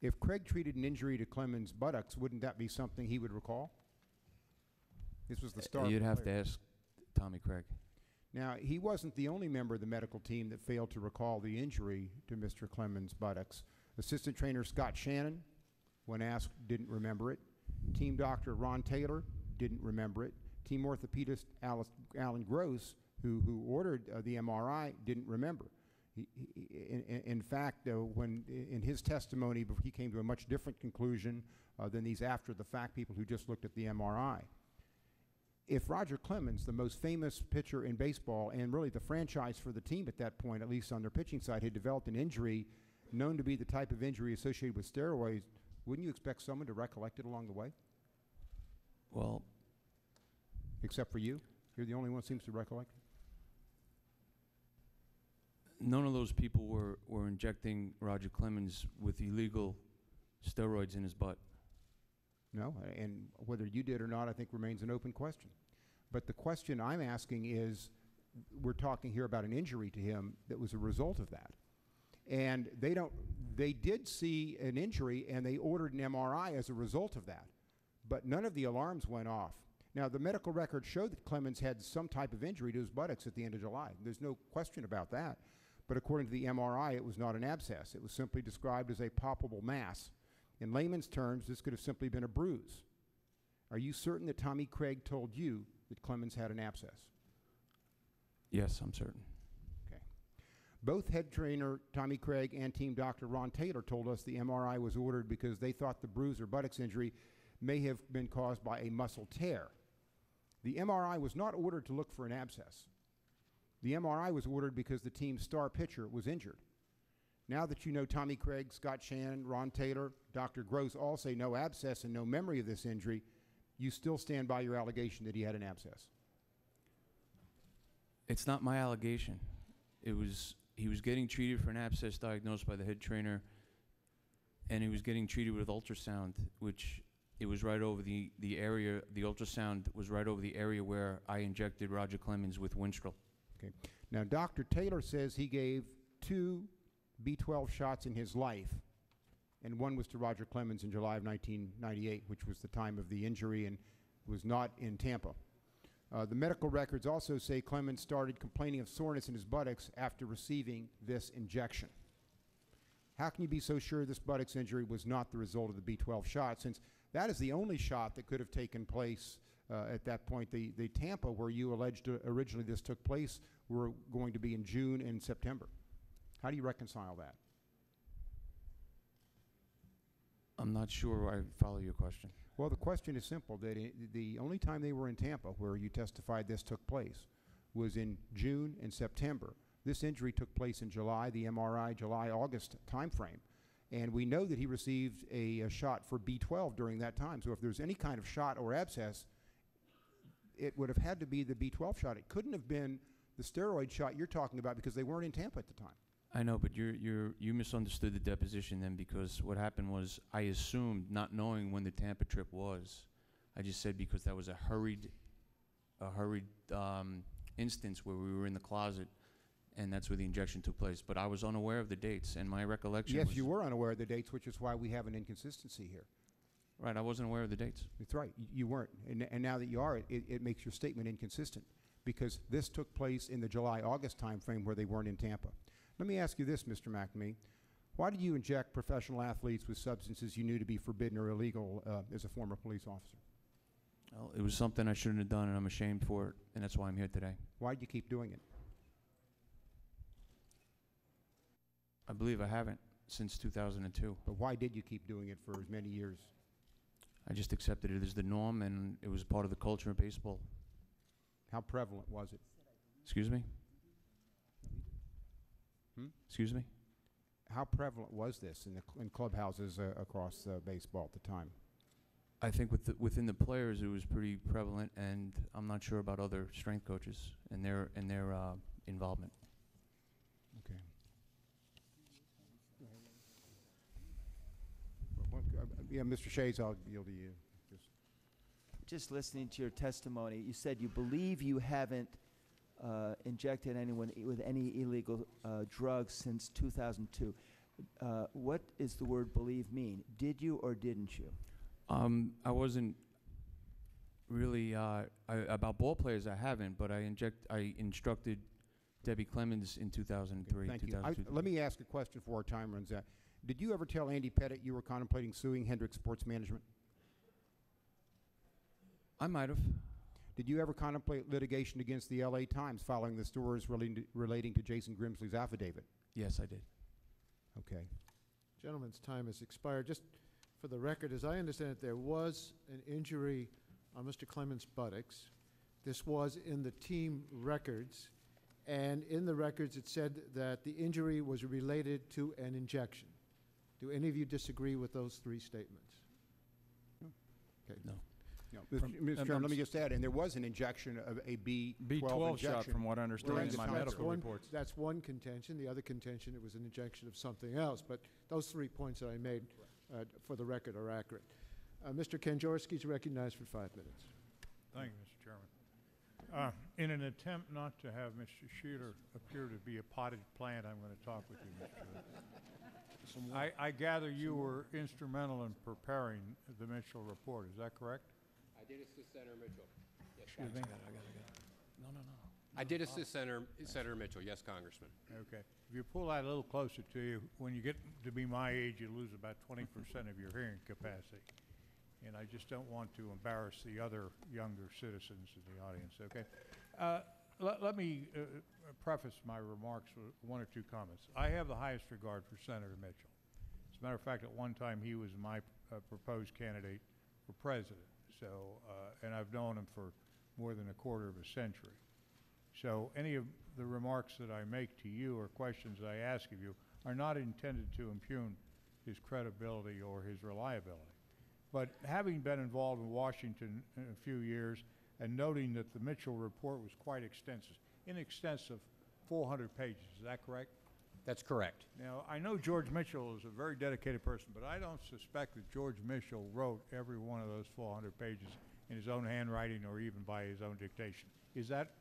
If Craig treated an injury to Clemens' buttocks, wouldn't that be something he would recall? This was the star. You'd have to player. ask Tommy Craig. Now, he wasn't the only member of the medical team that failed to recall the injury to Mr. Clemens' buttocks. Assistant trainer Scott Shannon, when asked, didn't remember it. Team doctor Ron Taylor didn't remember it. Team orthopedist Alice, Alan Gross, who, who ordered uh, the MRI, didn't remember. He, he, in, in- in fact, uh, when in his testimony, he came to a much different conclusion uh, than these after-the-fact people who just looked at the MRI if Roger Clemens, the most famous pitcher in baseball and really the franchise for the team at that point, at least on their pitching side, had developed an injury known to be the type of injury associated with steroids, wouldn't you expect someone to recollect it along the way? Well, Except for you? You're the only one who seems to recollect it? none of those people were, were injecting Roger Clemens with illegal steroids in his butt. No, and whether you did or not, I think remains an open question. But the question I'm asking is, we're talking here about an injury to him that was a result of that. And they don't, they did see an injury and they ordered an MRI as a result of that. But none of the alarms went off. Now, the medical records show that Clemens had some type of injury to his buttocks at the end of July. There's no question about that. But according to the MRI, it was not an abscess. It was simply described as a palpable mass. In layman's terms, this could have simply been a bruise. Are you certain that Tommy Craig told you that Clemens had an abscess? Yes, I'm certain. Okay. Both head trainer Tommy Craig and team doctor Ron Taylor told us the MRI was ordered because they thought the bruise or buttocks injury may have been caused by a muscle tear. The MRI was not ordered to look for an abscess. The MRI was ordered because the team's star pitcher was injured. Now that you know Tommy Craig, Scott Shannon, Ron Taylor, Dr. Gross all say no abscess and no memory of this injury, you still stand by your allegation that he had an abscess. It's not my allegation. It was he was getting treated for an abscess diagnosed by the head trainer, and he was getting treated with ultrasound, which it was right over the, the area. The ultrasound was right over the area where I injected Roger Clemens with Winstrol. Okay. Now, Dr. Taylor says he gave two B12 shots in his life, and one was to Roger Clemens in July of 1998, which was the time of the injury and was not in Tampa. Uh, the medical records also say Clemens started complaining of soreness in his buttocks after receiving this injection. How can you be so sure this buttocks injury was not the result of the B12 shot, since that is the only shot that could have taken place uh, at that point? The, the Tampa, where you alleged uh, originally this took place, were going to be in June and September. How do you reconcile that? I'm not sure I follow your question. Well, the question is simple, that i the only time they were in Tampa where you testified this took place was in June and September. This injury took place in July, the MRI July-August timeframe. And we know that he received a, a shot for B12 during that time. So if there's any kind of shot or abscess, it would have had to be the B12 shot. It couldn't have been the steroid shot you're talking about because they weren't in Tampa at the time. I know, but you're, you're, you misunderstood the deposition then because what happened was I assumed, not knowing when the Tampa trip was, I just said because that was a hurried, a hurried um, instance where we were in the closet and that's where the injection took place. But I was unaware of the dates and my recollection Yes, was. you were unaware of the dates, which is why we have an inconsistency here. Right, I wasn't aware of the dates. That's right. y- You weren't. And, and now that you are, it, it makes your statement inconsistent because this took place in the July-August timeframe where they weren't in Tampa. Let me ask you this, Mr. McNamee. Why did you inject professional athletes with substances you knew to be forbidden or illegal uh, as a former police officer? Well, it was something I shouldn't have done and I'm ashamed for it and that's why I'm here today. Why did you keep doing it? I believe I haven't since 2002. But why did you keep doing it for as many years? I just accepted it as the norm and it was part of the culture of baseball. How prevalent was it? Excuse me? Hmm? Excuse me? How prevalent was this in, the, cl- in clubhouses uh, across uh, baseball at the time? I think with the, within the players, it was pretty prevalent, and I'm not sure about other strength coaches and their and their uh, involvement. Okay. Uh, Yeah, Mr. Shays, I'll yield to you. Just Just listening to your testimony, you said you believe you haven't uh, injected anyone i- with any illegal uh, drugs since 2002. Uh, What does the word believe mean? Did you or didn't you? Um, I wasn't really uh, I, about ball players. I haven't, but I inject. I instructed Debbie Clemens in 2003. Thank you. I- 2002. Let me ask a question before our time runs out. Did you ever tell Andy Pettitte you were contemplating suing Hendricks Sports Management? I might have. Did you ever contemplate litigation against the LA Times following the stories relating to, relating to Jason Grimsley's affidavit? Yes, I did. Okay. Gentleman's time has expired. Just for the record, as I understand it, there was an injury on Mr. Clemens' buttocks. This was in the team records, and in the records, it said that the injury was related to an injection. Do any of you disagree with those three statements? Okay. No. No, Mr. From- Mr. Chairman, let me just add, and there was an injection of a B12 B12 injection. shot, from what I understand during in the my time. That's medical one- reports. That's one contention. The other contention, it was an injection of something else. But those three points that I made, uh, for the record, are accurate. Uh, Mr. Kanjorski is recognized for five minutes. Thank you, Mr. Chairman. Uh, In an attempt not to have Mr. Scheeler appear to be a potted plant, I'm going to talk with you, Mr. Chairman. I, I gather you were instrumental in preparing the Mitchell report, is that correct? I did assist Senator Mitchell. Yes, Excuse me? No, no, no. I did assist Senator, Senator Mitchell, yes, Congressman. Okay. If you pull that a little closer to you, when you get to be my age, you lose about twenty percent of your hearing capacity. And I just don't want to embarrass the other younger citizens in the audience, okay? Uh, Let, let me uh, uh, preface my remarks with one or two comments. I have the highest regard for Senator Mitchell. As a matter of fact, at one time, he was my uh, proposed candidate for president. So, uh, and I've known him for more than a quarter of a century. So any of the remarks that I make to you or questions I ask of you are not intended to impugn his credibility or his reliability. But having been involved in Washington in a few years and noting that the Mitchell report was quite extensive, in of 400 pages, is that correct? That's correct. Now, I know George Mitchell is a very dedicated person, but I don't suspect that George Mitchell wrote every one of those 400 pages in his own handwriting or even by his own dictation. Is that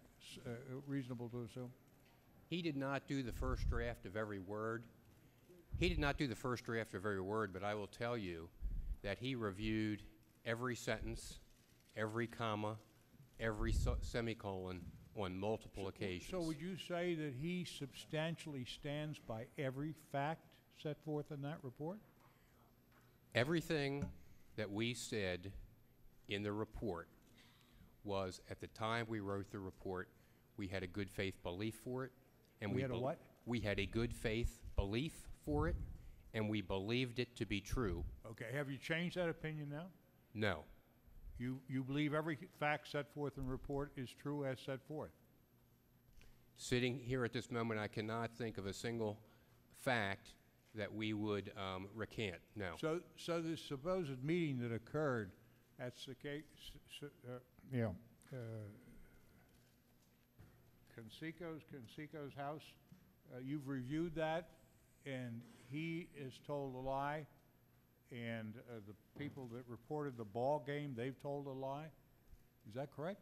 uh, reasonable to assume? He did not do the first draft of every word. He did not do the first draft of every word, but I will tell you that he reviewed every sentence, every comma, every so- semicolon on multiple occasions. So would you say that he substantially stands by every fact set forth in that report? Everything that we said in the report was, at the time we wrote the report, we had a good faith belief for it, and We we had a what? We had a good faith belief for it, and we believed it to be true. Okay, have you changed that opinion now? No. You, you believe every fact set forth in the report is true as set forth? Sitting here at this moment, I cannot think of a single fact that we would um, recant. No. So, so the supposed meeting that occurred at S- S- uh, know, uh, Canseco's, Canseco's house, uh, you've reviewed that, and he is told a lie, and uh, the people that reported the ball game, they've told a lie? Is that correct?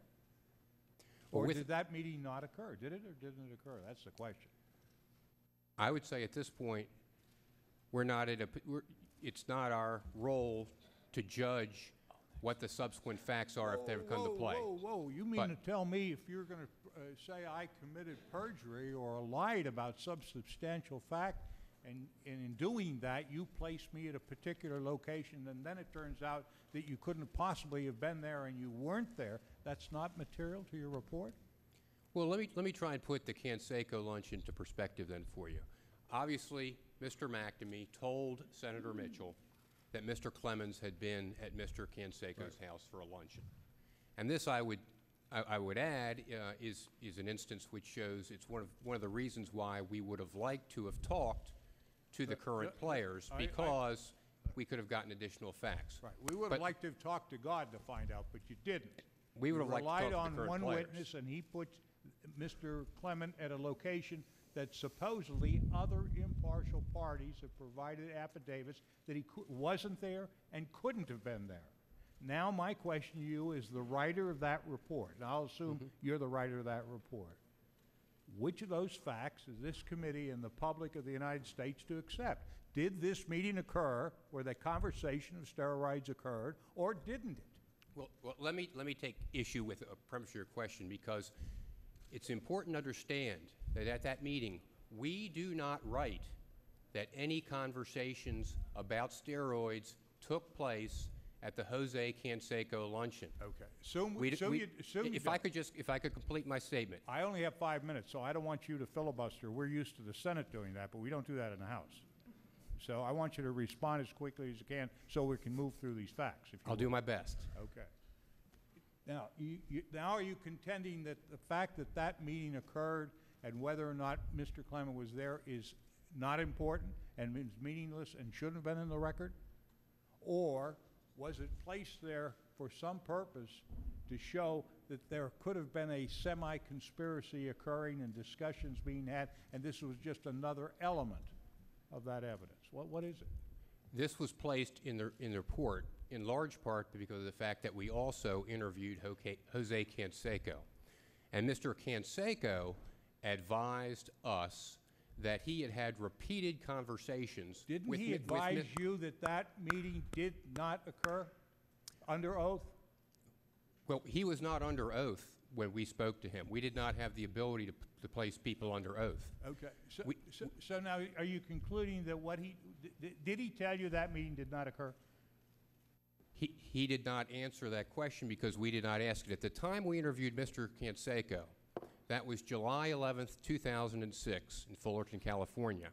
Or did that meeting not occur? Did it or didn't it occur? That's the question. I would say at this point, we're not at a, it's not our role to judge what the subsequent facts are if they ever come to Whoa, play. Whoa, whoa, you mean But- to tell me if you're going to say I committed perjury or lied about some substantial fact, and, and in doing that, you placed me at a particular location, and then it turns out that you couldn't possibly have been there and you weren't there, that's not material to your report? Well, let me, let me try and put the Canseco lunch into perspective then for you. Obviously, Mr. McNamee told Senator Mitchell that Mr. Clemens had been at Mr. Canseco's house for a luncheon. And this, I would, I, I would add, uh, is, is an instance which shows it's one of, one of the reasons why we would have liked to have talked to the current players I- I- because we could have gotten additional facts. Right, we would But- have liked to have talked to God to find out, but you didn't. We would You have liked to talk to the Relied on one players. witness, and he put Mr. Clemens at a location that supposedly other impartial parties have provided affidavits that he cou- wasn't there and couldn't have been there. Now, my question to you is the writer of that report, and I'll assume Mm-hmm. you're the writer of that report. Which of those facts is this committee and the public of the United States to accept? Did this meeting occur where the conversation of steroids occurred, or didn't it? Well, well, let me, let me take issue with a premise of your question because it's important to understand that at that meeting, we do not write that any conversations about steroids took place at the Jose Canseco luncheon. Okay. So, We assume we- you, assume you If I could just, if I could complete my statement. I only have five minutes, so I don't want you to filibuster. We're used to the Senate doing that, but we don't do that in the House. So I want you to respond as quickly as you can so we can move through these facts. I'll do my best. Okay. Now, you, you, now are you contending that the fact that that meeting occurred and whether or not Mr. Clemens was there is not important and is meaningless and shouldn't have been in the record? Or was it placed there for some purpose to show that there could have been a semi-conspiracy occurring and discussions being had, and this was just another element of that evidence? What, what is it? This was placed in the, in the report in large part because of the fact that we also interviewed Jose Canseco. And Mr. Canseco advised us that he had had repeated conversations Didn't with he mi- with mi- advise you that that meeting did not occur under oath? Well, he was not under oath when we spoke to him. We did not have the ability to, to place people under oath. Okay, so, We- so, so now are you concluding that what he, did he tell you that meeting did not occur? He, he did not answer that question because we did not ask it. At the time we interviewed Mr. Canseco, that was July 11th, 2006, in Fullerton, California.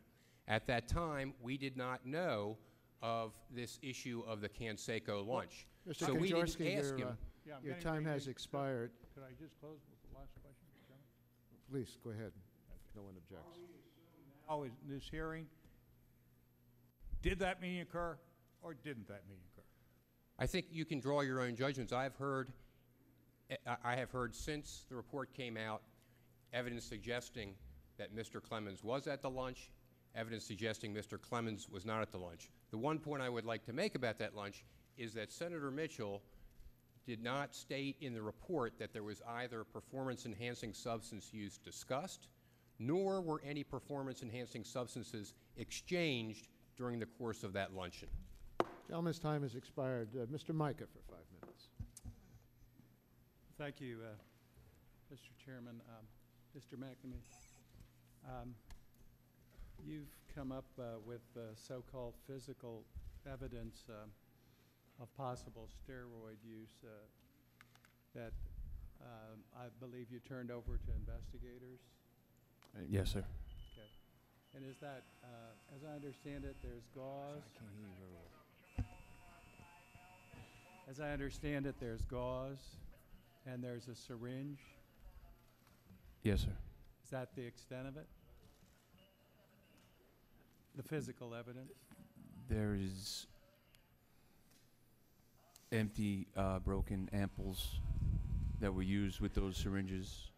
At that time, we did not know of this issue of the Canseco lunch. Mr. So we didn't ask your, him. uh, Yeah, your getting time has to- expired. Could I just close with the last question, Mr. Chairman? Please, go ahead, no one objects. Now, in this hearing, did that meeting occur or didn't that meeting occur? I think you can draw your own judgments. I've heard, I- I have heard since the report came out, evidence suggesting that Mr. Clemens was at the lunch, evidence suggesting Mr. Clemens was not at the lunch. The one point I would like to make about that lunch is that Senator Mitchell did not state in the report that there was either performance-enhancing substance use discussed, nor were any performance-enhancing substances exchanged during the course of that luncheon. Gentleman's time has expired. Uh, Mr. Mica for five minutes. Thank you, uh, Mr. Chairman. Mr. McNamee, um, you've come up uh, with uh, so-called physical evidence um, of possible steroid use uh, that um, I believe you turned over to investigators. Yes, sir. Okay. And is that, uh, as I understand it, there's gauze? I can't hear you very well. As I understand it, there's gauze and there's a syringe. Yes, sir. Is that the extent of it? The physical evidence? There is empty, uh, broken ampoules that were used with those syringes.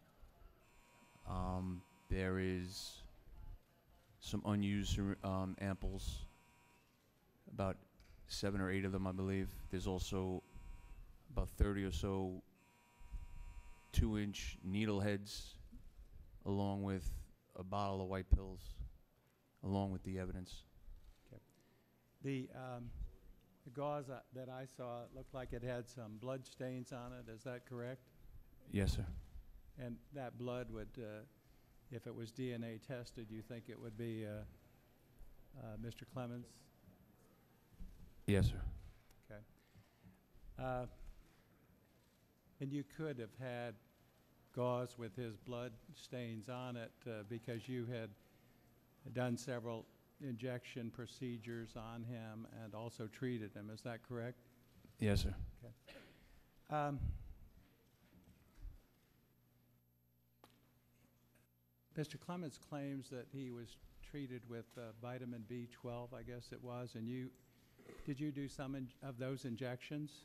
Um, there is some unused um, ampoules, about seven or eight of them, I believe. There's also about 30 or so two-inch needle heads, along with a bottle of white pills, along with the evidence. The, um, the gauze uh, that I saw, it looked like it had some blood stains on it. Is that correct? Yes, sir. And that blood would, uh, if it was DNA tested, you think it would be uh, uh, Mr. Clemens? Yes, sir. Okay. Uh, And you could have had gauze with his blood stains on it uh, because you had done several injection procedures on him and also treated him. Is that correct? Yes, sir. Okay. Um, Mr. Clemens claims that he was treated with uh, vitamin B12, I guess it was, and you, did you do some in- of those injections?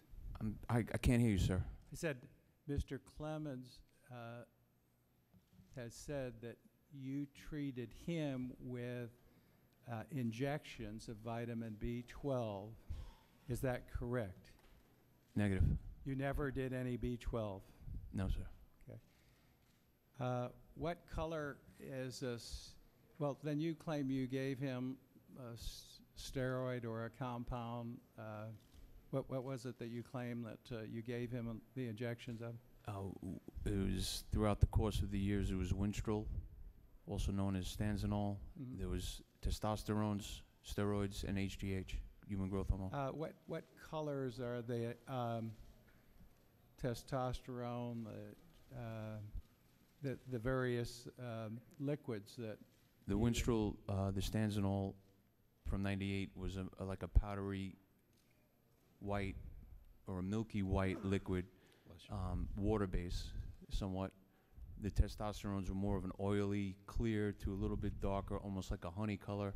I, I can't hear you, sir. I said, Mr. Clemens has said that you treated him with uh, injections of vitamin B12. Is that correct? Negative. You never did any B12? No, sir. Okay. Uh, What color is this? Well, then you claim you gave him a s- steroid or a compound. uh, What, what was it that you claim that uh, you gave him uh, the injections of? Uh, w- it was throughout the course of the years. It was Winstrol, also known as Stanzanol. Mhm. There was testosterones, steroids, and HGH, human growth hormone. Uh, What, what colors are the um, testosterone, the, uh, the, the various um, liquids that? the you- Winstrol, uh, the Stanzanol from '98 was a, a, like a powdery white or a milky white liquid, um, water base, somewhat. The testosterones were more of an oily, clear to a little bit darker, almost like a honey color.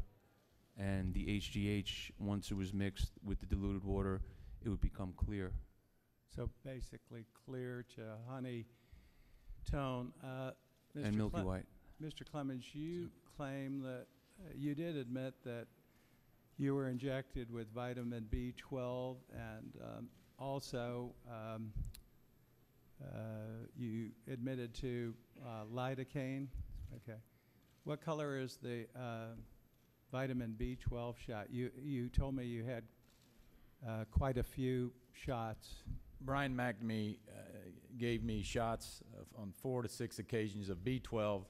And the HGH, once it was mixed with the diluted water, it would become clear. So basically clear to honey tone. Uh, And milky Cle- white. Mr. Clemens, you claim that, uh, you did admit that you were injected with vitamin B12 and um, also um, you admitted to uh, lidocaine. Okay. What color is the uh, vitamin B12 shot? You, you told me you had uh, quite a few shots. Brian McNamee uh, gave me shots of, on four to six occasions of B12.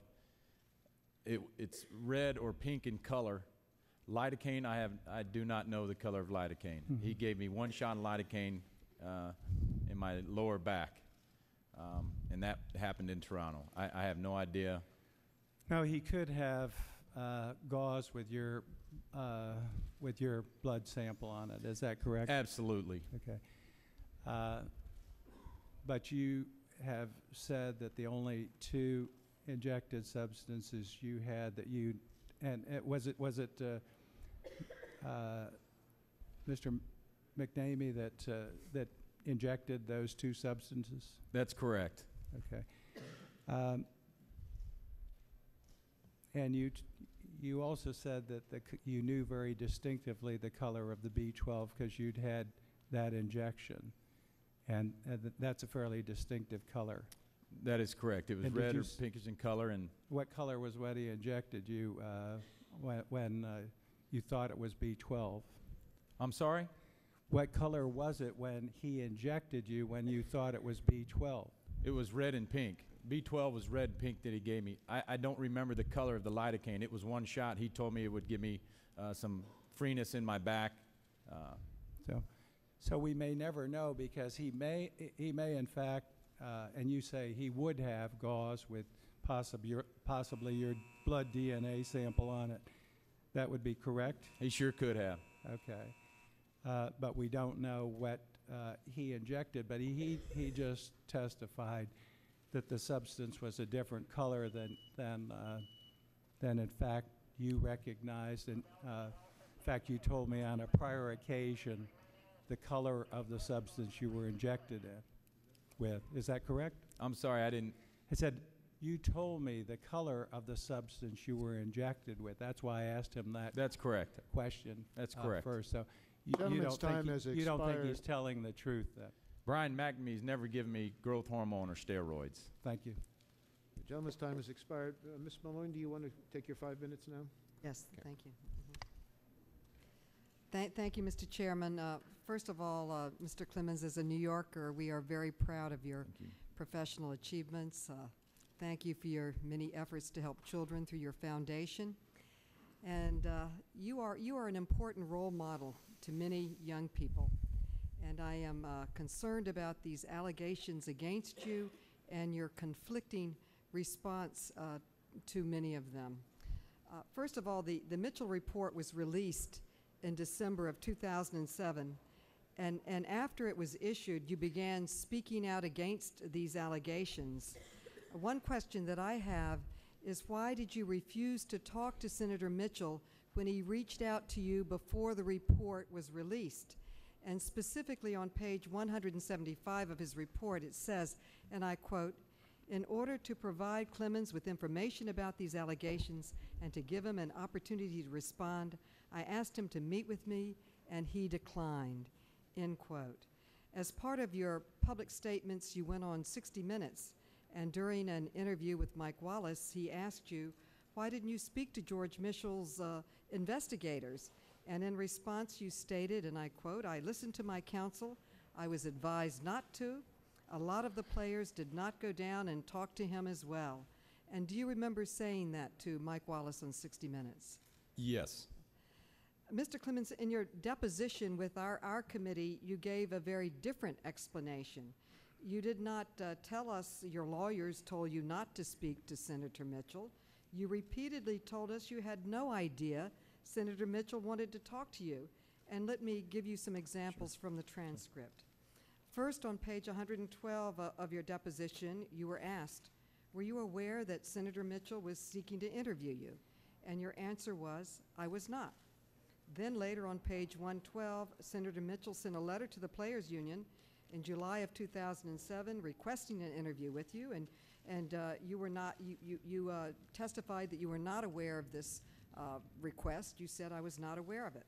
It, it's red or pink in color. Lidocaine, I have, I do not know the color of lidocaine. He Mhm. gave me one shot of lidocaine uh, in my lower back, um, and that happened in Toronto. I, I have no idea. No, he could have uh, gauze with your, uh, with your blood sample on it. Is that correct? Absolutely. Okay. Uh, But you have said that the only two injected substances you had that you, and it- was it, was it uh, uh, Mr. McNamee that, uh, that injected those two substances? That's correct. Okay. Um, And you, you also said that the, you knew very distinctively the color of the B12 because you'd had that injection. And, and that's a fairly distinctive color. That is correct. It was And red you or pinkish in color, and What color was what he injected you uh, when, when uh, you thought it was B12? I'm sorry? What color was it when he injected you when you thought it was B12? It was red and pink. B12 was red and pink that he gave me. I, I don't remember the color of the lidocaine. It was one shot. He told me it would give me uh, some freeness in my back. Uh, So, so we may never know because he may, he may in fact, uh, and you say he would have gauze with possibly your, possibly your blood DNA sample on it. That would be correct? He sure could have. Okay. Uh, But we don't know what uh, he injected, but he, he he just testified that the substance was a different color than, than, uh, than in fact you recognized. And uh, in fact, you told me on a prior occasion the color of the substance you were injected in with. Is that correct? I'm sorry, I didn't. I said, you told me the color of the substance you were injected with. That's why I asked him that That's correct. question. That's uh, correct. First, so you- you Gentleman's don't think, time he- has you don't think expired. he's telling the truth then? Brian McNamee's never given me growth hormone or steroids. Thank you. The gentleman's time has expired. Uh, Ms. Maloney, do you want to take your five minutes now? Yes, thank you. Thank, thank you, Mr. Chairman. Uh, First of all, uh, Mr. Clemens, as a New Yorker, we are very proud of your professional achievements. Uh, Thank you for your many efforts to help children through your foundation. And uh, you are, you are an important role model to many young people. And I am uh, concerned about these allegations against you and your conflicting response uh, to many of them. Uh, First of all, the, the Mitchell report was released in December of 2007, and, and after it was issued, you began speaking out against these allegations. One question that I have is why did you refuse to talk to Senator Mitchell when he reached out to you before the report was released? And specifically on page 175 of his report, it says, and I quote, in order to provide Clemens with information about these allegations and to give him an opportunity to respond, I asked him to meet with me, and he declined. End quote. As part of your public statements, you went on 60 Minutes, and during an interview with Mike Wallace, he asked you, why didn't you speak to George Mitchell's uh, investigators? And in response, you stated, and I quote, I listened to my counsel. I was advised not to. A lot of the players did not go down and talk to him as well. And do you remember saying that to Mike Wallace on 60 Minutes? Yes. Mr. Clemens, in your deposition with our, our committee, you gave a very different explanation. You did not uh, tell us your lawyers told you not to speak to Senator Mitchell. You repeatedly told us you had no idea Senator Mitchell wanted to talk to you. And let me give you some examples from the transcript. First, on page 112 uh, of your deposition, you were asked, were you aware that Senator Mitchell was seeking to interview you? And your answer was, I was not. Then later on page 112, Senator Mitchell sent a letter to the Players Union in July of 2007 requesting an interview with you, and, and uh, you were not, you, you, you uh, testified that you were not aware of this uh, request. You said, I was not aware of it.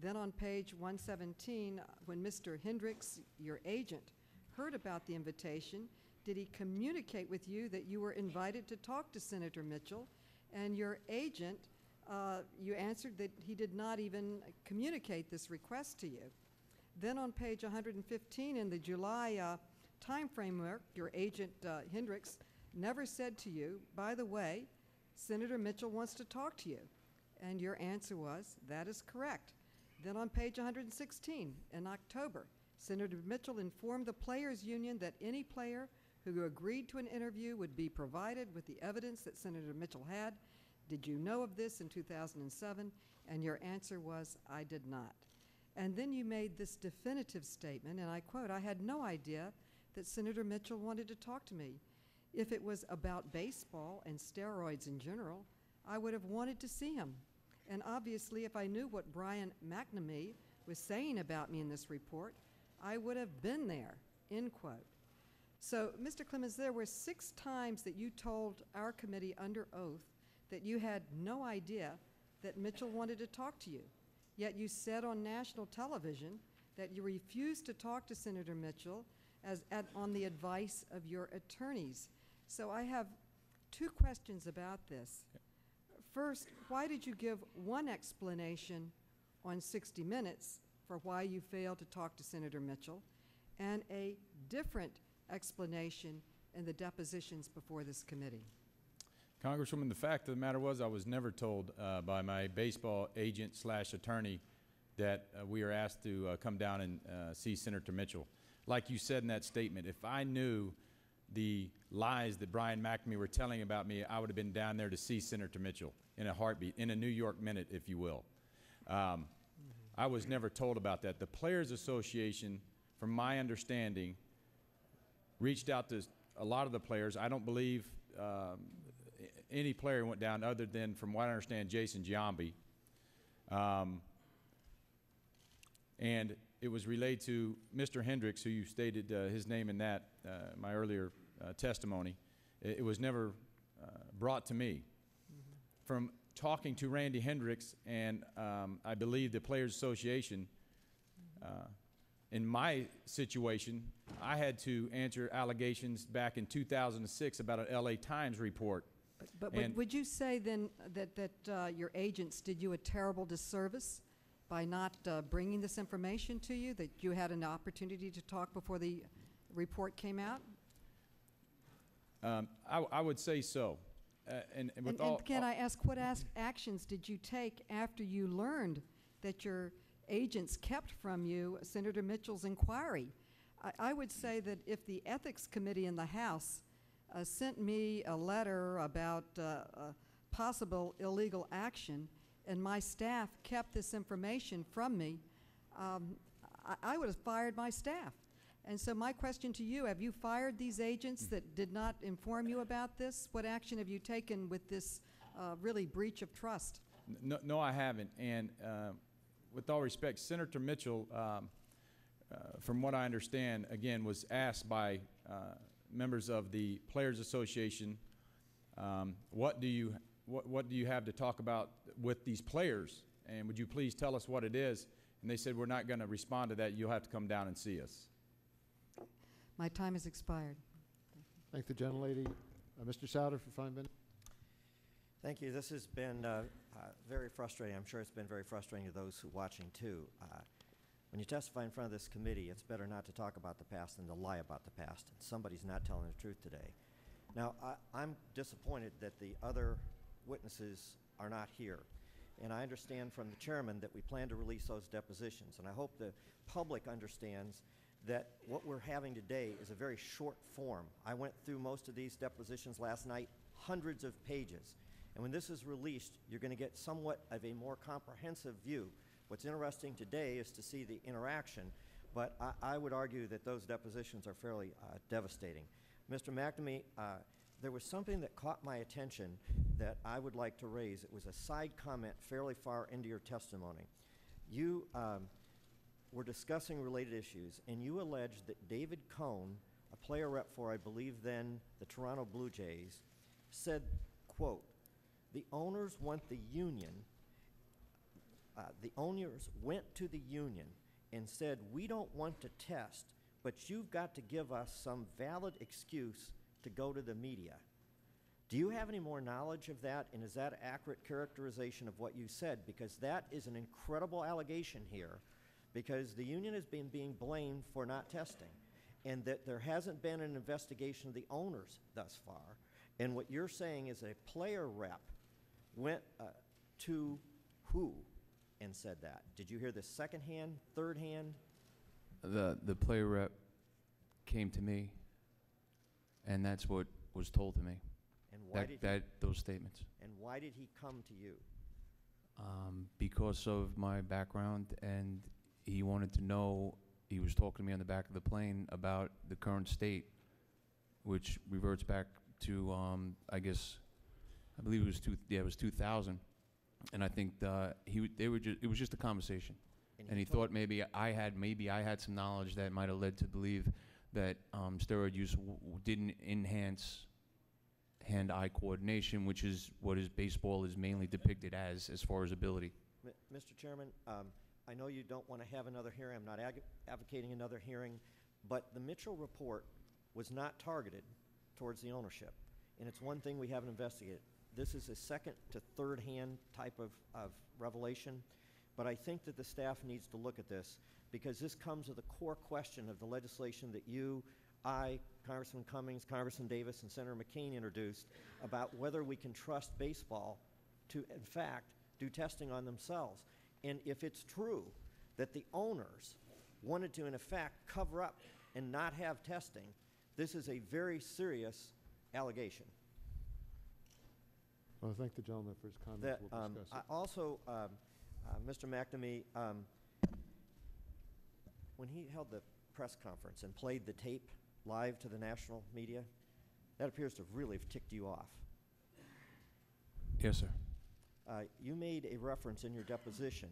Then on page 117, when Mr. Hendricks, your agent, heard about the invitation, did he communicate with you that you were invited to talk to Senator Mitchell? And your agent, uh, you answered that he did not even communicate this request to you. Then on page 115 in the July uh, time framework, your agent uh, Hendricks never said to you, by the way, Senator Mitchell wants to talk to you. And your answer was, that is correct. Then on page 116, in October, Senator Mitchell informed the Players Union that any player who agreed to an interview would be provided with the evidence that Senator Mitchell had. Did you know of this in 2007? And your answer was, I did not. And then you made this definitive statement, and I quote, I had no idea that Senator Mitchell wanted to talk to me. If it was about baseball and steroids in general, I would have wanted to see him. And obviously, if I knew what Brian McNamee was saying about me in this report, I would have been there, end quote. So, Mr. Clemens, there were six times that you told our committee under oath that you had no idea that Mitchell wanted to talk to you. Yet you said on national television that you refused to talk to Senator Mitchell as at, on the advice of your attorneys. So I have two questions about this. First, why did you give one explanation on 60 Minutes for why you failed to talk to Senator Mitchell and a different explanation in the depositions before this committee? Congresswoman, the fact of the matter was I was never told uh, by my baseball agent slash attorney that uh, we are asked to uh, come down and uh, see Senator Mitchell. Like you said in that statement, if I knew the lies that Brian McNamee were telling about me, I would have been down there to see Senator Mitchell in a heartbeat, in a New York minute, if you will. Um, I was never told about that. The Players Association, from my understanding, reached out to a lot of the players. I don't believe um, any player went down other than, from what I understand, Jason Giambi. Um, and it was relayed to Mr. Hendricks, who you stated uh, his name in that, uh, my earlier uh, testimony. It, it was never uh, brought to me. From talking to Randy Hendricks and um, I believe the Players Association, uh, in my situation, I had to answer allegations back in 2006 about an LA Times report. But would- would you say then that, that uh, your agents did you a terrible disservice by not uh, bringing this information to you, that you had an opportunity to talk before the report came out? Um, I, I would say so. Uh, and, and with And, all, and can I ask, what as- actions did you take after you learned that your agents kept from you Senator Mitchell's inquiry? I, I would say that if the Ethics Committee in the House uh, sent me a letter about uh, possible illegal action, and my staff kept this information from me, um, I, I would have fired my staff. And so my question to you, have you fired these agents that did not inform you about this? What action have you taken with this uh, really breach of trust? No, no, I haven't. And uh, with all respect, Senator Mitchell, um, uh, from what I understand, again, was asked by uh, members of the Players Association, um, what do you what, what do you have to talk about with these players? And would you please tell us what it is? And they said, we're not going to respond to that. You'll have to come down and see us. My time has expired. Thank the gentlelady. Uh, Mr. Souder for five minutes. Thank you. This has been uh, uh, very frustrating. I'm sure it's been very frustrating to those who are watching too. Uh, when you testify in front of this committee, it's better not to talk about the past than to lie about the past. And somebody's not telling the truth today. Now, I, I'm disappointed that the other witnesses are not here. And I understand from the chairman that we plan to release those depositions. And I hope the public understands that what we're having today is a very short form. I went through most of these depositions last night, hundreds of pages. And when this is released, you're going to get somewhat of a more comprehensive view. What's interesting today is to see the interaction, but I, I would argue that those depositions are fairly uh, devastating. Mr. McNamee, uh, there was something that caught my attention that I would like to raise. It was a side comment fairly far into your testimony. You um, were discussing related issues, and you alleged that David Cone, a player rep for, I believe then, the Toronto Blue Jays, said, quote, the owners want the union, uh, the owners went to the union and said, we don't want to test, but you've got to give us some valid excuse to go to the media. Do you have any more knowledge of that, and is that accurate characterization of what you said? Because that is an incredible allegation here, because the union has been being blamed for not testing, and that there hasn't been an investigation of the owners thus far. And what you're saying is a player rep went uh, to who and said that? Did you hear this second hand, third hand? The, the player rep came to me, and that's what was told to me. Why That, did that, those statements. and why did he come to you? um, because of my background, and he wanted to know. He was talking to me on the back of the plane about the current state, which reverts back to, um, I guess, I believe it was two. Yeah, it was 2000, and I think uh, he w- they were just. It was just a conversation, And he he told- thought maybe I had maybe I had some knowledge that might have led to believe that um, steroid use w- w- didn't enhance hand-eye coordination, which is what is baseball is mainly depicted as, as far as ability. M- Mr. Chairman, um, I know you don't want to have another hearing. I'm not advocating another hearing, but the Mitchell report was not targeted towards the ownership, and it's one thing we haven't investigated. This is a second to third hand type of, of revelation, but I think that the staff needs to look at this because this comes to the core question of the legislation that you, I, Congressman Cummings, Congressman Davis, and Senator McCain introduced about whether we can trust baseball to, in fact, do testing on themselves. And if it's true that the owners wanted to, in effect, cover up and not have testing, This is a very serious allegation. Well, I thank the gentleman for his comments. That, We'll um, also, um, uh, Mr. McNamee, um, when he held the press conference and played the tape live to the national media, that appears to have really have ticked you off. Yes, sir. Uh, you made a reference in your deposition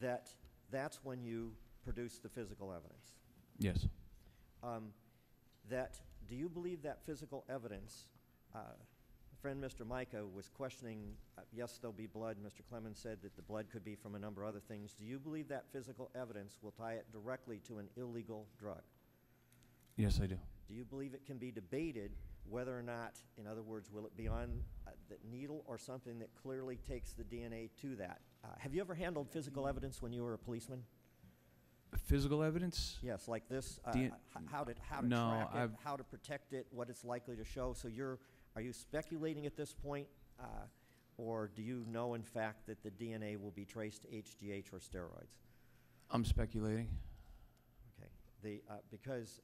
that that's when you produced the physical evidence. Yes. Um, that, do you believe that physical evidence, uh, friend Mr. Mica was questioning, uh, yes, there'll be blood. Mr. Clemens said that the blood could be from a number of other things. Do you believe that physical evidence will tie it directly to an illegal drug? Yes, I do. Do you believe it can be debated whether or not, in other words, will it be on uh, the needle or something that clearly takes the DNA to that? Uh, have you ever handled physical evidence when you were a policeman? Physical evidence? Yes, like this. Uh, DN how to how to No, track it, I've- how to protect it, what it's likely to show. So you're are you speculating at this point, uh, or do you know in fact that the DNA will be traced to HGH or steroids? I'm speculating. Okay. The uh, because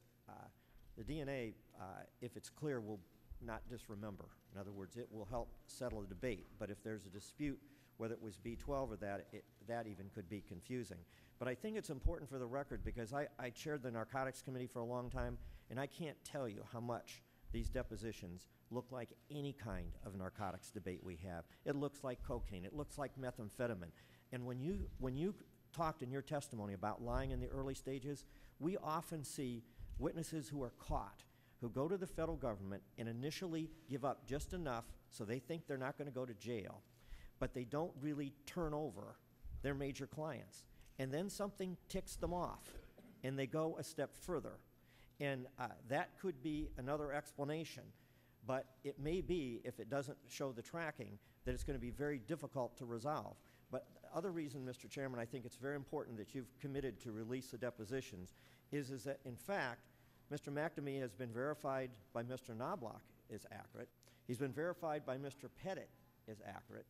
the DNA, uh, if it's clear, will not disremember. In other words, it will help settle a debate. But if there's a dispute whether it was B12 or that, it, that even could be confusing. But I think it's important for the record because I, I chaired the narcotics committee for a long time, and I can't tell you how much these depositions look like any kind of narcotics debate we have. It looks like cocaine. It looks like methamphetamine. And when you when you talked in your testimony about lying in the early stages, we often see witnesses who are caught who go to the federal government and initially give up just enough so they think they're not going to go to jail, but they don't really turn over their major clients. And then something ticks them off and they go a step further. And uh, that could be another explanation. But it may be, if it doesn't show the tracking, that it's going to be very difficult to resolve. But the other reason, Mr. Chairman, I think it's very important that you've committed to release the depositions is, is that, in fact, Mr. McNamee has been verified by Mr. Knoblauch is accurate. He's been verified by Mr. Pettitte is accurate.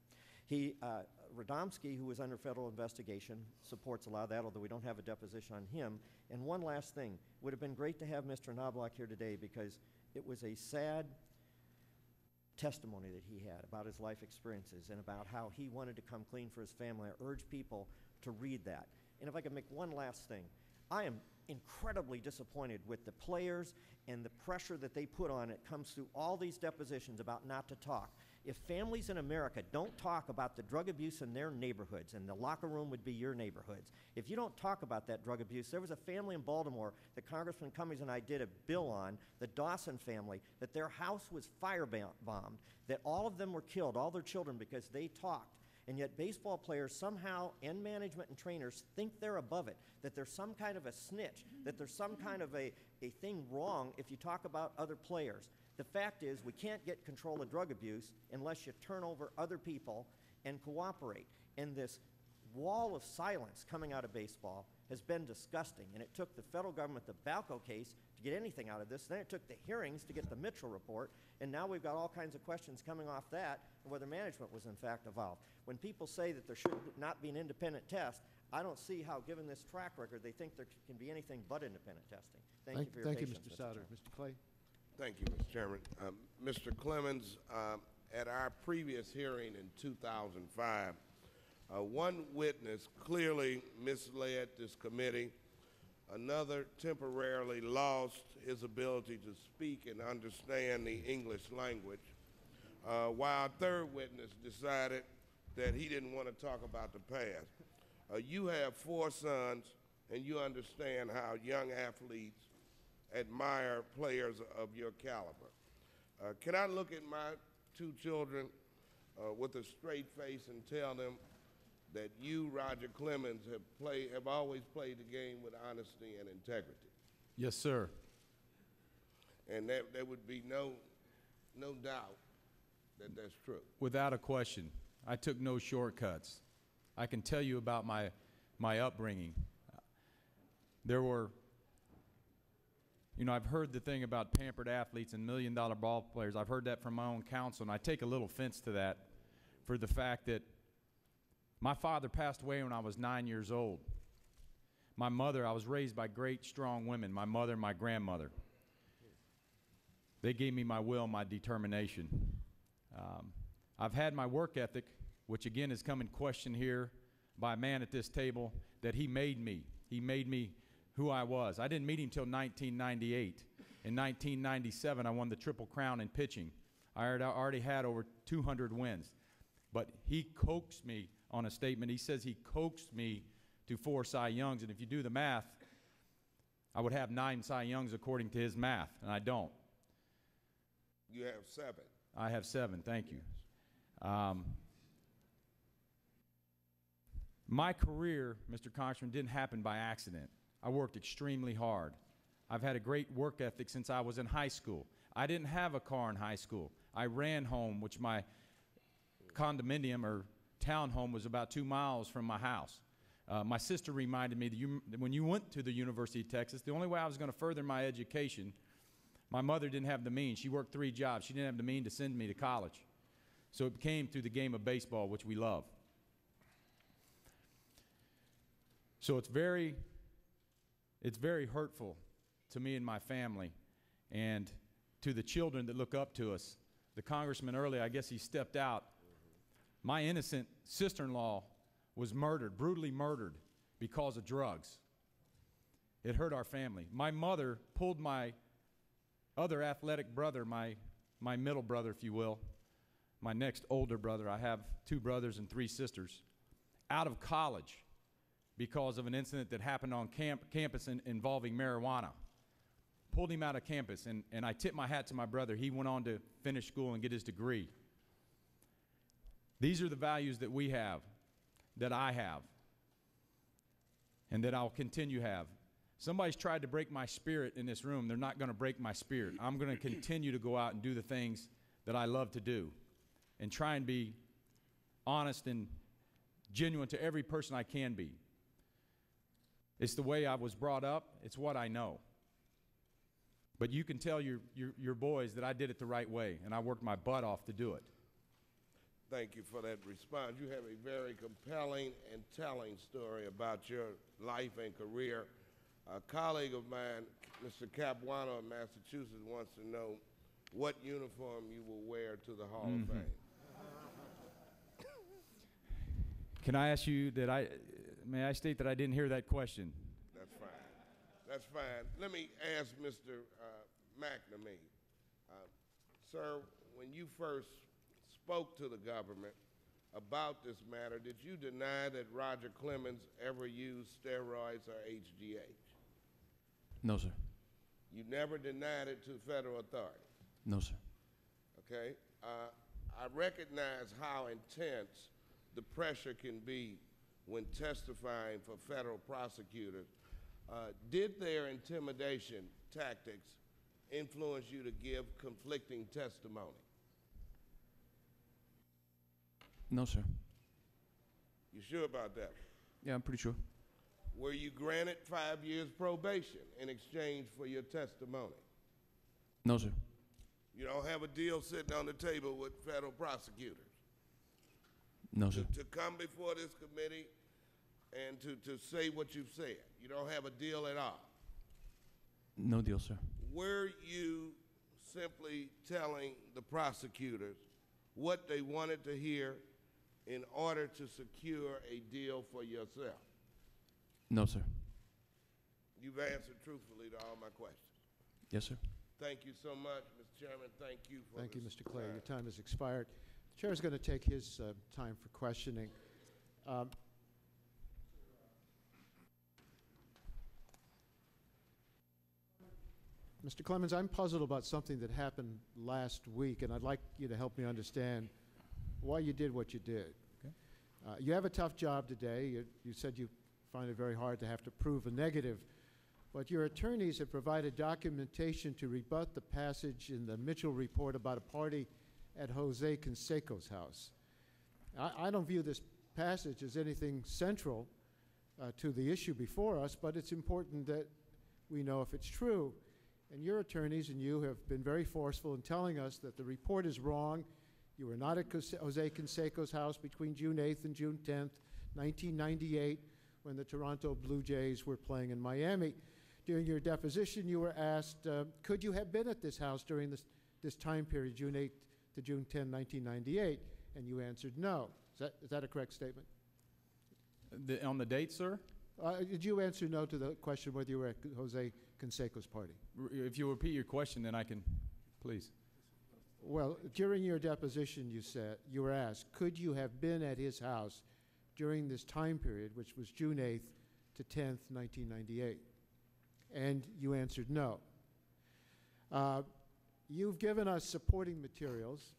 He, uh, Radomski, who was under federal investigation, supports a lot of that, although we don't have a deposition on him. And one last thing, would have been great to have Mr. Knoblauch here today because it was a sad testimony that he had about his life experiences and about how he wanted to come clean for his family. I urge people to read that. And if I could make one last thing, I am incredibly disappointed with the players and the pressure that they put on it comes through all these depositions about not to talk. If families in America don't talk about the drug abuse in their neighborhoods, and the locker room would be your neighborhoods, if you don't talk about that drug abuse, there was a family in Baltimore that Congressman Cummings and I did a bill on, the Dawson family, that their house was firebombed, that all of them were killed, all their children, because they talked. And yet, baseball players somehow, and management and trainers, think they're above it, that there's some kind of a snitch, that there's some kind of a, a thing wrong if you talk about other players. The fact is, we can't get control of drug abuse unless you turn over other people and cooperate. And this wall of silence coming out of baseball has been disgusting. And it took the federal government the Balco case get anything out of this. Then it took the hearings to get the Mitchell report. And now we've got all kinds of questions coming off that and whether management was in fact involved. When people say that there should not be an independent test, I don't see how, given this track record, they think there can be anything but independent testing. Thank, you for your Thank you, patience. Mr. Souder. Mr. Clay? Thank you, Mr. Chairman. Um, Mr. Clemens, um, at our previous hearing in 2005, uh, one witness clearly misled this committee. Another temporarily lost his ability to speak and understand the English language, uh, while a third witness decided that he didn't want to talk about the past. Uh, you have four sons, and you understand how young athletes admire players of your caliber. Uh, can I look at my two children uh, with a straight face and tell them that you, Roger Clemens, have played, have always played the game with honesty and integrity, Yes, sir. and that there would be no, no doubt that that's true. Without a question. I took no shortcuts. I can tell you about my, my upbringing. There were, you know, I've heard the thing about pampered athletes and million dollar ball players. I've heard that from my own counsel, and I take a little offense to that for the fact that my father passed away when I was nine years old. My mother, I was raised by great, strong women, my mother and my grandmother. they gave me my will, my determination. Um, I've had my work ethic, which again is come in question here by a man at this table, that he made me. He made me who I was. I didn't meet him until 1998. In 1997, I won the Triple Crown in pitching. I already had over 200 wins. But he coaxed me on a statement. He says he coaxed me to four Cy Youngs. And if you do the math, I would have nine Cy Youngs according to his math, and I don't. You have seven. I have seven. Thank you. Um, my career, Mr. Congressman, didn't happen by accident. I worked extremely hard. I've had a great work ethic since I was in high school. I didn't have a car in high school. I ran home, which my condominium or townhome was about two miles from my house. Uh, my sister reminded me that, you, that when you went to the University of Texas, the only way I was going to further my education, my mother didn't have the means. She worked three jobs. She didn't have the means to send me to college. So it came through the game of baseball, which we love. So it's very, it's very hurtful to me and my family and to the children that look up to us. The congressman earlier, I guess he stepped out. My innocent sister in law was murdered, brutally murdered, because of drugs. It hurt our family. My mother pulled my other athletic brother, my, my middle brother, if you will, my next older brother, I have two brothers and three sisters, out of college because of an incident that happened on camp, campus in, involving marijuana. Pulled him out of campus, and, and I tipped my hat to my brother. He went on to finish school and get his degree. These are the values that we have, that I have, and that I'll continue have. Somebody's tried to break my spirit in this room. They're not going to break my spirit. I'm going to continue to go out and do the things that I love to do and try and be honest and genuine to every person I can be. It's the way I was brought up, it's what I know. But you can tell your, your, your boys that I did it the right way, and I worked my butt off to do it. Thank you for that response. You have a very compelling and telling story about your life and career. A colleague of mine, Mr. Capuano of Massachusetts, wants to know what uniform you will wear to the Hall Mhm. of Fame. Can I ask you that I, may I state that I didn't hear that question? That's fine. That's fine. Let me ask Mr. Uh, McNamee. Uh, sir, when you first spoke to the government about this matter, did you deny that Roger Clemens ever used steroids or HGH? No, sir. You never denied it to federal authorities, No, sir. okay? Uh, I recognize how intense the pressure can be when testifying for federal prosecutors. Uh, did their intimidation tactics influence you to give conflicting testimony? No, sir. You sure about that? Yeah, I'm pretty sure. Were you granted five years probation in exchange for your testimony? No, sir. You don't have a deal sitting on the table with federal prosecutors No, sir. to, to come before this committee and to, to say what you've said. You don't have a deal at all. No deal, sir. Were you simply telling the prosecutors what they wanted to hear in order to secure a deal for yourself? No, sir. You've answered truthfully to all my questions. Yes, sir. Thank you so much, Mr. Chairman. Thank you for Thank you, this Mr. Clay. Your time. time has expired. The chair is going to take his uh, time for questioning. Um, Mr. Clemens, I'm puzzled about something that happened last week, and I'd like you to help me understand why you did what you did. Uh, you have a tough job today. You, you said you find it very hard to have to prove a negative, but your attorneys have provided documentation to rebut the passage in the Mitchell report about a party at Jose Canseco's house. I, I don't view this passage as anything central uh, to the issue before us, but it's important that we know if it's true. And your attorneys and you have been very forceful in telling us that the report is wrong. You were not at Jose Canseco's house between June 8th and June 10th, 1998, when the Toronto Blue Jays were playing in Miami. During your deposition, you were asked, uh, could you have been at this house during the this time period, June 8 to June 10, 1998? And you answered no. Is that, is that a correct statement? The, on the date, sir? Uh, did you answer no to the question whether you were at Jose Canseco's party? If you repeat your question, then I can, please. Well, during your deposition, you said, you were asked, could you have been at his house during this time period, which was June 8th to 10th, 1998? And you answered no. Uh, you've given us supporting materials.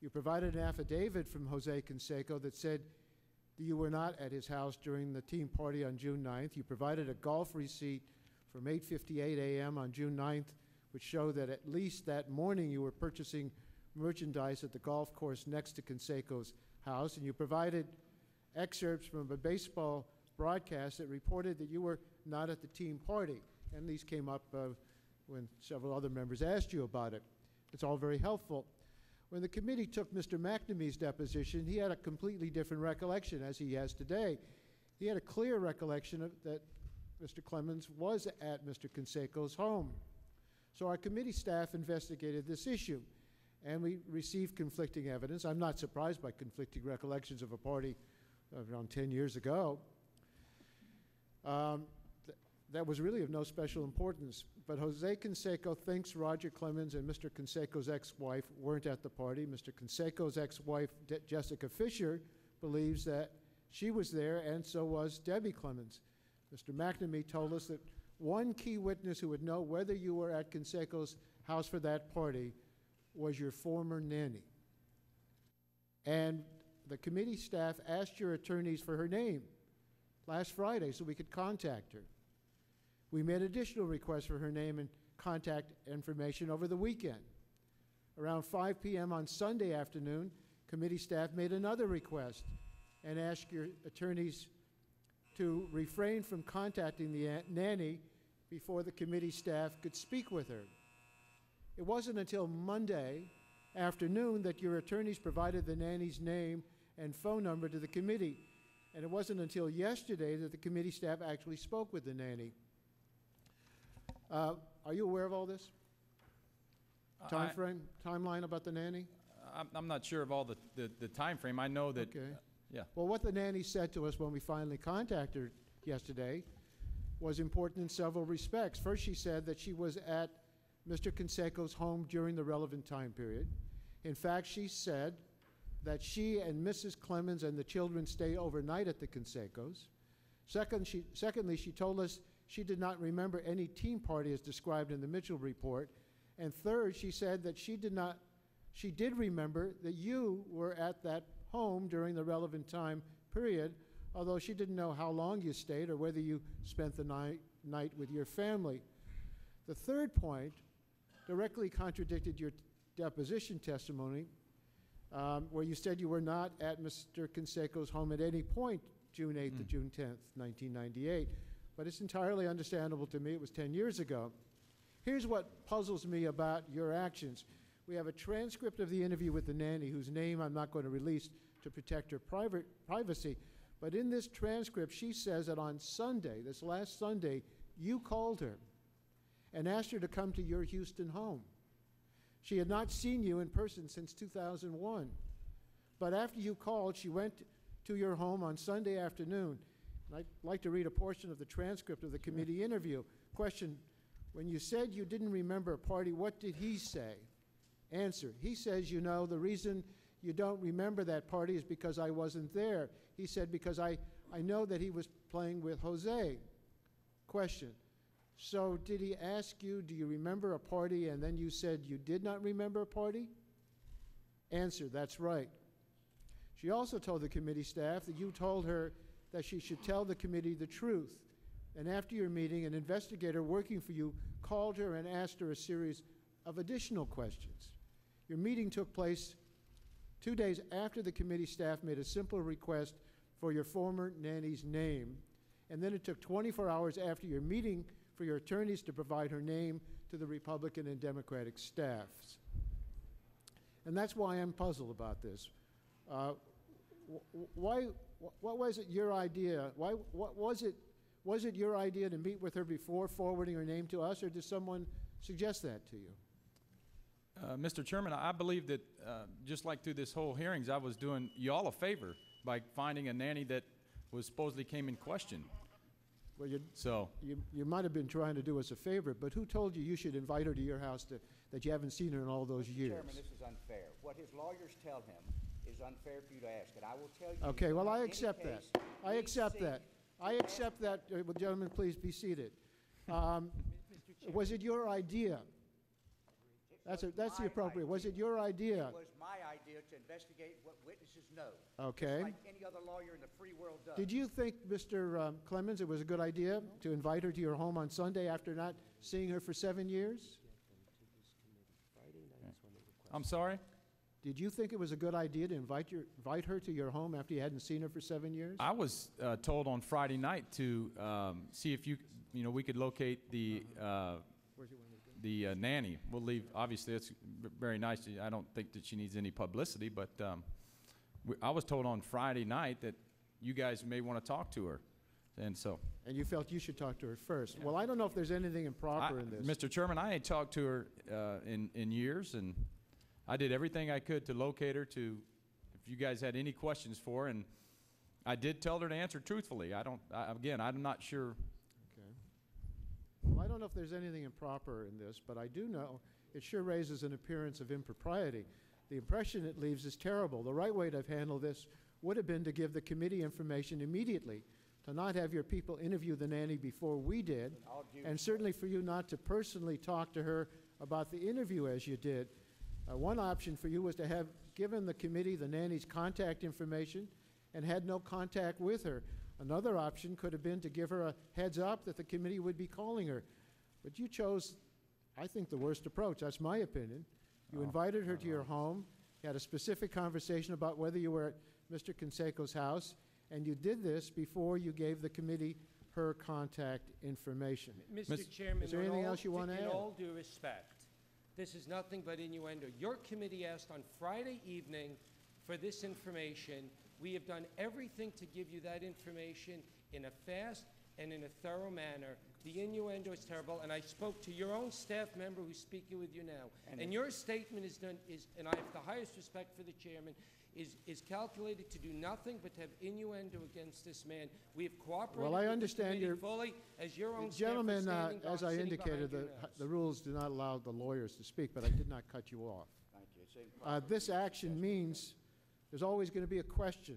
You provided an affidavit from Jose Canseco that said that you were not at his house during the team party on June 9th. You provided a golf receipt from 8:58 a.m. on June 9th, which showed that at least that morning you were purchasing merchandise at the golf course next to Canseco's house, and you provided excerpts from a baseball broadcast that reported that you were not at the team party. And these came up uh, when several other members asked you about it. It's all very helpful. When the committee took Mr. McNamee's deposition, he had a completely different recollection, as he has today. He had a clear recollection of, that Mr. Clemens was at Mr. Canseco's home. So our committee staff investigated this issue, and we received conflicting evidence. I'm not surprised by conflicting recollections of a party around 10 years ago. Um, th- that was really of no special importance. But Jose Canseco thinks Roger Clemens and Mr. Canseco's ex-wife weren't at the party. Mr. Canseco's ex-wife, De- Jessica Fisher, believes that she was there, and so was Debbie Clemens. Mr. McNamee told us that one key witness who would know whether you were at Canseco's house for that party was your former nanny. And the committee staff asked your attorneys for her name last Friday so we could contact her. We made additional requests for her name and contact information over the weekend. Around 5 p.m. on Sunday afternoon, committee staff made another request and asked your attorneys to refrain from contacting the nanny before the committee staff could speak with her. It wasn't until Monday afternoon that your attorneys provided the nanny's name and phone number to the committee. And it wasn't until yesterday that the committee staff actually spoke with the nanny. Uh, are you aware of all this? I- Time frame, timeline about the nanny? I'm, I'm not sure of all the, the, the timeframe. I know that, Okay. yeah. Well, what the nanny said to us when we finally contacted her yesterday was important in several respects. First, she said that she was at Mr. Canseco's home during the relevant time period. In fact, she said that she and Mrs. Clemens and the children stay overnight at the Cansecos. Second, she, secondly, she told us she did not remember any team party as described in the Mitchell report. And third, she said that she did not, she did remember that you were at that home during the relevant time period, although she didn't know how long you stayed or whether you spent the night, night with your family. The third point directly contradicted your deposition testimony, um, where you said you were not at Mr. Canseco's home at any point June 8th to June 10th, 1998. But it's entirely understandable to me. It was 10 years ago. Here's what puzzles me about your actions. We have a transcript of the interview with the nanny, whose name I'm not going to release to protect her private privacy. But in this transcript, she says that on Sunday, this last Sunday, you called her and asked her to come to your Houston home. She had not seen you in person since 2001. But after you called, she went to your home on Sunday afternoon. And I'd like to read a portion of the transcript of the committee interview. Question When you said you didn't remember a party, what did he say? Answer He says, You know, the reason you don't remember that party is because I wasn't there. He said, Because I, I know that he was playing with Jose. Question So did he ask you, Do you remember a party? And then you said you did not remember a party? Answer That's right. She also told the committee staff that you told her that she should tell the committee the truth. And after your meeting, an investigator working for you called her and asked her a series of additional questions. Your meeting took place two days after the committee staff made a simple request for your former nanny's name. And then it took 24 hours after your meeting for your attorneys to provide her name to the Republican and Democratic staffs. And that's why I'm puzzled about this. Uh, why, what was it your idea? Why, what was it, was it your idea to meet with her before forwarding her name to us, or did someone suggest that to you? Uh, Mr. Chairman, I believe that, uh, just like through this whole hearings, I was doing y'all a favor by finding a nanny that was supposedly came in question. Well, you, So, you, you might have been trying to do us a favor, but who told you you should invite her to your house to, that you haven't seen her in all those years? Chairman, this is unfair. What his lawyers tell him is unfair for you to ask, and I will tell you. Okay, well, I in accept that. case, I we accept seek that. I accept that. Uh, well, Gentlemen, please be seated. Um, Was it your idea? That's, a- that's the my appropriate, was it your idea? It was my idea to investigate what witnesses know. Okay. Just like any other lawyer in the free world does. Did you think, Mr. um, Clemens, it was a good idea to invite her to your home on Sunday after not seeing her for seven years? I'm sorry? Did you think it was a good idea to invite your, invite her to your home after you hadn't seen her for seven years? I was uh, told on Friday night to um, see if you, you know, we could locate the, uh, the uh, nanny. We'll leave, obviously, it's very nice. I don't think that she needs any publicity, but um, we- I was told on Friday night that you guys may want to talk to her. And so, And you felt you should talk to her first. Well, I don't know if there's anything improper I- in this. Mr. Chairman, I ain't talked to her uh, in, in years, and I did everything I could to locate her to, if you guys had any questions for her, and I did tell her to answer truthfully. I don't, I, again, I'm not sure. I don't know if there's anything improper in this, but I do know it sure raises an appearance of impropriety. The impression it leaves is terrible. The right way to have handled this would have been to give the committee information immediately, to not have your people interview the nanny before we did, and certainly for you not to personally talk to her about the interview as you did. Uh, one option for you was to have given the committee the nanny's contact information and had no contact with her. Another option could have been to give her a heads up that the committee would be calling her. But you chose, I think, the worst approach. That's my opinion. You invited her to your home, you had a specific conversation about whether you were at Mr. Canseco's house, and you did this before you gave the committee her contact information. Mr. Chairman, Is there anything all else you want to add? In all due respect, this is nothing but innuendo. Your committee asked on Friday evening for this information. We have done everything to give you that information in a fast and in a thorough manner. The innuendo is terrible, and I spoke to your own staff member who's speaking with you now. And And your statement is done, is, and I have the highest respect for the chairman, is, is calculated to do nothing but to have innuendo against this man. We have cooperated Well, I understand committee your- fully, as your own staff is Gentlemen, uh, as I indicated, the, the rules do not allow the lawyers to speak, but I did not cut you off. Thank you. Uh. This action means there's always going to be a question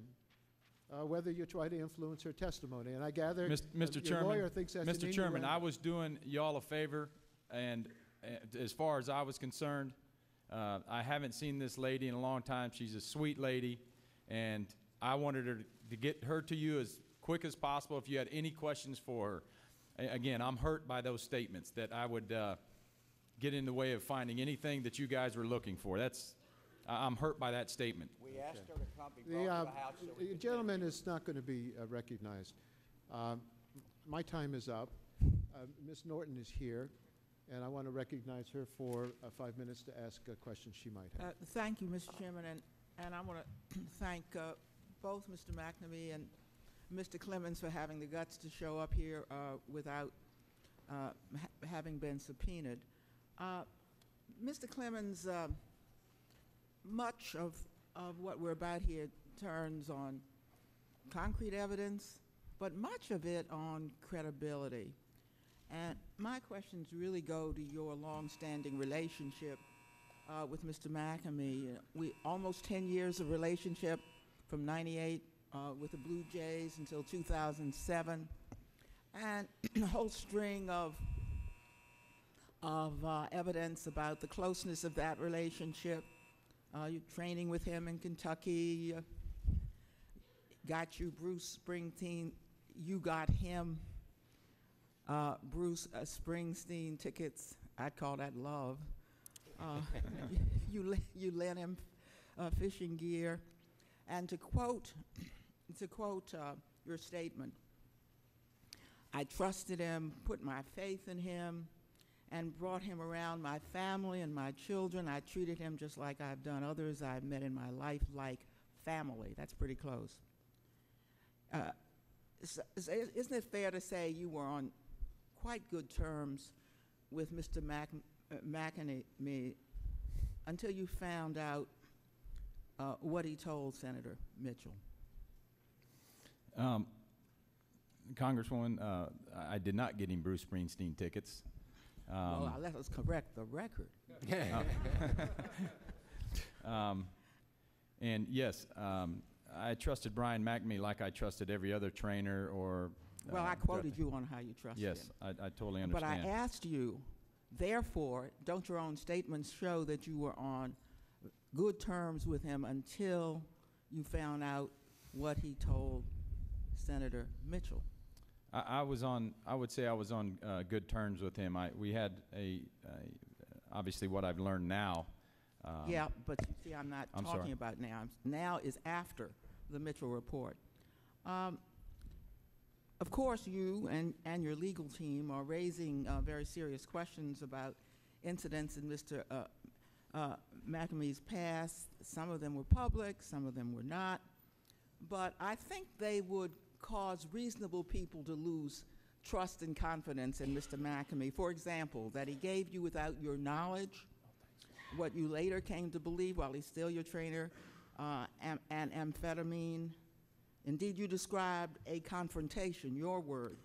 uh, whether you try to influence her testimony, and I gather Mr. your Chairman, lawyer thinks that's Mr. Chairman, I was doing y'all a favor, and uh, as far as I was concerned, uh, I haven't seen this lady in a long time. She's a sweet lady, and I wanted her to- to get her to you as quick as possible if you had any questions for her. A- Again, I'm hurt by those statements that I would uh, get in the way of finding anything that you guys were looking for. That's, I- I'm hurt by that statement. We asked her to come, be The, brought uh, to the house so we the could gentleman is not going to be uh, recognized. Um, My time is up. Uh, Ms. Norton is here, and I want to recognize her for uh, five minutes to ask a question she might have. Uh, Thank you, Mr. Chairman, and, and I want to thank uh, both Mr. McNamee and Mr. Clemens for having the guts to show up here uh, without uh, ha- having been subpoenaed. Uh, Mr. Clemens, uh, much of, of what we're about here turns on concrete evidence, but much of it on credibility. And my questions really go to your longstanding relationship uh, with Mr. McNamee. We almost 10 years of relationship from 98 uh, with the Blue Jays until 2007, and a whole string of of uh, evidence about the closeness of that relationship. Uh, you training with him in Kentucky. Uh, got you Bruce Springsteen. You got him uh, Bruce uh, Springsteen tickets. I'd call that love. Uh, you you lent him fishing gear, and to quote to quote your statement, I trusted him, put my faith in him, and brought him around my family and my children. I treated him just like I've done others I've met in my life, like family. That's pretty close. Uh, isn't it fair to say you were on quite good terms with Mr. Mac- uh, until you found out uh, what he told Senator Mitchell? Um, Congresswoman, uh, I I did not get him Bruce Springsteen tickets. Um, well, let us correct the record. um, and yes, um, I trusted Brian McNamee like I trusted every other trainer or. Well, uh, I quoted you on how you trusted Yes, him. I, I totally understand. But I asked you, therefore, don't your own statements show that you were on good terms with him until you found out what he told Senator Mitchell? I, I was on. I would say I was on uh, good terms with him. I we had a, a obviously what I've learned now. Um, Yeah, but you see, I'm not I'm talking sorry. about now. I'm, Now is after the Mitchell report. Um, of course, you and, and your legal team are raising uh, very serious questions about incidents in Mr. Uh, uh, past. Some of them were public, some of them were not. But I think they would cause reasonable people to lose trust and confidence in Mr. McNamee. For example, that he gave you without your knowledge what you later came to believe while he's still your trainer, uh, am, an amphetamine. Indeed, you described a confrontation, your word,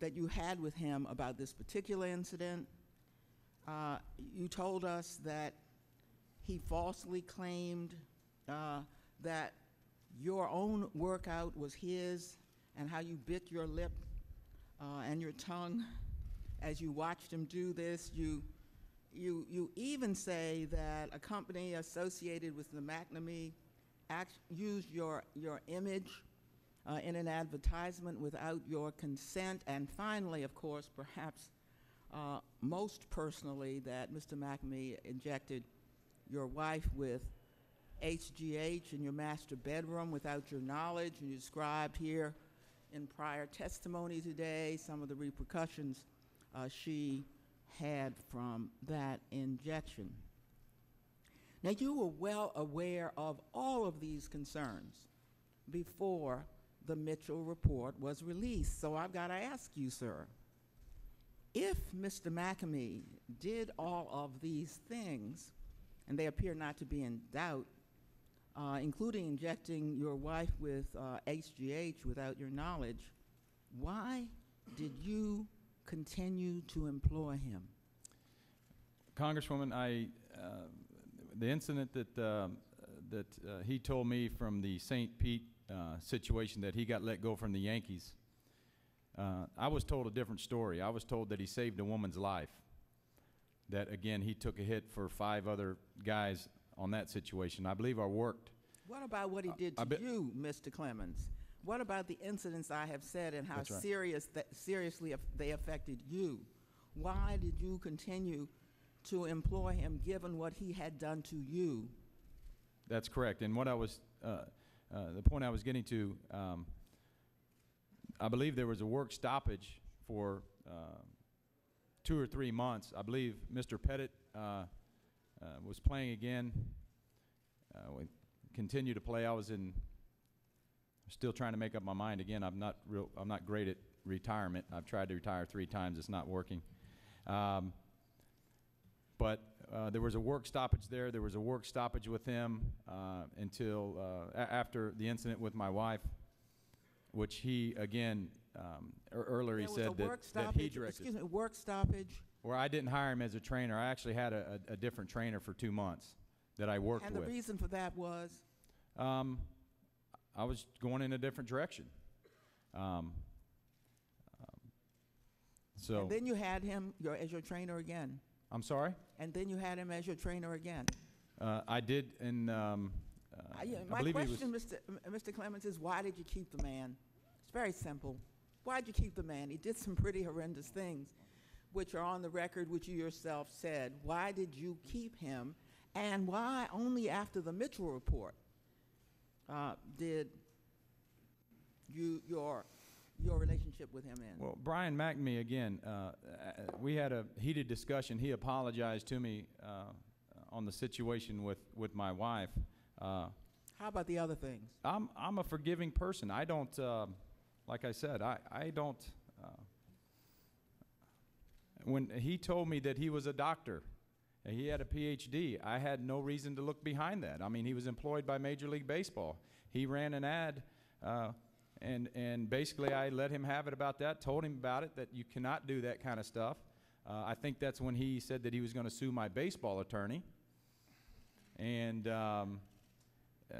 that you had with him about this particular incident. Uh, you told us that he falsely claimed uh, that your own workout was his and how you bit your lip uh, and your tongue as you watched him do this. You you, you even say that a company associated with the McNamee act, used your, your image uh, in an advertisement without your consent. And finally, of course, perhaps uh, most personally, that Mr. McNamee injected your wife with HGH in your master bedroom without your knowledge. And you described here in prior testimony today some of the repercussions uh, she had from that injection. Now, you were well aware of all of these concerns before the Mitchell report was released. So I've got to ask you, sir, if Mr. McNamee did all of these things, and they appear not to be in doubt, uh, including injecting your wife with uh, HGH without your knowledge, why did you continue to employ him? Congresswoman, I, uh, the incident that, uh, that uh, he told me from the St. Pete uh, situation that he got let go from the Yankees, I was told a different story. I was told that he saved a woman's life. That, again, he took a hit for five other guys on that situation. I believe I worked. What about what he did to bet- you, Mr. Clemens? What about the incidents I have said and how right. serious that seriously they affected you? Why did you continue to employ him given what he had done to you? That's correct. And what I was, uh, uh, the point I was getting to, um, I believe there was a work stoppage for uh, two or three months. I believe Mr. Pettitte uh, uh, was playing again. Uh, we continued to play. I was in, still trying to make up my mind again. I'm not real. I'm not great at retirement. I've tried to retire three times. It's not working. Um, but uh, there was a work stoppage there. There was a work stoppage with him uh, until uh, after the incident with my wife, which he again um, earlier he said that, work that he stoppage, directed. excuse me, work stoppage, Where I didn't hire him as a trainer. I actually had a, a, a different trainer for two months that I worked with. and the reason for that was? Um, I was going in a different direction. Um, um, so And then you had him your, as your trainer again. I'm sorry. And then you had him as your trainer again. Uh, I did, and um, uh, I- yeah, I my was. question, Mr. Mr. Clemens, is why did you keep the man? It's very simple. Why did you keep the man? He did some pretty horrendous things, which are on the record, which you yourself said. Why did you keep him? And why only after the Mitchell report uh, did you your your relationship with him end? Well, Brian McNamee, again, uh, uh, we had a heated discussion. He apologized to me uh, on the situation with, with my wife. Uh, How about the other things? I'm, I'm a forgiving person. I don't, uh, like I said, I, I don't. When he told me that he was a doctor And He had a PhD. I had no reason to look behind that. I mean, he was employed by Major League Baseball. He ran an ad, uh, and and basically I let him have it about that. Told him about it that you cannot do that kind of stuff. Uh, I think that's when he said that he was going to sue my baseball attorney. And um, uh,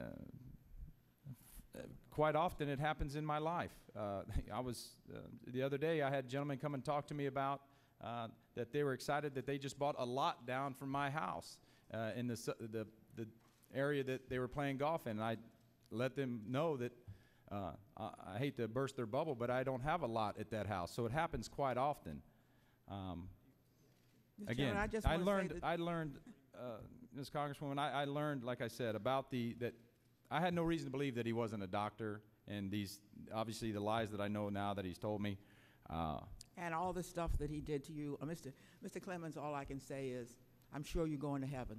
quite often it happens in my life. Uh, I was uh, the other day. I had gentlemen come and talk to me about uh, that they were excited that they just bought a lot down from my house uh, in the, the the area that they were playing golf in. And I let them know that uh, I, I hate to burst their bubble, but I don't have a lot at that house. So it happens quite often. Um, again, I just I learned. I learned, uh, Ms. Congresswoman. I, I learned, like I said, about the that I had no reason to believe that he wasn't a doctor, and these obviously the lies that I know now that he's told me. Uh, And all the stuff that he did to you. Uh, Mr. Mr. Clemens, all I can say is, I'm sure you're going to heaven.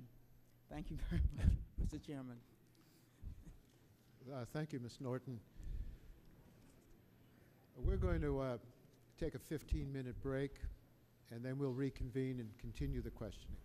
Thank you very much, Mr. Chairman. Uh, Thank you, Ms. Norton. We're going to uh, take a 15-minute break, and then we'll reconvene and continue the questioning.